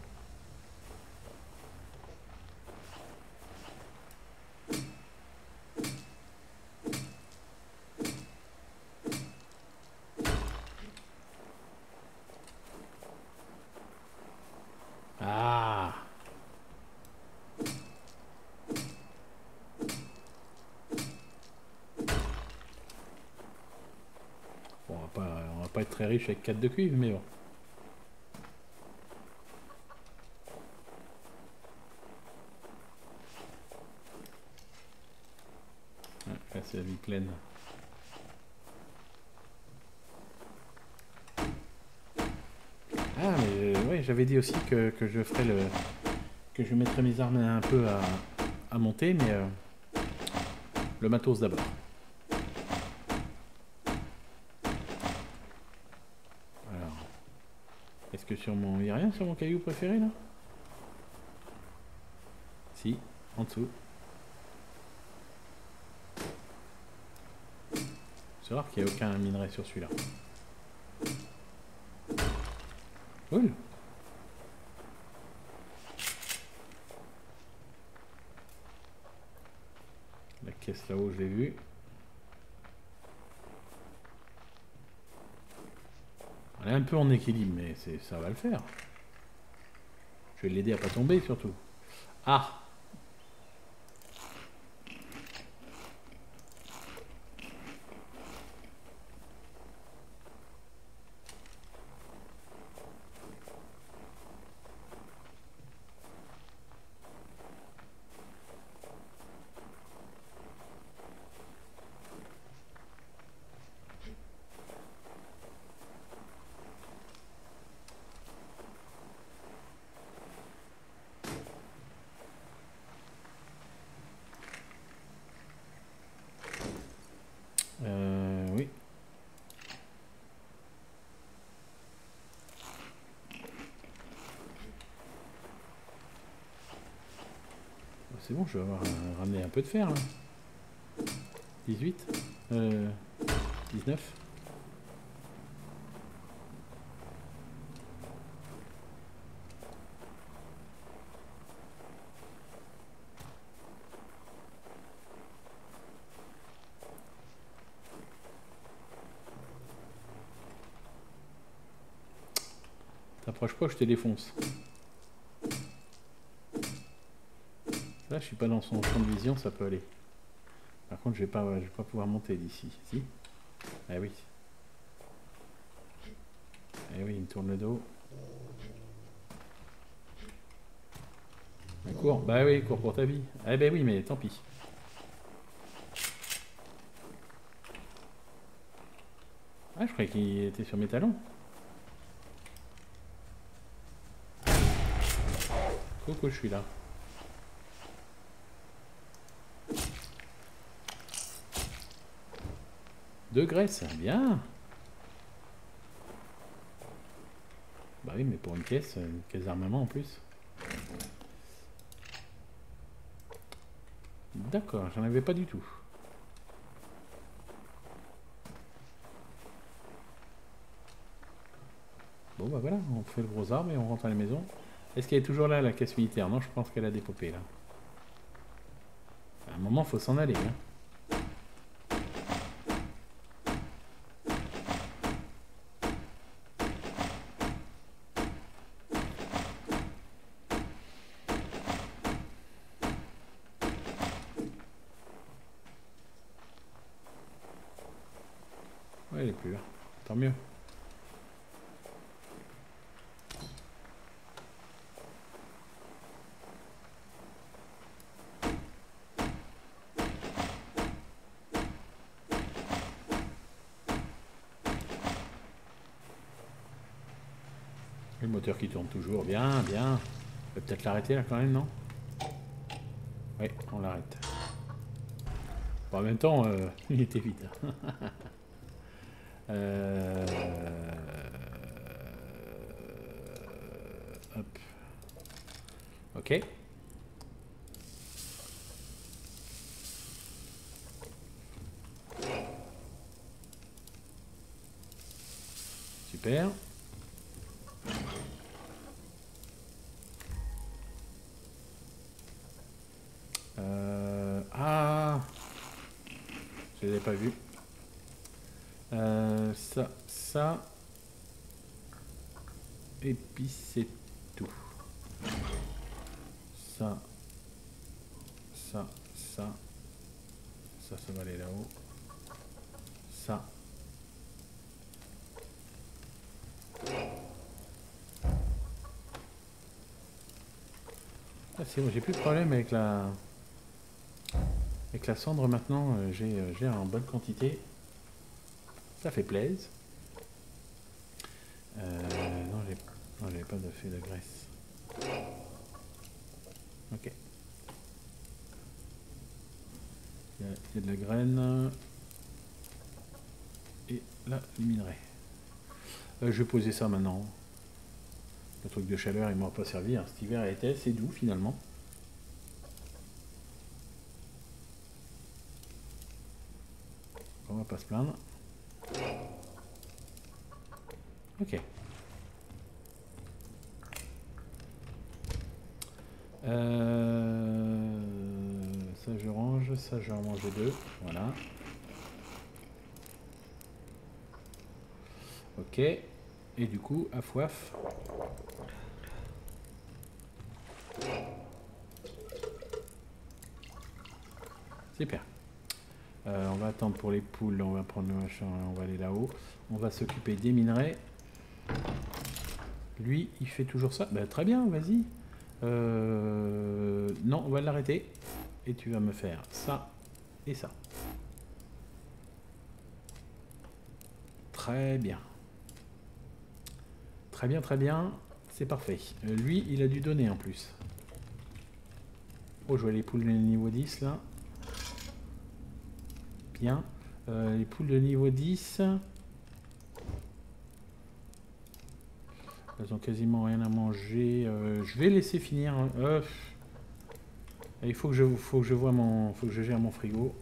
[SPEAKER 1] très riche avec 4 de cuivre, mais bon. là, c'est la vie pleine. Ah, mais ouais, j'avais dit aussi que, je ferais le. que je mettrais mes armes un peu à, monter, mais. Euh, le matos d'abord. que sur mon... A rien sur mon caillou préféré là? Si, en dessous. C'est rare qu'il n'y ait aucun minerai sur celui-là. Cool. La caisse là-haut, je l'ai vue. On est un peu en équilibre, mais ça va le faire. Je vais l'aider à pas tomber surtout. Ah C'est bon, je vais avoir ramené un peu de fer. 18 euh, 19 T'approches pas, je te défonce. Je suis pas dans son champ de vision, ça peut aller. Par contre, je vais pas, je vais pas pouvoir monter d'ici. Si? Ah oui. Eh oui, il me tourne le dos. Cours Bah oui, cours pour ta vie. Eh ben oui, mais tant pis. Ah, je croyais qu'il était sur mes talons. Coucou, je suis là. De graisse, bien. Bah oui, mais pour une caisse, une caisse d'armement en plus. D'accord, j'en avais pas du tout. Bon bah voilà, on fait le gros arbre et on rentre à la maison. Est-ce qu'elle est toujours là, la caisse militaire? Non, je pense qu'elle a dépopé là. À un moment, faut s'en aller. Hein. Le moteur qui tourne toujours. Bien, bien. On peut peut-être l'arrêter là quand même, non? Oui, on l'arrête. en même temps, euh, il était vide. euh... Hop. Ok. Super. pas vu. Euh, ça, ça. Et c'est tout. Ça. Ça, ça. Ça, ça va aller là-haut. Ça. Ah, c'est bon, j'ai plus de problème avec la... Avec la cendre maintenant, euh, euh, j'ai en bonne quantité. Ça fait plaisir. Euh, non, j'ai pas de fait de graisse. Ok. Il y, a, de la graine. Et là, le minerai. je vais poser ça maintenant. Le truc de chaleur, il m'aura pas servi. hein. Cet hiver a été assez doux finalement. On va pas se plaindre. Ok. Je vais en manger deux. Voilà. Ok. Et du coup, à foif. Super. Euh, on va attendre pour les poules, on va prendre le machin, on va aller là-haut. On va s'occuper des minerais. Lui, il fait toujours ça. Bah, très bien, vas-y. Euh, non, on va l'arrêter. Et tu vas me faire ça et ça. Très bien. Très bien, très bien. C'est parfait. Euh, lui, il a dû donner en plus. Oh, je vois les poules de niveau 10 là. Bien. Euh, les poules de niveau 10. Elles ont quasiment rien à manger. Euh, je vais laisser finir. Il faut que je faut que je mon faut que je gère mon frigo.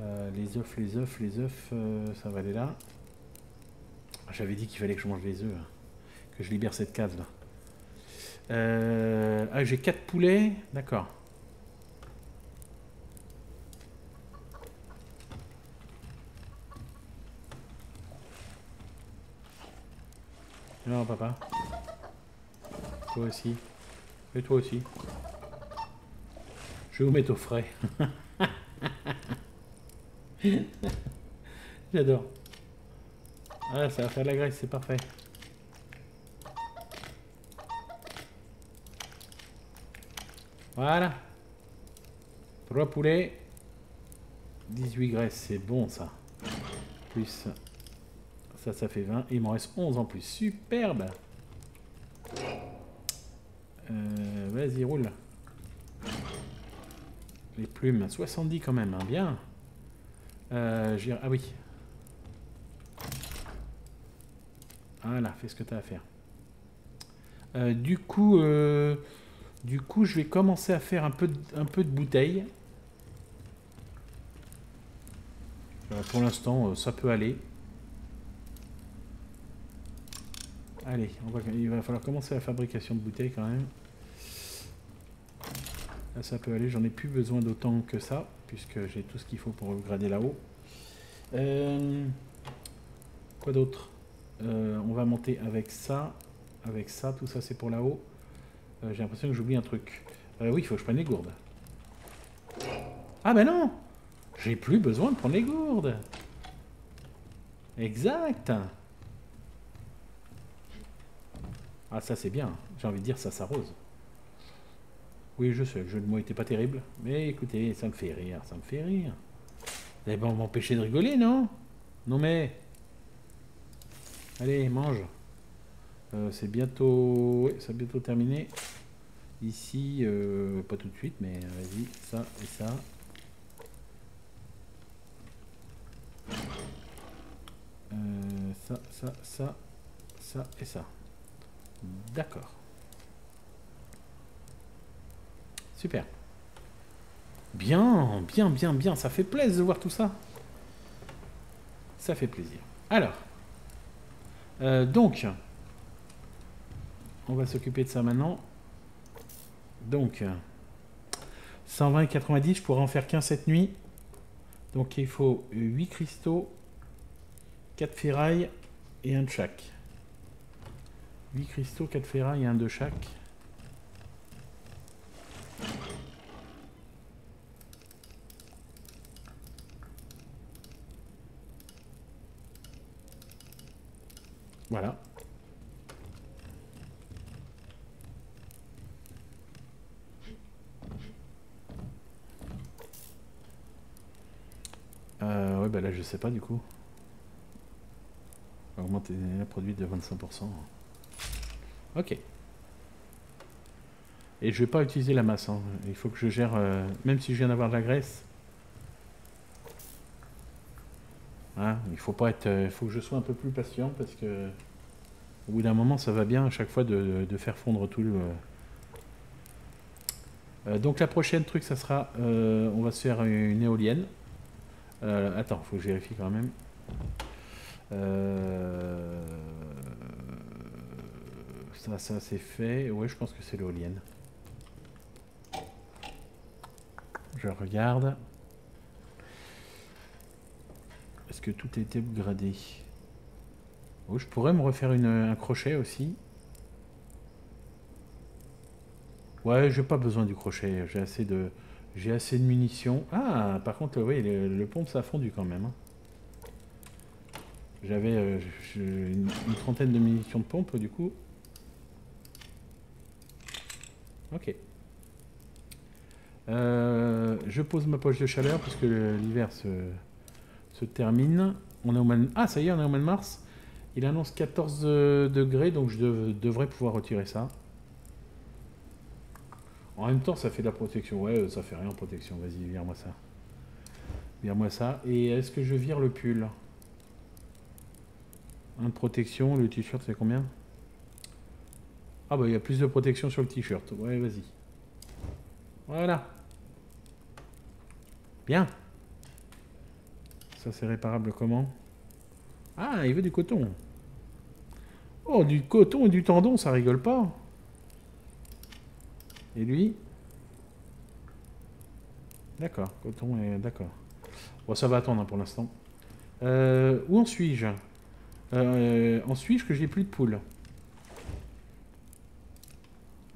[SPEAKER 1] Euh, les œufs, les œufs, les œufs, euh, ça va aller là. J'avais dit qu'il fallait que je mange les œufs, hein. que je libère cette case là. Euh, ah, j'ai 4 poulets, d'accord. Non, papa. Toi aussi. Et toi aussi. Je vais vous mettre au frais. J'adore. Ah, ça va faire de la graisse, c'est parfait. Voilà. Trois poulets. 18 graisses, c'est bon ça. Plus ça, ça fait 20. Et il m'en reste 11 en plus. Superbe. Euh, Vas-y, roule. Les plumes, 70 quand même, hein, bien. Euh, ah oui. Voilà, fais ce que tu as à faire. Euh, du coup, euh, du coup, je vais commencer à faire un peu de, un pour l'instant, ça peut aller. Allez, il va falloir commencer la fabrication de bouteilles quand même. Ça peut aller. J'en ai plus besoin d'autant que ça, puisque j'ai tout ce qu'il faut pour upgrader là-haut. Euh, quoi d'autre Euh, On va monter avec ça, avec ça. Tout ça, c'est pour là-haut. Euh, j'ai l'impression que j'oublie un truc. Oui, il faut que je prenne les gourdes. Ah ben non J'ai plus besoin de prendre les gourdes. Exact. Ah ça c'est bien. J'ai envie de dire ça s'arrose. Oui, je sais, le jeu de mots était pas terrible. Mais écoutez, ça me fait rire, ça me fait rire. Vous allez m'empêcher de rigoler, non? Non mais... Allez, mange. Euh, c'est bientôt... ouais, c'est bientôt terminé. Ici, euh, pas tout de suite, mais euh, vas-y, ça et ça. Ça, ça, ça, ça et ça. D'accord. Super. Bien, bien, bien, bien. Ça fait plaisir de voir tout ça. Ça fait plaisir. Alors. euh, donc. On va s'occuper de ça maintenant. Donc. euh, 120 et 90, je pourrais en faire qu'un cette nuit. Donc il faut 8 cristaux, 4 ferrailles et un de chaque. 8 cristaux, 4 ferrailles et un de chaque. Voilà. Euh, ouais, bah là, je sais pas du coup. Augmenter la produit de 25%. Ok. Et je vais pas utiliser la masse. hein. Il faut que je gère, euh, même si je viens d'avoir de la graisse. Hein, il faut pas être, euh, faut que je sois un peu plus patient parce que Au bout d'un moment, ça va bien à chaque fois de, faire fondre tout le... Euh, donc la prochaine truc, ça sera... euh, on va se faire une éolienne. Euh, attends, faut que je vérifie quand même. Euh, Ça, ça c'est fait. Ouais, je pense que c'est l'éolienne. Je regarde. Est-ce que tout a été Oh, je pourrais me refaire un crochet aussi. Ouais, j'ai pas besoin du crochet. J'ai assez de, j'ai assez de munitions. Ah, par contre, oui, le, le pompe ça fondu quand même. hein. J'avais euh, une, une trentaine de munitions de pompe du coup. Ok. Euh, je pose ma poche de chaleur parce que l'hiver se, se termine. On est au mois Ah, ça y est, on est au mois de mars. Il annonce 14 euh, degrés, donc je dev- devrais pouvoir retirer ça. En même temps, ça fait de la protection. Ouais, euh, ça fait rien en protection. Vas-y, vire-moi ça. Vire-moi ça. Et est-ce que je vire le pull? Un de protection, le t-shirt, c'est combien? Ah bah, il y a plus de protection sur le t-shirt. Ouais, vas-y. Voilà. Bien. Ça, c'est réparable comment? Ah, il veut du coton. Oh, du coton et du tendon, ça rigole pas. Et lui? D'accord, coton et... D'accord. Bon, ça va attendre hein, pour l'instant. Euh, où en suis-je? Euh, En suis-je que j'ai plus de poules?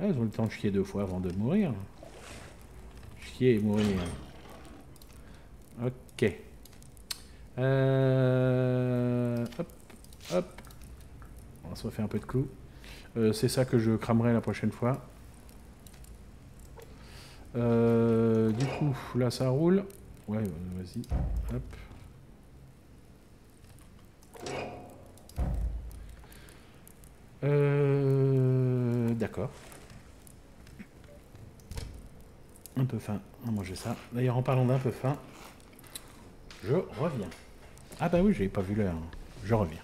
[SPEAKER 1] Ah, Ils ont le temps de chier deux fois avant de mourir. Chier et mourir. Ok. Euh, hop, hop. On se refaire un peu de clous. Euh, C'est ça que je cramerai la prochaine fois. Euh, du coup, là ça roule. Ouais, vas-y. Hop. D'accord. Un peu faim. On va manger ça. D'ailleurs, en parlant d'un peu faim, je reviens. Ah bah oui, j'avais pas vu l'heure. Je reviens.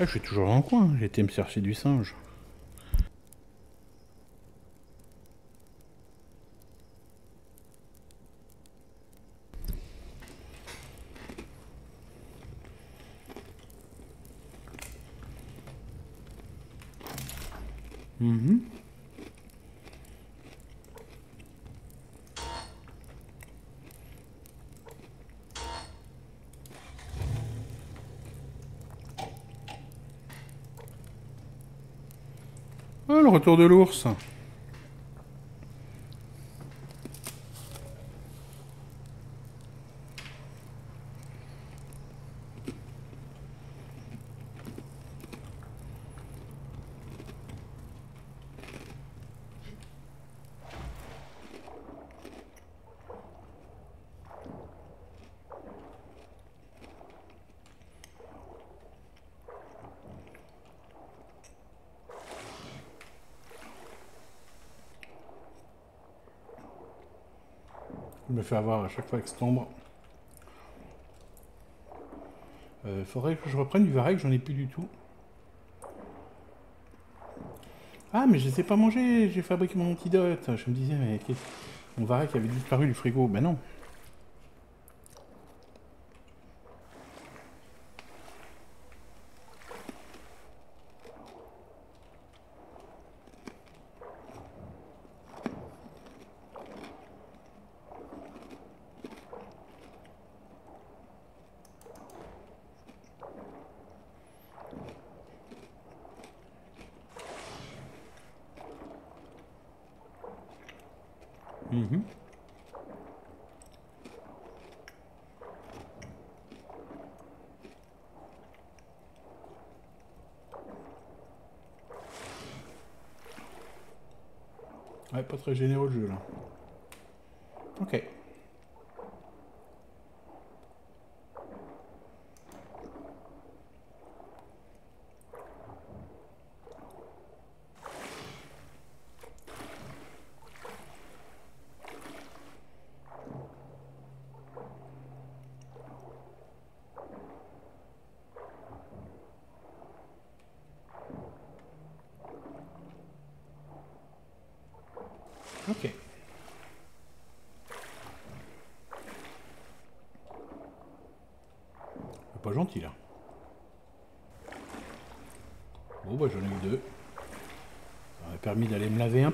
[SPEAKER 1] Ah, je suis toujours dans le coin. J'ai été me chercher du singe. De l'ours. Avoir à chaque fois avec cet ombre. Euh, faudrait que je reprenne du varech, j'en ai plus du tout. Ah, mais je ne ai pas mangés, j'ai fabriqué mon antidote. Je me disais, mais mon varech avait disparu du frigo. Ben non. Mhm. Ouais, pas très généreux le jeu là. Ok. Ok. C'est Pas gentil là. Bon bah j'en ai eu deux. Ça m'a permis d'aller me laver un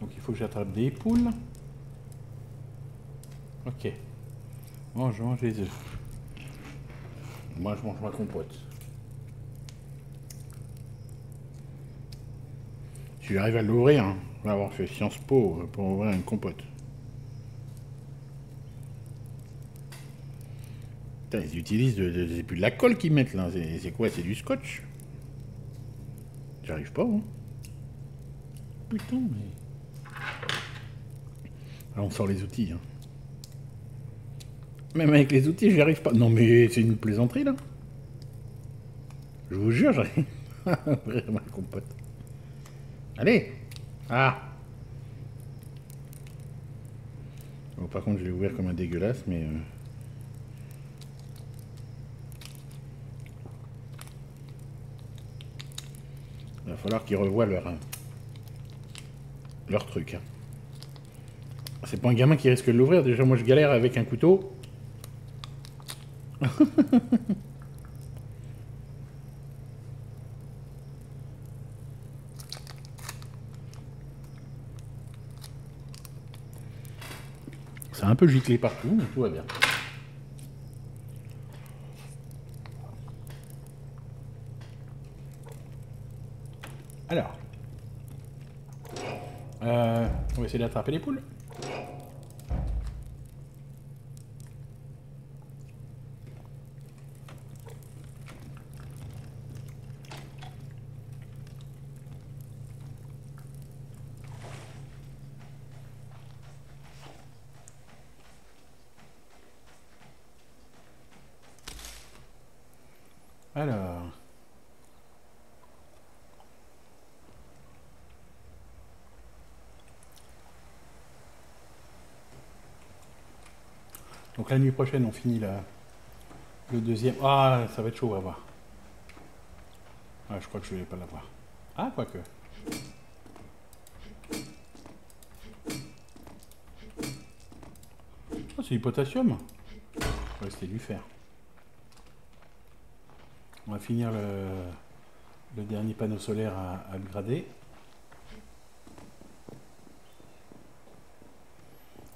[SPEAKER 1] Donc il faut que j'attrape des poules. Ok. Moi je mange les œufs. Moi, je mange ma compote. Si j'arrive à l'ouvrir, hein, je avoir fait Sciences Po pour ouvrir une compote. Putain, ils utilisent de, c'est plus de la colle qu'ils mettent là. C'est quoi? C'est du scotch? J'arrive pas, hein. Putain, mais. Ah, on sort les outils, hein. Même avec les outils, j'y arrive pas. Non, mais c'est une plaisanterie, là. Je vous jure, j'arrive à ouvrir ma compote. Allez Ah Bon, par contre, je vais ouvrir comme un dégueulasse, mais... euh, falloir qu'ils revoient leur... euh, leur truc. hein. C'est pas un gamin qui risque de l'ouvrir. Déjà, moi, je galère avec un couteau. C'est un peu giclé partout, mais tout va bien. Alors. Euh, on va essayer d'attraper les poules. Alors. Donc la nuit prochaine, on finit la, le deuxième. Ah, ça va être chaud à voir. Ah, je crois que je vais pas l'avoir. Ah, quoique. Ah, c'est du potassium. rester lui faire. On va finir le, le dernier panneau solaire à, upgrader.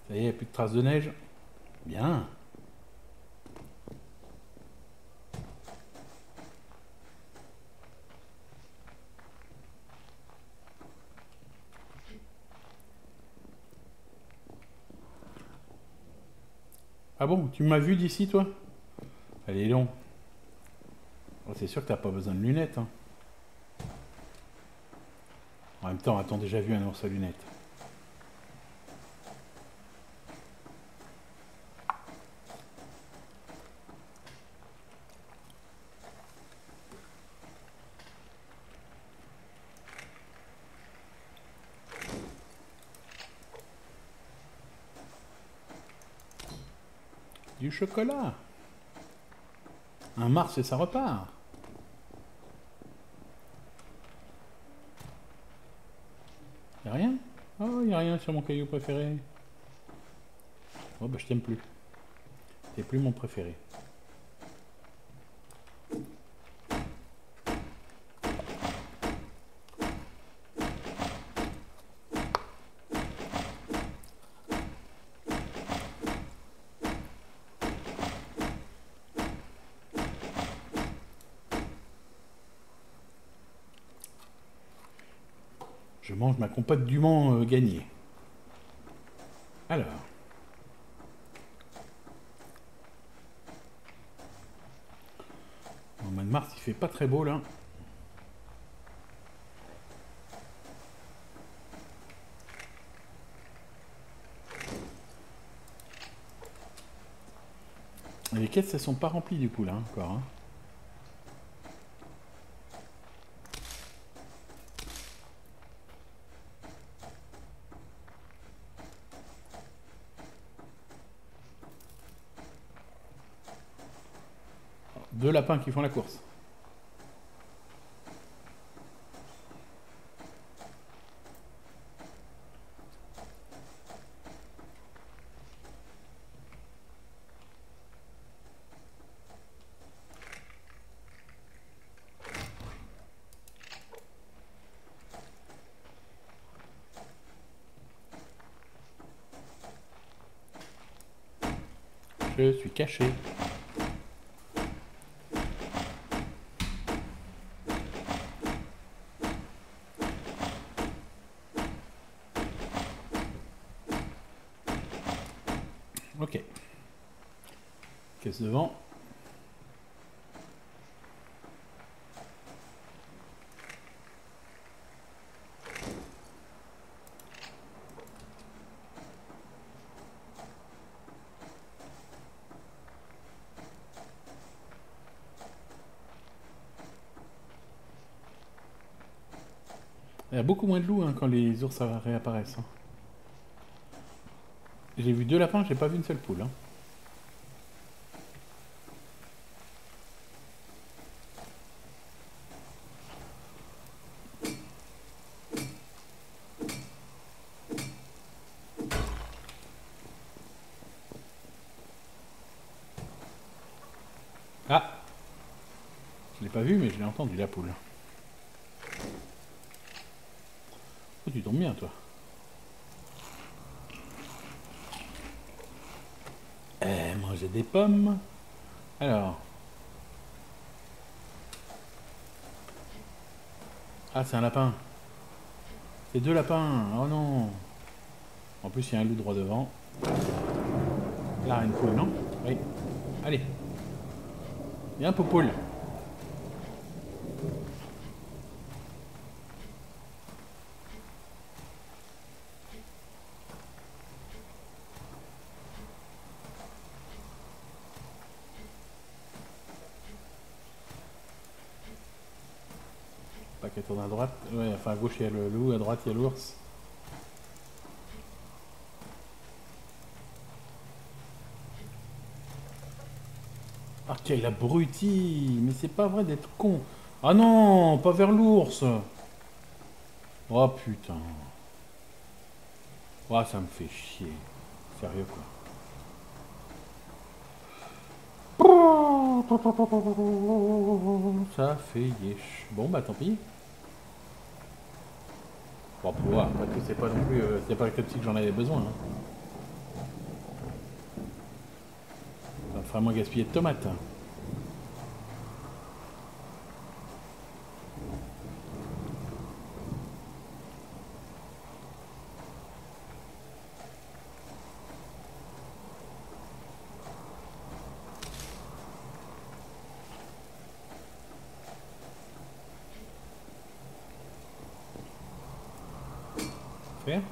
[SPEAKER 1] Ça y est, il n'y a plus de traces de neige. Bien. Ah bon, tu m'as vu d'ici, toi? Allez, long. Oh, c'est sûr que t'as pas besoin de lunettes. Hein. En même temps, a-t-on déjà vu un ours à lunettes? Chocolat. Un Mars et ça repart. Y'a rien? Oh, y a rien sur mon caillou préféré. Oh, bah je t'aime plus. T'es plus mon préféré. Je compote du Mans euh, gagnée. Alors. Au mois de mars, il fait pas très beau là. Les caisses, elles sont pas remplies du coup là encore. Hein. Deux qui font la course. Je suis caché. Ok. Caisse devant. Il y a beaucoup moins de loups hein, quand les ours réapparaissent. Hein. J'ai vu deux lapins, j'ai pas vu une seule poule. Hein. Ah Je l'ai pas vu, mais je l'ai entendu, la poule. Toi. manger des pommes. Alors. Ah, c'est un lapin. C'est deux lapins. Oh non. En plus, il y a un loup droit devant. Là, une poule, non? Oui. Allez. Il y a un poule. qui tourne à droite. Ouais, enfin à gauche il y a le loup, à droite il y a l'ours. Ah quel abruti Mais c'est pas vrai d'être con Ah non Pas vers l'ours Oh putain Oh ça me fait chier. Sérieux quoi. Ça fait yesh. Bon bah tant pis. Pour voir, après tout c'est pas non plus. euh, c'est pas petit que j'en avais besoin. Hein. Fera moins gaspiller de tomates. Faire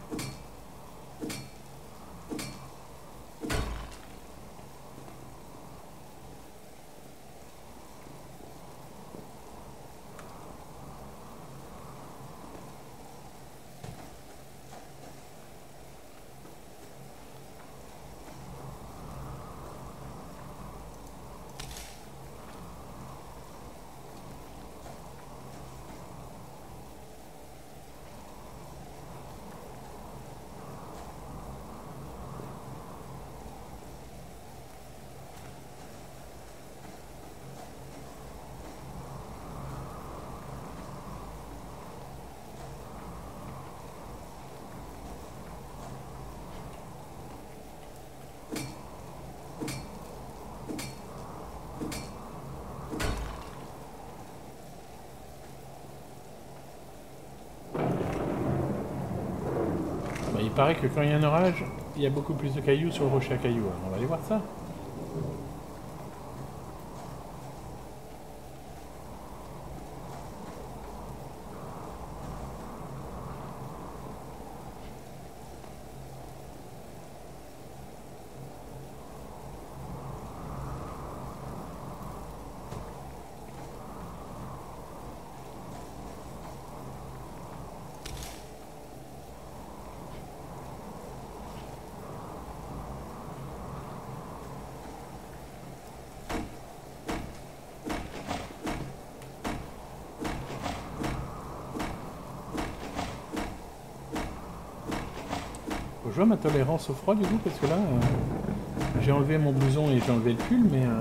[SPEAKER 1] paraît que quand il y a un orage, il y a beaucoup plus de cailloux sur le rocher à cailloux. Alors, on va aller voir ça. Je vois ma tolérance au froid du coup parce que là euh, j'ai enlevé mon blouson et j'ai enlevé le pull mais euh,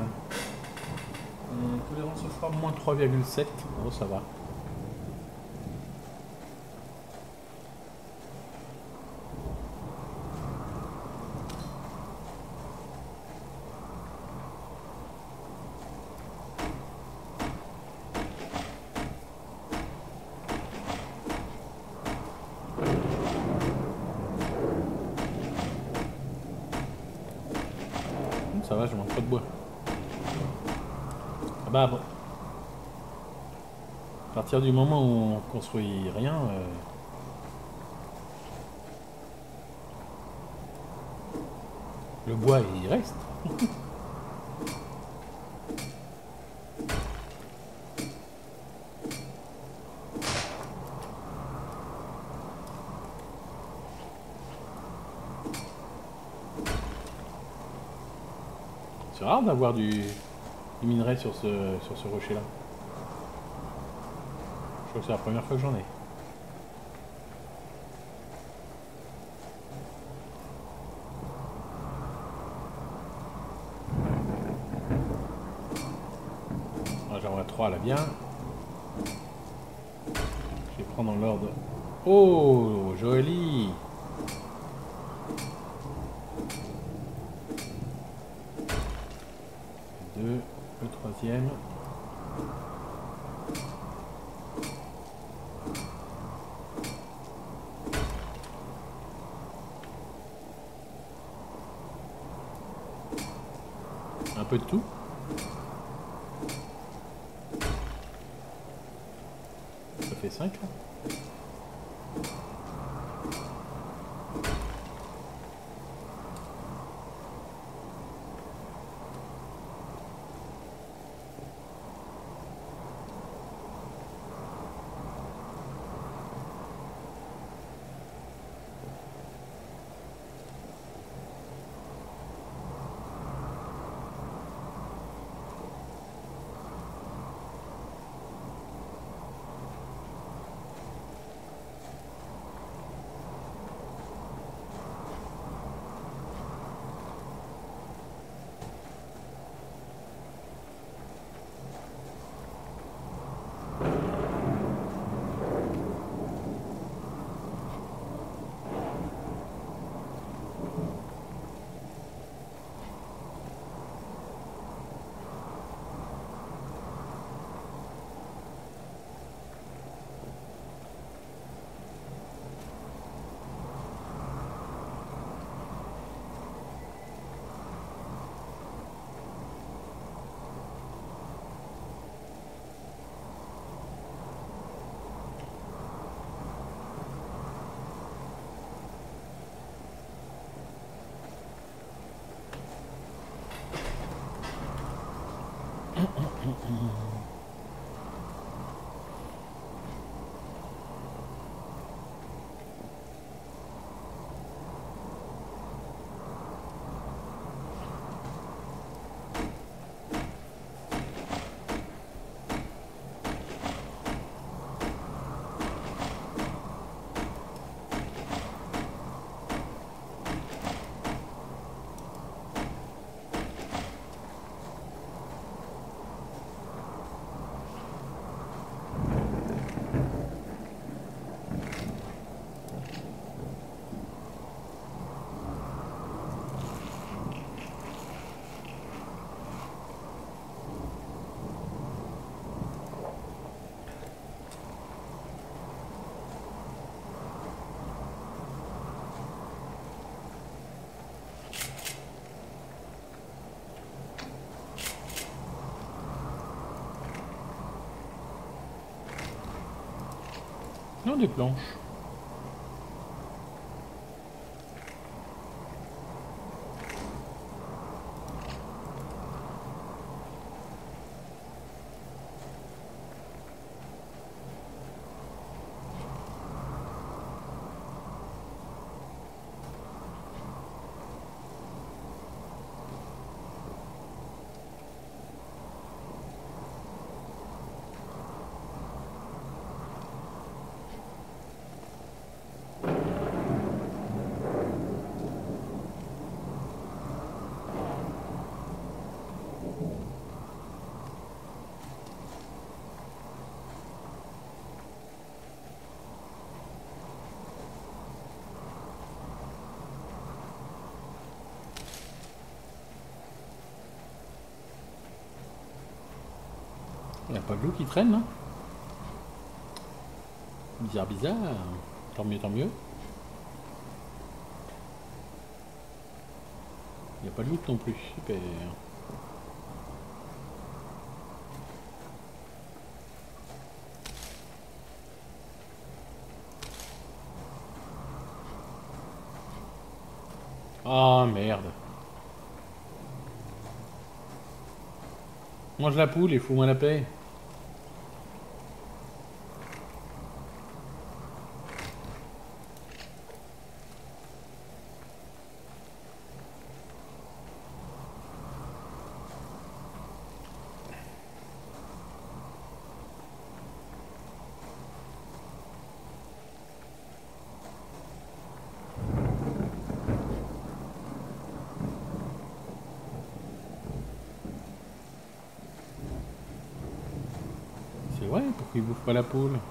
[SPEAKER 1] euh, tolérance au froid moins 3,7 oh ça va Hum, ça va je manque pas de bois ah bah bon à partir du moment où on construit rien euh, le bois il reste C'est rare d'avoir du, du minerai sur ce, sur ce rocher là. Je crois que c'est la première fois que j'en ai. Ah, J'aimerais 3 là bien. Je vais prendre l'ordre. Oh, joli Mm-hmm. Non, des planches. Il n'y a pas de qui traîne, là Bizarre, bizarre. Tant mieux, tant mieux. Il n'y a pas de loup non plus. Super. Ah merde. Mange la poule et fous-moi la paix. C'est vrai, pourquoi il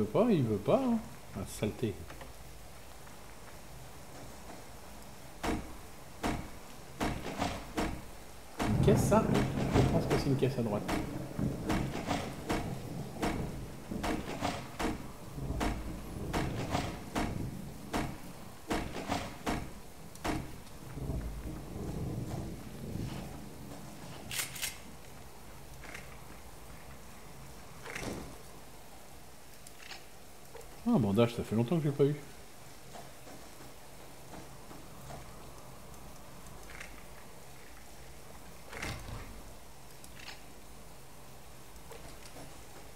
[SPEAKER 1] veut pas, il veut pas. hein. Saleté. Une caisse, ça? Je pense que c'est une caisse à droite. Ça fait longtemps que j'ai pas eu.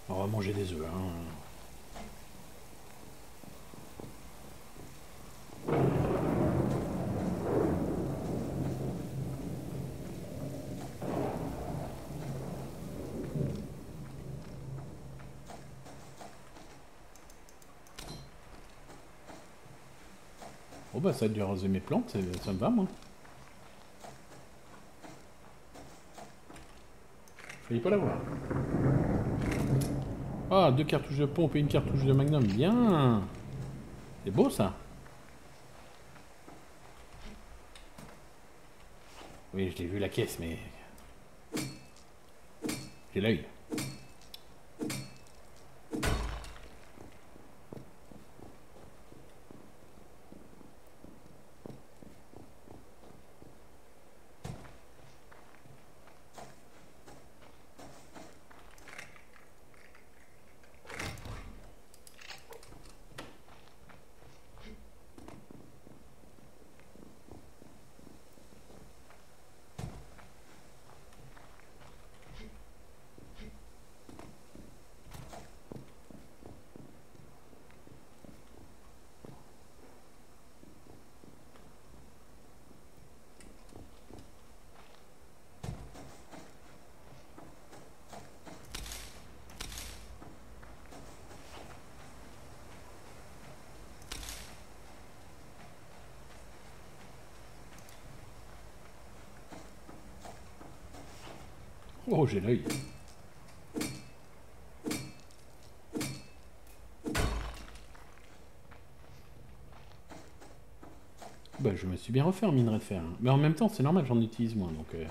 [SPEAKER 1] On va manger des œufs. Hein. Oh bah ça a dû arroser mes plantes, ça, me va moi. Fallait pas l'avoir. Ah, deux cartouches de pompe et une cartouche de magnum. Bien C'est beau ça Oui, je l'ai vu la caisse, mais... J'ai l'œil. Oh, j'ai l'œil. Bah, je me suis bien refait en minerai de fer. Mais en même temps, c'est normal, j'en utilise moins, donc... euh.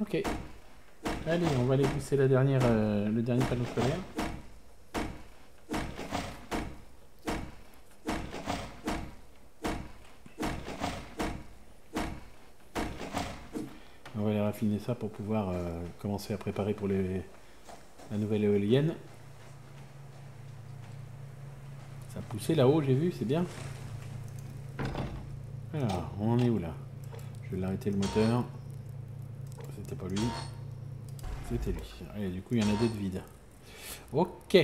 [SPEAKER 1] Ok. Allez, on va aller pousser la dernière, euh, le dernier panneau solaire. On va aller raffiner ça pour pouvoir euh, commencer à préparer pour les, la nouvelle éolienne. Ça a poussé là-haut, j'ai vu, c'est bien. Alors, on en est où là? Je vais l'arrêter le moteur. C'était pas lui. C'était lui. Allez, du coup, il y en a deux de vides. Ok.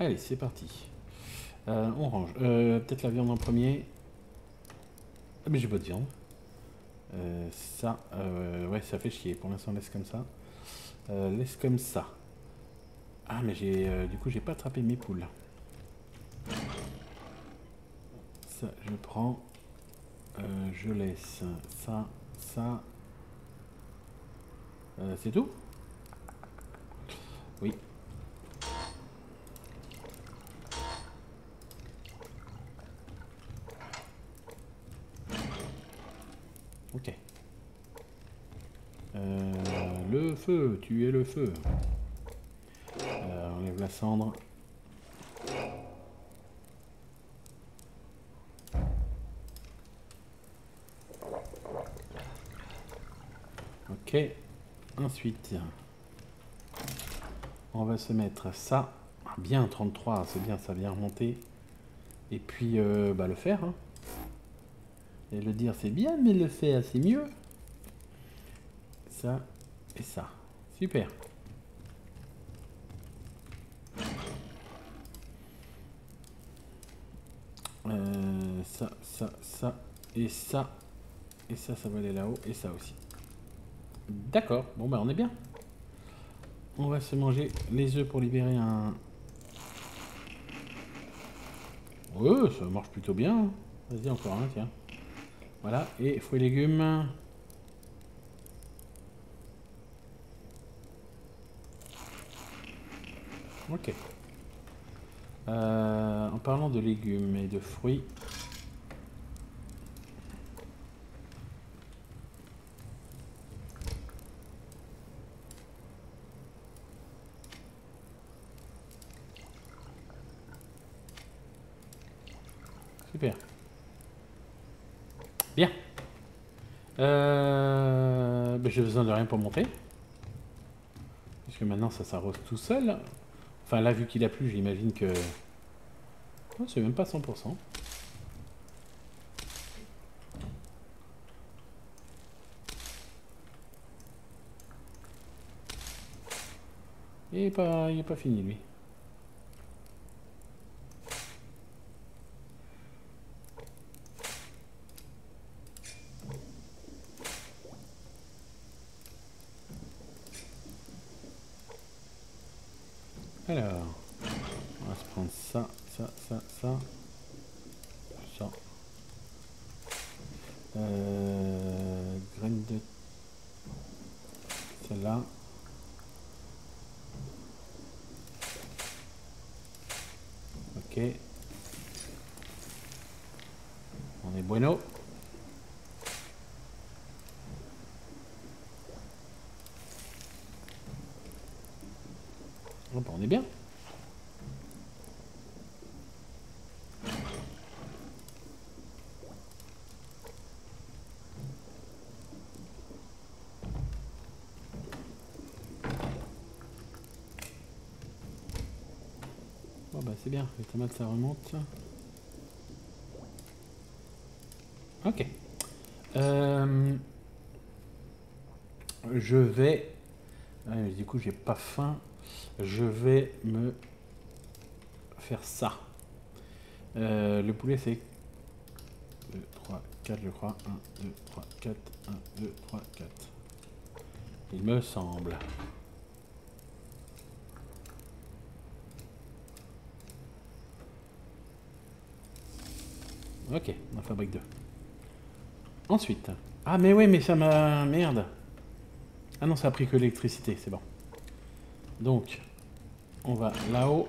[SPEAKER 1] Allez, c'est parti. Euh, on range. Euh, Peut-être la viande en premier. Ah, mais j'ai pas de viande. Euh, ça, euh, ouais, ça fait chier. Pour l'instant, laisse comme ça. Laisse comme ça. Ah, mais j'ai, du coup, j'ai pas attrapé mes poules. Je prends. Euh, je laisse ça, ça. Euh, c'est tout? Oui. Ok. Euh, le feu, tu es le feu. Enlève la cendre. Ensuite, on va se mettre ça. Bien 33, c'est bien, ça vient remonter. Et puis euh, bah, le faire. hein. Et le dire c'est bien, mais le faire c'est mieux. Ça et ça. Super. Euh, ça, ça, ça et ça. Et ça, ça va aller là-haut. Et ça aussi. D'accord. Bon, bah on est bien. On va se manger les œufs pour libérer un... Ouais, ça marche plutôt bien. hein. Vas-y, encore un, tiens. Voilà, et fruits et légumes. Ok. Euh, en parlant de légumes et de fruits. Super. Bien. Euh, ben, j'ai besoin de rien pour monter. Puisque maintenant ça s'arrose tout seul. Enfin là vu qu'il a plu j'imagine que... C'est même pas 100%. Il est pas, il est pas fini lui. Alors, on va se prendre ça, ça, ça, ça. Ça. Euh, graine de... Celle-là. Ok. On est bueno. Oh, bah, on est bien. Bon bah c'est bien, les tomates ça remonte. Ok. Euh, je vais... Ah, du coup j'ai pas faim. Je vais me faire ça. Euh, le poulet c'est 2, 3, 4 je crois. 1, 2, 3, 4, 1, 2, 3, 4. Il me semble. Ok, on en fabrique deux. Ensuite. Ah mais oui, mais ça m'a... Merde. Ah non, ça a pris que l'électricité, c'est bon. Donc, on va là-haut.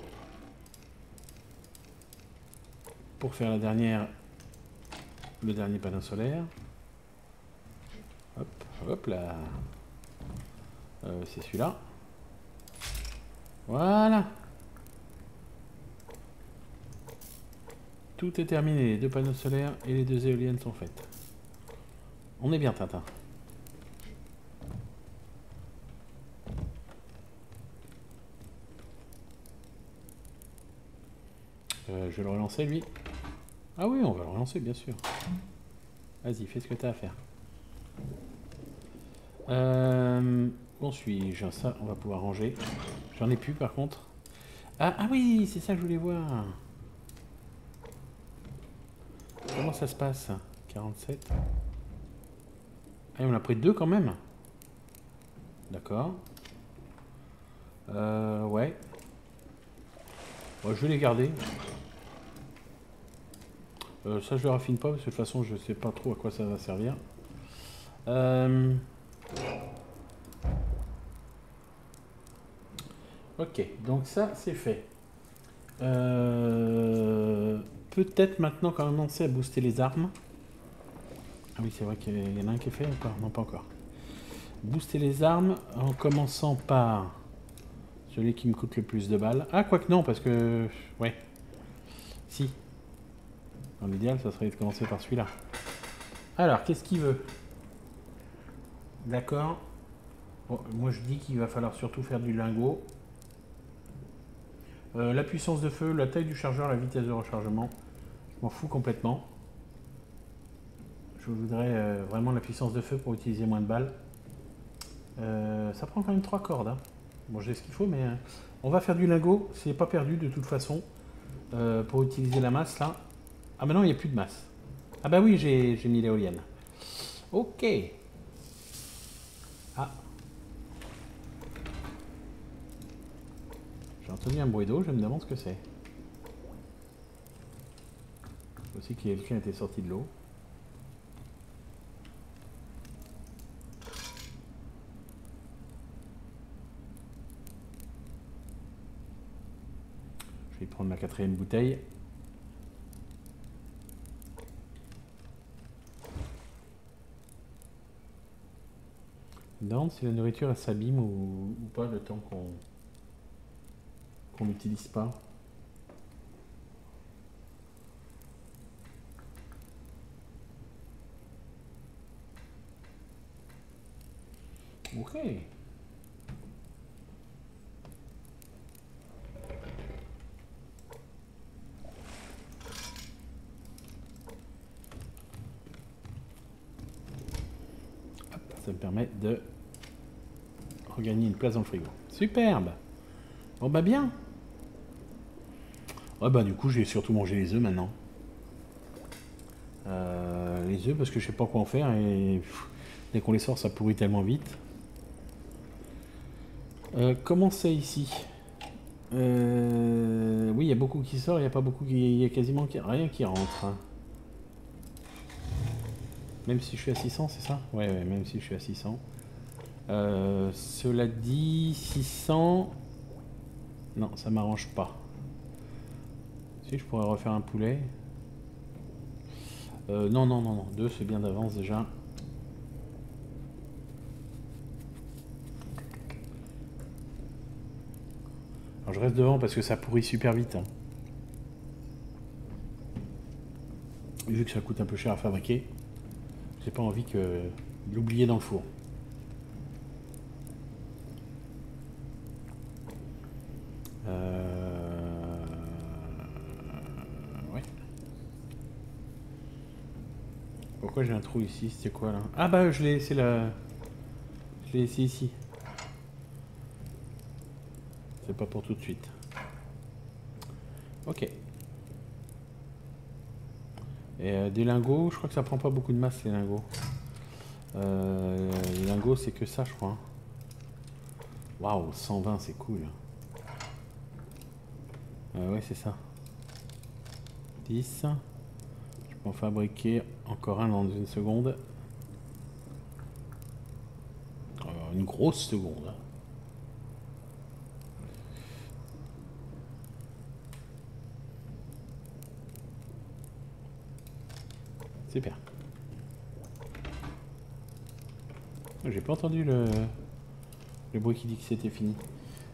[SPEAKER 1] Pour faire la dernière... Le dernier panneau solaire. Hop, hop là. Euh, c'est celui-là. Voilà. Tout est terminé, les deux panneaux solaires et les deux éoliennes sont faites. On est bien, Tintin. Euh, je vais le relancer, lui. Ah oui, on va le relancer, bien sûr. Vas-y, fais ce que tu à faire. Euh, où suis-je? Ça, on va pouvoir ranger. J'en ai plus, par contre. Ah, ah oui, c'est ça que je voulais voir. Comment ça se passe 47. Ah, on a pris deux quand même. D'accord. Euh, ouais. je vais les garder. Euh, ça, je le raffine pas, parce que de toute façon, je sais pas trop à quoi ça va servir. Euh... Ok, donc ça, c'est fait. Peut-être maintenant commencer à booster les armes. Ah oui, c'est vrai qu'il y en a un qui est fait encore Non, pas encore. Booster les armes en commençant par celui qui me coûte le plus de balles. Ah, quoique non, parce que... Ouais. Si. Dans l'idéal, ça serait de commencer par celui-là. Alors, qu'est-ce qu'il veut? D'accord. moi, je dis qu'il va falloir surtout faire du lingot. Euh, la puissance de feu, la taille du chargeur, la vitesse de rechargement m'en fous complètement. Je voudrais euh, vraiment la puissance de feu pour utiliser moins de balles. Euh, ça prend quand même trois cordes. Hein. Bon, j'ai ce qu'il faut, mais euh, on va faire du lingot. C'est pas perdu de toute façon. pour utiliser la masse, là. Ah, maintenant, il n'y a plus de masse. Ah bah oui, j'ai mis l'éolienne. Ok. Ah. J'ai entendu un bruit d'eau, je me demande ce que c'est. Aussi que quelqu'un était sorti de l'eau. Je vais prendre ma quatrième bouteille. Non, si la nourriture s'abîme ou, ou, pas le temps qu'on qu'on n'utilise pas. Ok. ça me permet de regagner une place dans le frigo. Superbe Oh bah bien. Ouais bah du coup je vais surtout manger les œufs maintenant. Euh, les œufs parce que je sais pas quoi en faire et dès qu'on les sort ça pourrit tellement vite. Euh, comment c'est ici euh, Oui il y a beaucoup qui sort, il n'y a pas beaucoup qui. Il y a quasiment rien qui rentre. Hein. Même si je suis à 600 c'est ça? Ouais, ouais même si je suis à 600. cela dit 600 non, ça m'arrange pas. Si, je pourrais refaire un poulet. Euh, non, non, non, non. Deux, c'est bien d'avance déjà. Je reste devant parce que ça pourrit super vite. Hein. Vu que ça coûte un peu cher à fabriquer, j'ai pas envie que l'oublier dans le four. Pourquoi j'ai un trou ici? C'était quoi là? Ah bah je l'ai laissé là. Je l'ai laissé ici. C'est pas pour tout de suite. Ok. Et euh, des lingots, je crois que ça prend pas beaucoup de masse les lingots. Euh, les lingots c'est que ça je crois. Hein. Waouh, 120 c'est cool. Euh, ouais c'est ça. 10 en fabriquer encore un dans une seconde. Une grosse seconde. Super. J'ai pas entendu le, le bruit qui dit que c'était fini.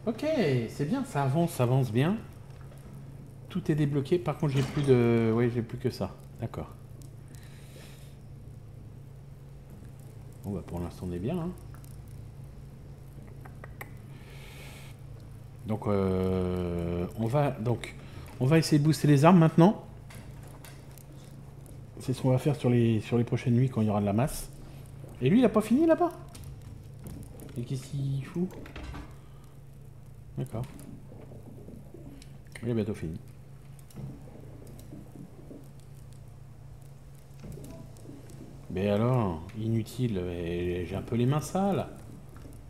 [SPEAKER 1] Ok, c'est bien, ça avance, ça avance bien. Tout est débloqué. Par contre, j'ai plus de, oui, j'ai plus que ça. D'accord. Bon bah pour l'instant on est bien. Hein. Donc euh, on va donc on va essayer de booster les armes maintenant. C'est ce qu'on va faire sur les sur les prochaines nuits quand il y aura de la masse. Et lui il a pas fini là-bas Et qu'est-ce qu'il fout? D'accord. Il a bientôt fini. Mais alors, inutile, j'ai un peu les mains sales.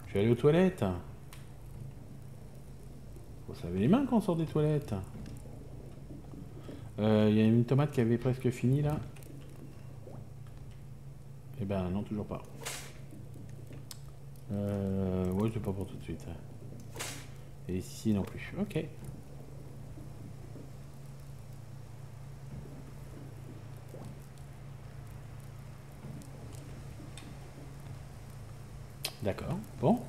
[SPEAKER 1] Je vais aller aux toilettes. Faut se laver les mains quand on sort des toilettes? Euh, il y a une tomate qui avait presque fini là. Eh ben non, toujours pas. Euh, ouais, c'est pas pour tout de suite. Et ici non plus. Ok. D'accord. Bon.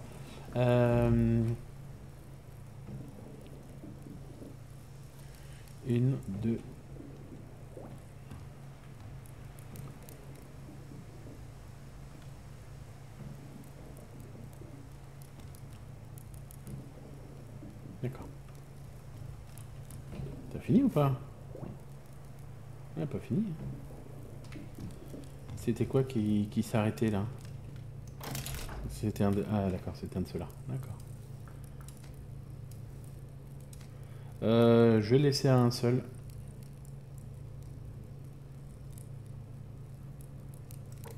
[SPEAKER 1] Euh, une, deux. D'accord. T'as fini ou pas? Ah, pas fini. C'était quoi qui, s'arrêtait là? C'était un. Ah d'accord, c'était un de ceux-là. D'accord. Euh, je vais laisser à un seul.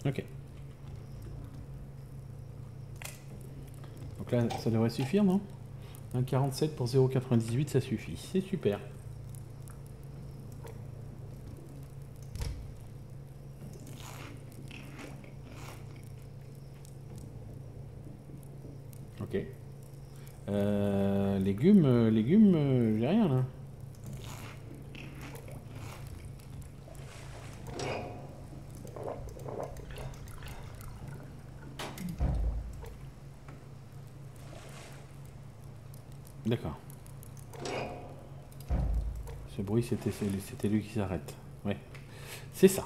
[SPEAKER 1] Ok. Donc là, ça devrait suffire, non? 1,47 pour 0,98, ça suffit. C'est super. Euh, légumes, euh, légumes, euh, j'ai rien là. D'accord. Ce bruit, c'était lui qui s'arrête. Ouais. C'est ça.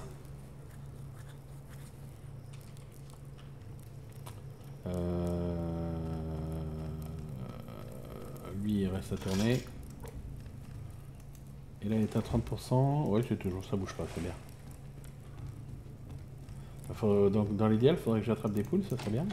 [SPEAKER 1] Ça tourner. Et là, il est à 30%. Ouais, c'est toujours, ça bouge pas, c'est bien. donc, dans l'idéal, il faudrait que j'attrape des poules, ça serait bien.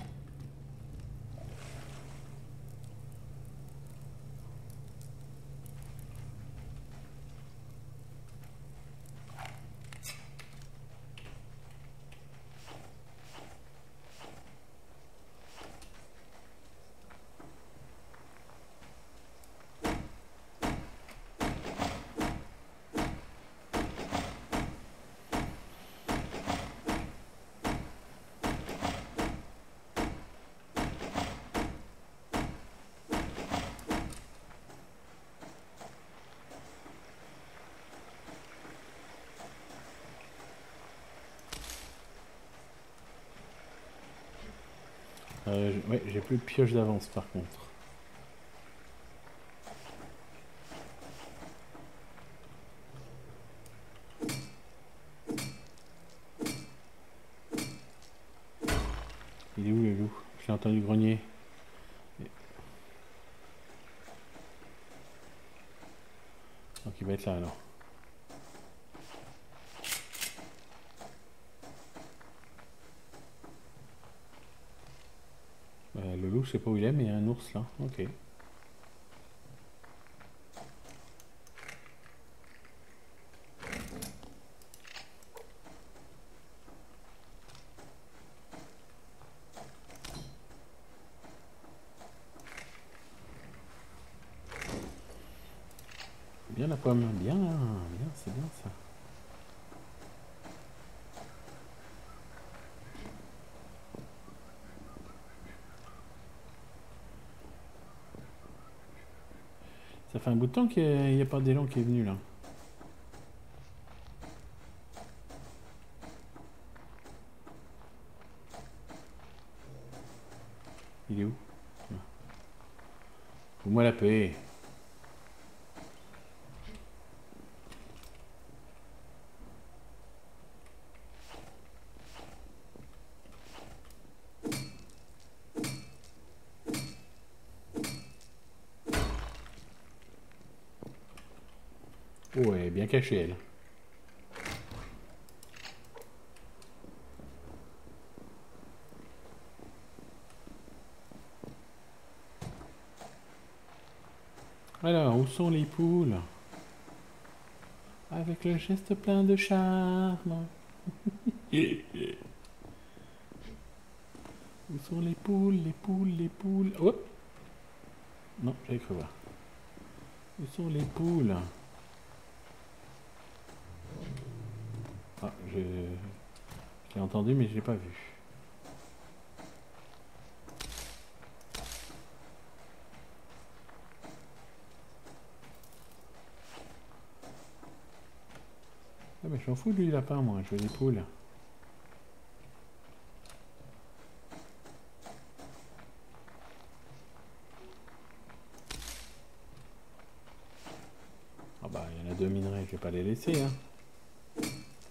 [SPEAKER 1] Plus de pioche d'avance par contre. Il est où le loup Je l'ai entendu grogner. Donc il va être là alors. Euh, le loup, je sais pas où il est, mais il y a un ours là. Ok. Bien la pomme, bien, bien, c'est bien ça. Ça fait un bout de temps qu'il n'y a, pas d'élan qui est venu là. Il est où? Fous-moi la paix. Cachée elle. Alors, où sont les poules? Avec le geste plein de charme. où sont les poules, les poules, les poules? Oh Non, j'avais cru voir. Où sont les poules? Ah, entendu, mais je pas vu. Ah, mais je m'en fous du lapin, moi, je veux des poules. Ah bah, il y en a deux minerais, je vais pas les laisser, hein.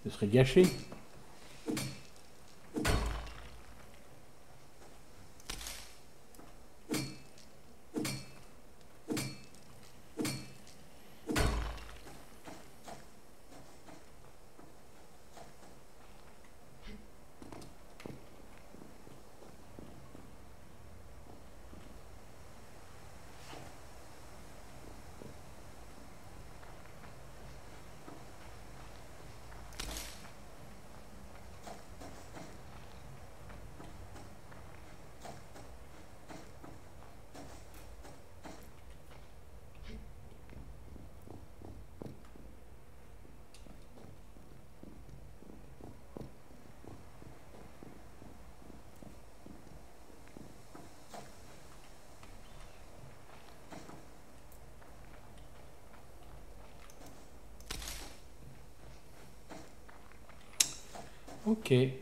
[SPEAKER 1] Ce serait gâché. Ok,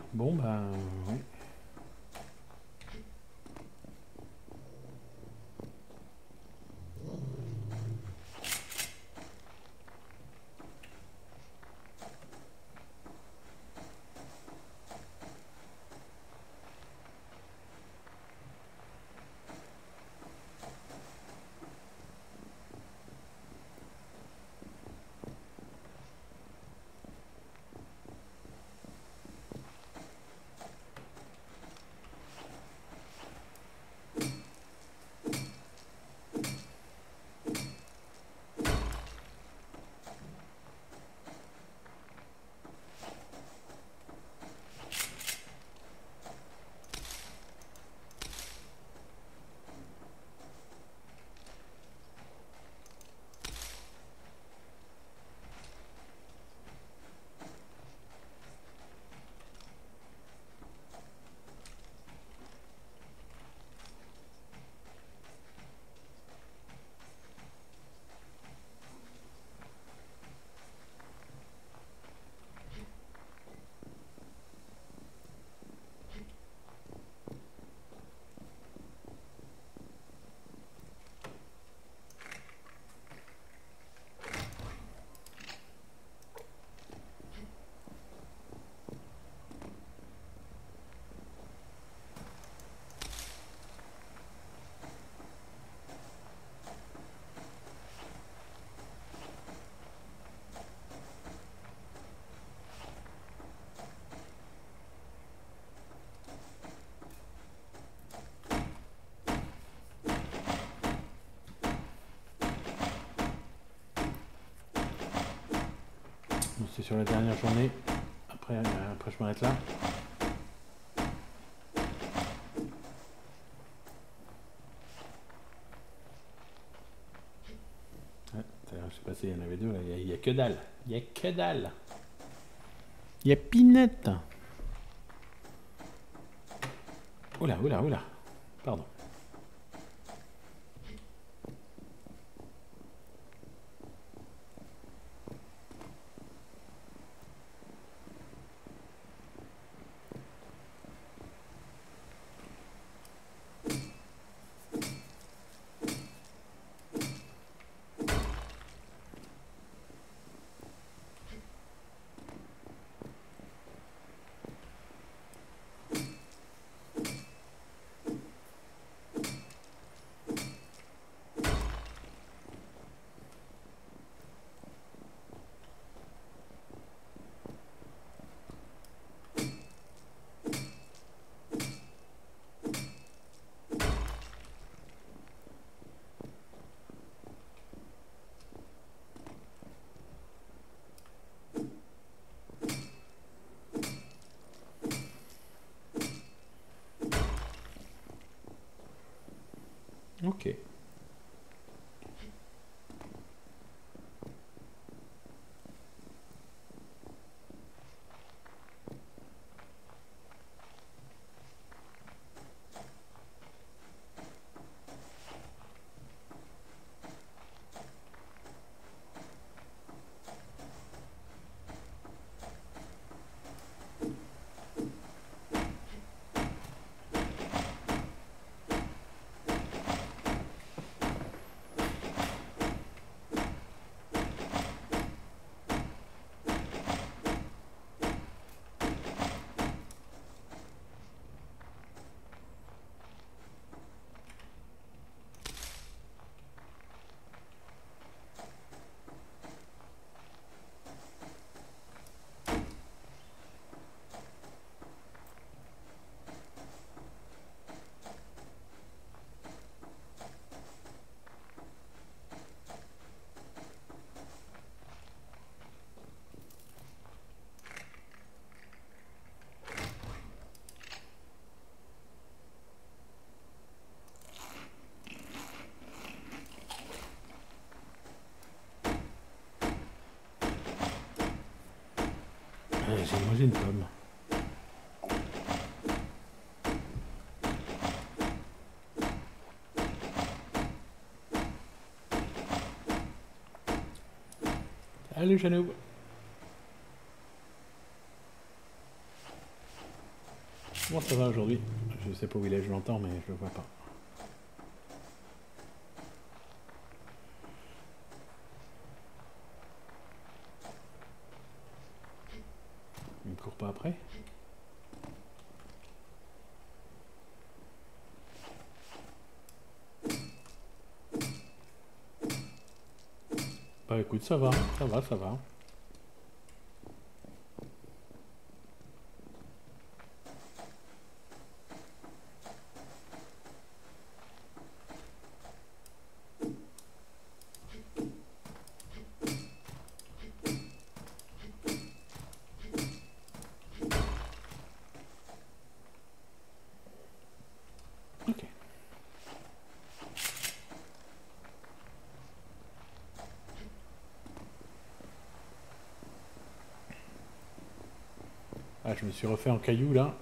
[SPEAKER 1] sur la dernière journée. Après, après je m'arrête là. Je sais pas s'il y en avait deux. Il y a- a que dalle. Il y a que dalle. Il y a Pinette. Oula, oula, oula. Pardon. J'ai mangé une pomme. Salut Chanoub. Comment ça va aujourd'hui? Je sais pas où il est, je l'entends, mais je le vois pas. Il me court pas après Bah écoute, ça va, ça va, ça va. Refait en caillou là.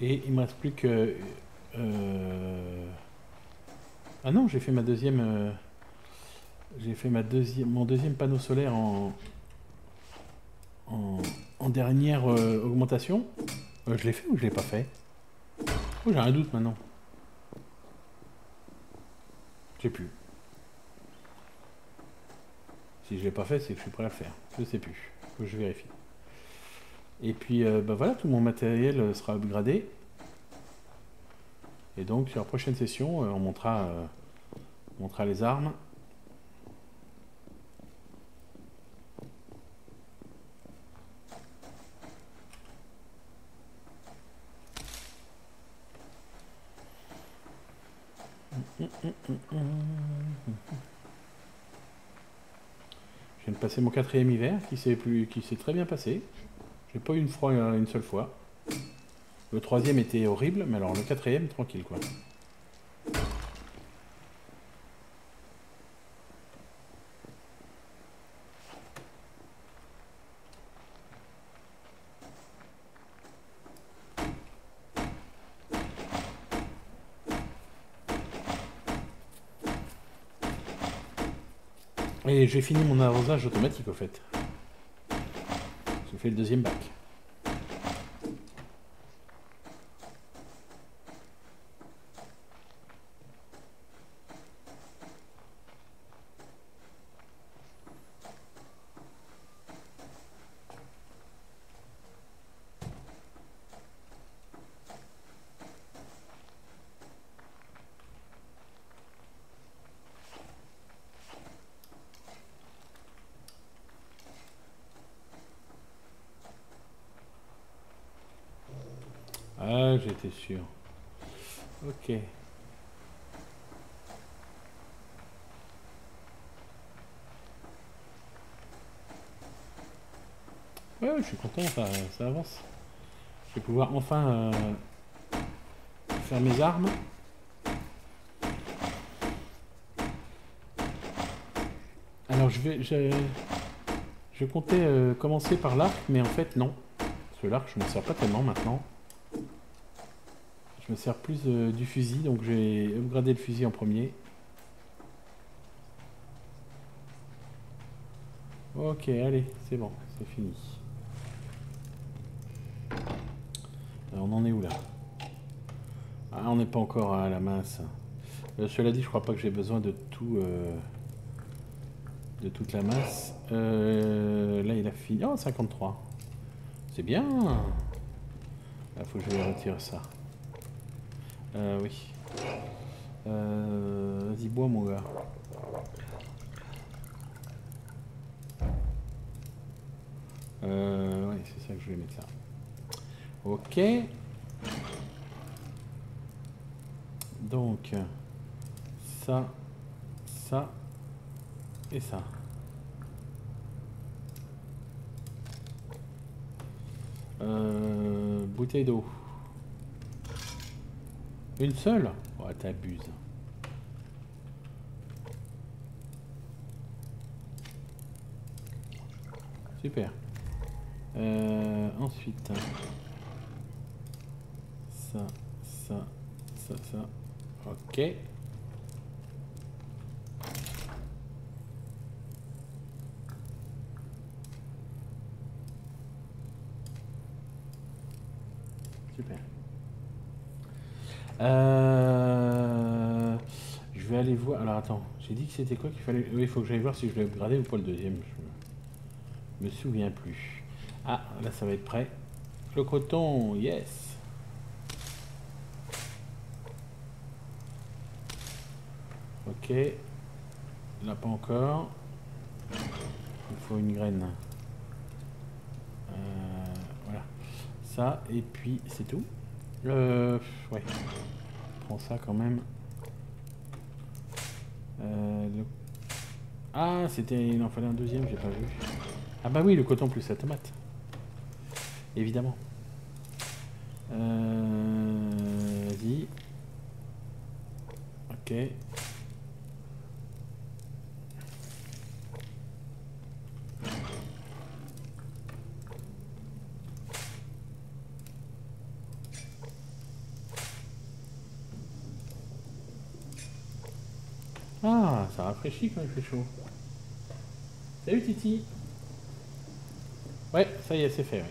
[SPEAKER 1] Et il me reste plus que. euh, Ah non, j'ai fait ma deuxième. euh, J'ai fait ma deuxième, mon deuxième panneau solaire en. En, dernière euh, augmentation. Je l'ai fait ou je l'ai pas fait? Oh, j'ai un doute maintenant. Je sais plus. Si je l'ai pas fait, c'est que je suis prêt à le faire. Je sais plus. Je vérifie. Et puis, euh, bah voilà, tout mon matériel euh, sera upgradé. Et donc, sur la prochaine session, euh, on montrera, euh, on montrera les armes. Passer mon quatrième hiver qui s'est très bien passé. J'ai pas eu une froid euh, une seule fois. Le troisième était horrible, mais alors le quatrième, tranquille quoi. J'ai fini mon arrosage automatique au fait. J'ai fait le deuxième bac. Ah, j'étais sûr. Ok. Content, ça, avance. Je vais pouvoir enfin euh, faire mes armes. Alors je vais... Je, comptais euh, commencer par l'arc, mais en fait non. Parce l'arc, je ne m'en sers pas tellement maintenant. Je me sers plus euh, du fusil, donc j'ai upgradé le fusil en premier. Ok, allez, c'est bon, c'est fini. Alors, on en est où là Ah, on n'est pas encore à la mince. Euh, cela dit, je crois pas que j'ai besoin de tout... euh, de toute la masse. Euh, là, il a fini. Oh, 53. C'est bien. Il faut que je retire ça. Oui. Vas-y, bois, mon gars. Ouais, c'est ça que je vais mettre là. Ok. Donc, ça, ça et ça. Euh, bouteille d'eau. Une seule? Oh, t'abuses. Super. Euh, ensuite, ça, ça, ça, ça. Ok. Super. Euh, je vais aller voir. Alors attends, j'ai dit que c'était quoi qu'il fallait. Oui, il faut que j'aille voir si je l'ai upgradé ou pas le deuxième. Je me souviens plus. Ah, là ça va être prêt. Le coton, yes. Là pas encore. Il faut une graine. Euh, voilà. Ça, et puis c'est tout. Euh, ouais. Prends ça quand même. Euh, le- Ah, c'était... Il en fallait un deuxième, j'ai pas vu. Ah bah oui, le coton plus la tomate. Évidemment. Euh... Vas-y. Ok. Ah, ça rafraîchit quand il fait chaud. Salut Titi. Ouais, ça y est, c'est fait,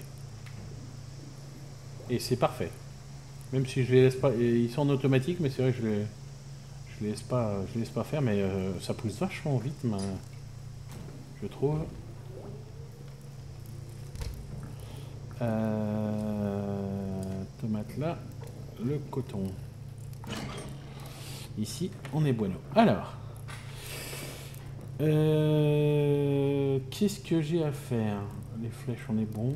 [SPEAKER 1] oui. Et c'est parfait. Même si je les laisse pas, ils sont en automatique, mais c'est vrai que je les, je les laisse pas, je les laisse pas faire, mais euh, ça pousse vachement vite, ma- je trouve. Euh, tomate là, le coton. Ici, on est bueno. Alors, euh, qu'est-ce que j'ai à faire? Les flèches, on est bon.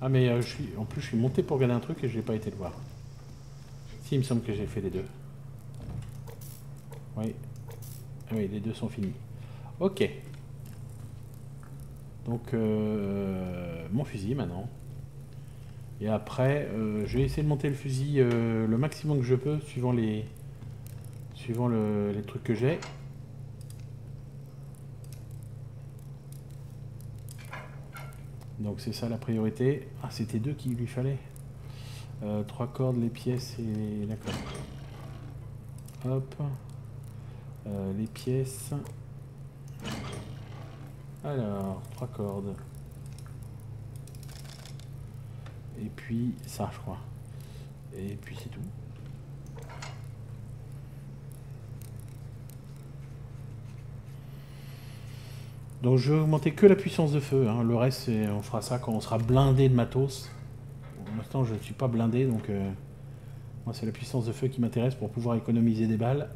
[SPEAKER 1] Ah mais euh, je suis, en plus, je suis monté pour regarder un truc et je n'ai pas été le voir. Si, il me semble que j'ai fait les deux. Oui. Oui, les deux sont finis. Ok. Donc, euh, mon fusil maintenant. Et après, euh, je vais essayer de monter le fusil euh, le maximum que je peux, suivant les, suivant le- les trucs que j'ai. Donc c'est ça la priorité. Ah, c'était deux qu'il lui fallait. Euh, trois cordes, les pièces et... D'accord. Hop. Euh, les pièces. Alors, trois cordes. Et puis ça, je crois. Et puis c'est tout. Donc je vais augmenter que la puissance de feu. hein. Le reste, on fera ça quand on sera blindé de matos. Pour l'instant, je ne suis pas blindé, donc euh, moi, c'est la puissance de feu qui m'intéresse pour pouvoir économiser des balles.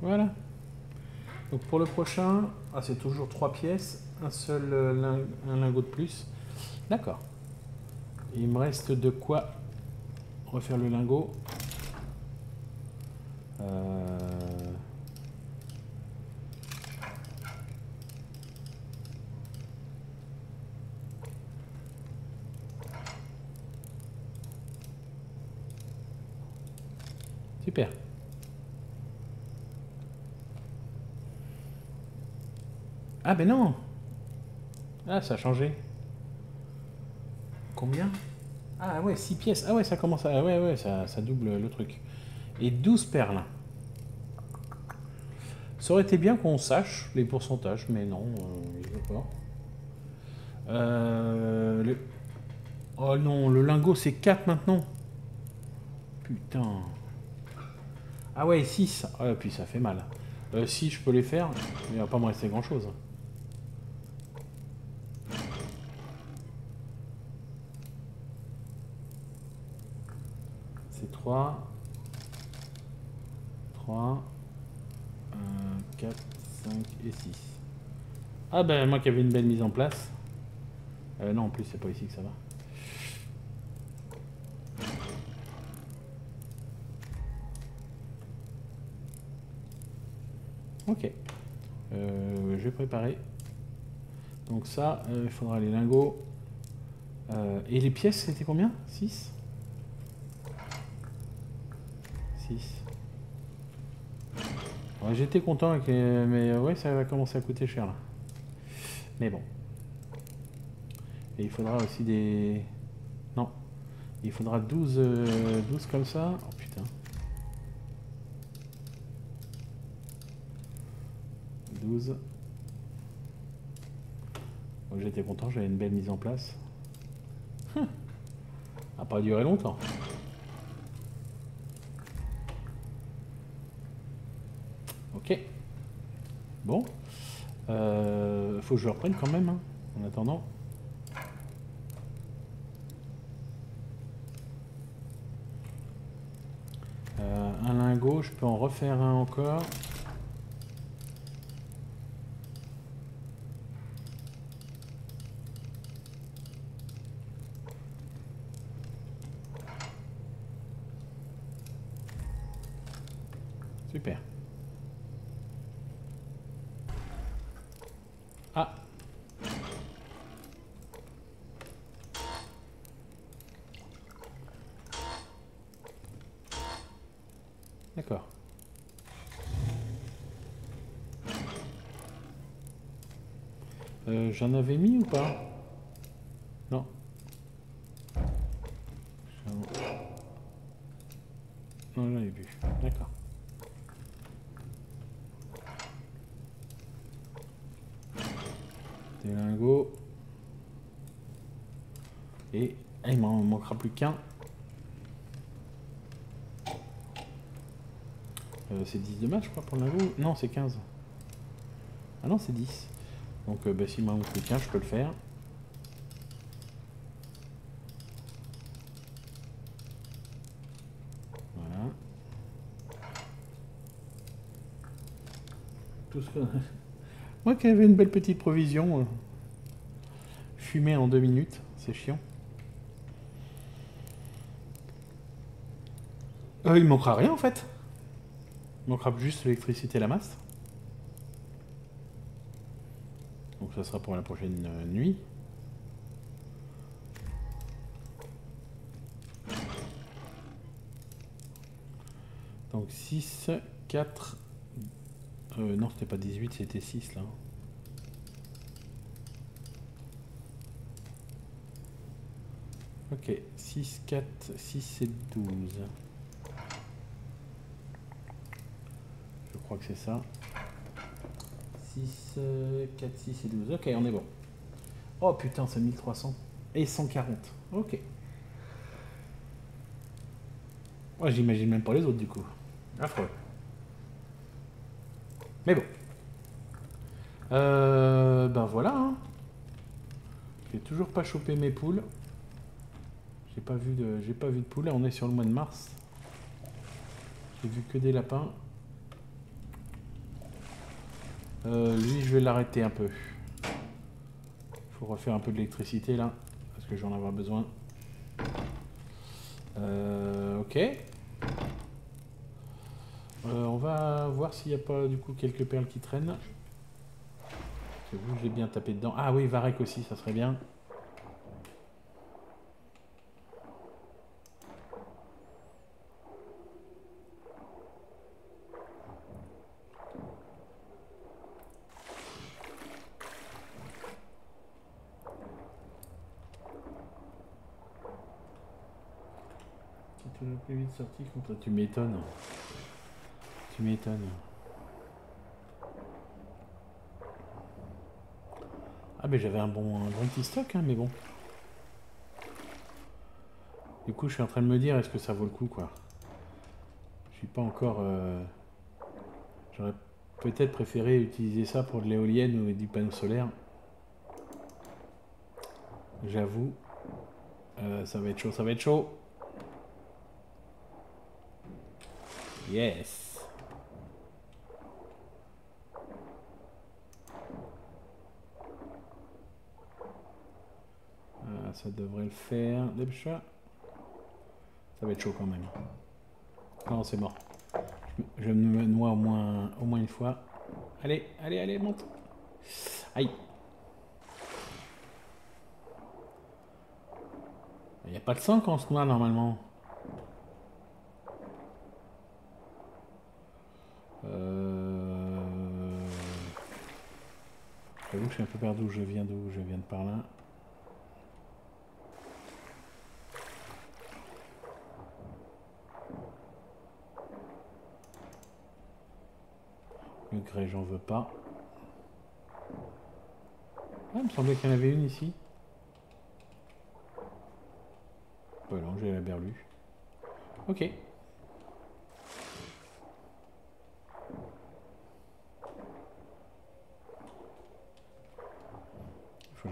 [SPEAKER 1] Voilà. Donc pour le prochain, ah, c'est toujours trois pièces, un seul euh, un lingot de plus. D'accord. Il me reste de quoi refaire le lingot. Euh, Super. Ah ben non Ah, ça a changé. Combien? Ah ouais, 6 pièces. Ah ouais, ça commence à... ah Ouais, ouais, ça, ça double le truc. Et 12 perles. Ça aurait été bien qu'on sache les pourcentages, mais non, euh, je veux pas. Euh, le- Oh non, le lingot c'est 4 maintenant. Putain. Ah ouais, 6. Ah, puis ça fait mal. Euh, si je peux les faire, il va pas me rester grand chose. C'est 3. 3. 4, 5 et 6. Ah ben moi qui avais une belle mise en place. Euh, non, en plus c'est pas ici que ça va. Ok. Euh, je vais préparer. Donc ça, euh, il faudra les lingots. Et les pièces, c'était combien? 6 6. Ouais, J'étais content, mais euh, ouais, ça va commencer à coûter cher là. Mais bon. Et il faudra aussi des... Non. Il faudra 12, euh, 12 comme ça. Oh putain. 12. Bon, J'étais content, j'avais une belle mise en place. Hum. A pas duré longtemps. Ok. Bon. Euh, faut que je le reprenne quand même, hein, en attendant. Euh, un lingot, je peux en refaire un encore. Super. Ah. D'accord. Euh, J'en avais mis ou pas? Non. Non, j'en ai vu. D'accord. Des lingots. Et ah, il m'en manquera plus qu'un. Euh, c'est 10 de match, je crois, pour le lingot Non, c'est 15. Ah non, c'est 10. Donc euh, bah, s'il m'en manque qu'un, je peux le faire. Voilà. Moi qui avais une belle petite provision, euh, fumée en deux minutes, c'est chiant. Euh, il manquera rien en fait. Il manquera juste l'électricité et la masse. Donc ça sera pour la prochaine euh, nuit. Donc 6, 4... Euh, non, c'était pas 18, c'était 6 là. Ok, 6, 4, 6 et 12. Je crois que c'est ça. 6, 4, 6 et 12. Ok, on est bon. Oh putain, c'est 1300. Et 140. Ok. Moi, j'imagine même pas les autres du coup. Affreux. Mais bon. Euh, ben voilà. Hein. J'ai toujours pas chopé mes poules. J'ai pas vu de, j'ai pas vu de poulet. On est sur le mois de mars. J'ai vu que des lapins. Euh, lui, je vais l'arrêter un peu. Faut refaire un peu de l'électricité là, parce que j'en ai besoin. Euh, ok. Euh, on va voir s'il n'y a pas du coup quelques perles qui traînent. Vous, j'ai bien tapé dedans. Ah oui, Varek aussi, ça serait bien. Plus vite sorti contre. Tu m'étonnes. Tu m'étonnes. Ah mais j'avais un bon, un bon petit stock, hein, mais bon. Du coup, je suis en train de me dire, est-ce que ça vaut le coup, quoi? Je suis pas encore... Euh, j'aurais peut-être préféré utiliser ça pour de l'éolienne ou du panneau solaire. J'avoue. Euh, ça va être chaud, ça va être chaud. Yes. Ah, ça devrait le faire. Ça va être chaud quand même. Non, c'est mort. Je me noie au moins, au moins une fois. Allez, allez, allez, monte. Aïe. Il n'y a pas de sang quand on se noie normalement. Je suis un peu perdu je viens d'où je viens de par là. Le grès, j'en veux pas. Ah, il me semblait qu'il y en avait une ici. Non, j'ai la berlue. Ok. Faut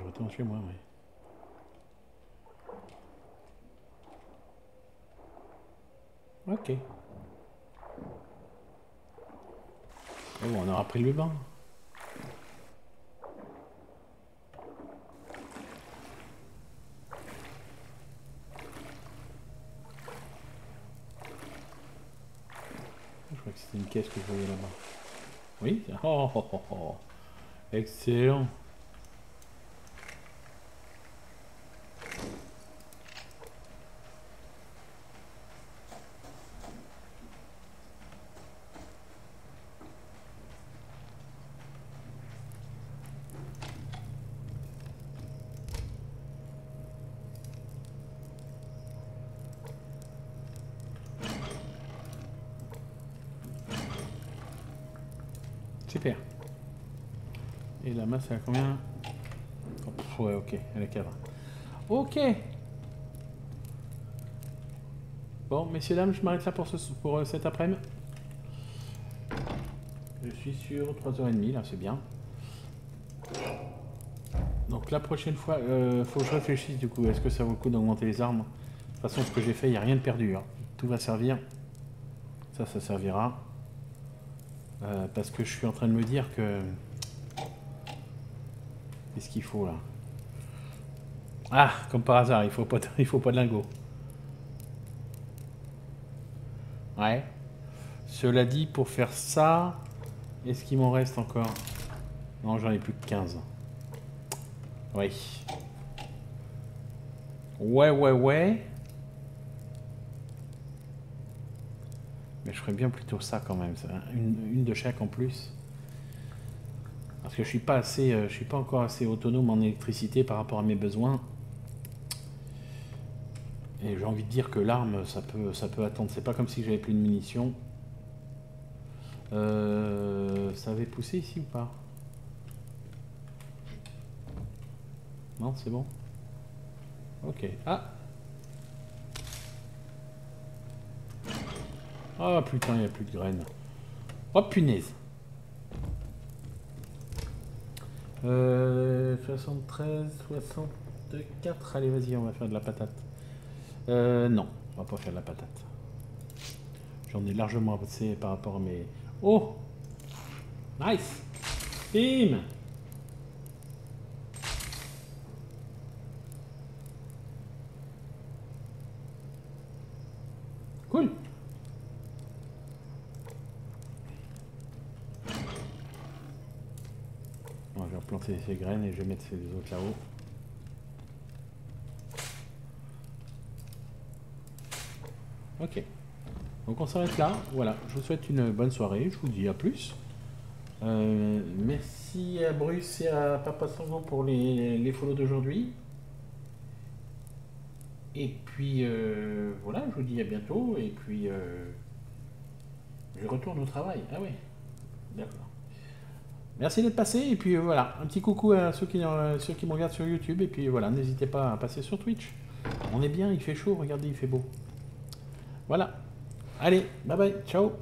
[SPEAKER 1] Ok. Oh, on aura pris le bain. Je crois que c'était une caisse que je voyais là-bas. Oui? Oh, oh, oh, oh. Excellent Super. Elle a combien Ouais, ok, elle est cadre. Ok Bon, messieurs, dames, je m'arrête là pour, ce, pour euh, cet après-midi. Je suis sur 3h30, là, c'est bien. Donc la prochaine fois, euh, faut que je réfléchisse du coup. Est-ce que ça vaut le coup d'augmenter les armes? De toute façon, ce que j'ai fait, il n'y a rien de perdu. hein. Tout va servir. Ça, ça servira. Euh, parce que je suis en train de me dire que... Qu'il faut là? Ah, comme par hasard, il faut pas de, il faut pas de lingots. Ouais. Cela dit, pour faire ça, est-ce qu'il m'en reste encore? Non, j'en ai plus que 15. Oui. Ouais, ouais, ouais. Mais je ferais bien plutôt ça quand même. Une, une de chaque en plus. Parce que je suis pas assez, euh, je suis pas encore assez autonome en électricité par rapport à mes besoins. Et j'ai envie de dire que l'arme, ça peut, ça peut attendre. C'est pas comme si j'avais plus de munitions. Euh, ça avait poussé ici ou pas? Non, c'est bon. Ok. Ah Ah putain, il n'y a plus de graines. Oh punaise euh, 73, 64. Allez, vas-y, on va faire de la patate. Euh, non, on va pas faire de la patate. J'en ai largement assez par rapport à mes... Oh Nice Bim Cool Bon, graines et je vais mettre ces autres là-haut. Ok. Donc on s'arrête là. Voilà. Je vous souhaite une bonne soirée. Je vous dis à plus. Euh, merci à Bruce et à Papa Sangon pour les, les follow d'aujourd'hui. Et puis euh, voilà, je vous dis à bientôt. Et puis euh, je retourne au travail. Ah oui. D'accord. Merci d'être passé. Et puis euh, voilà, un petit coucou à ceux qui, euh, ceux qui me regardent sur YouTube. Et puis voilà, n'hésitez pas à passer sur Twitch. On est bien, il fait chaud, regardez, il fait beau. Voilà. Allez, bye bye, ciao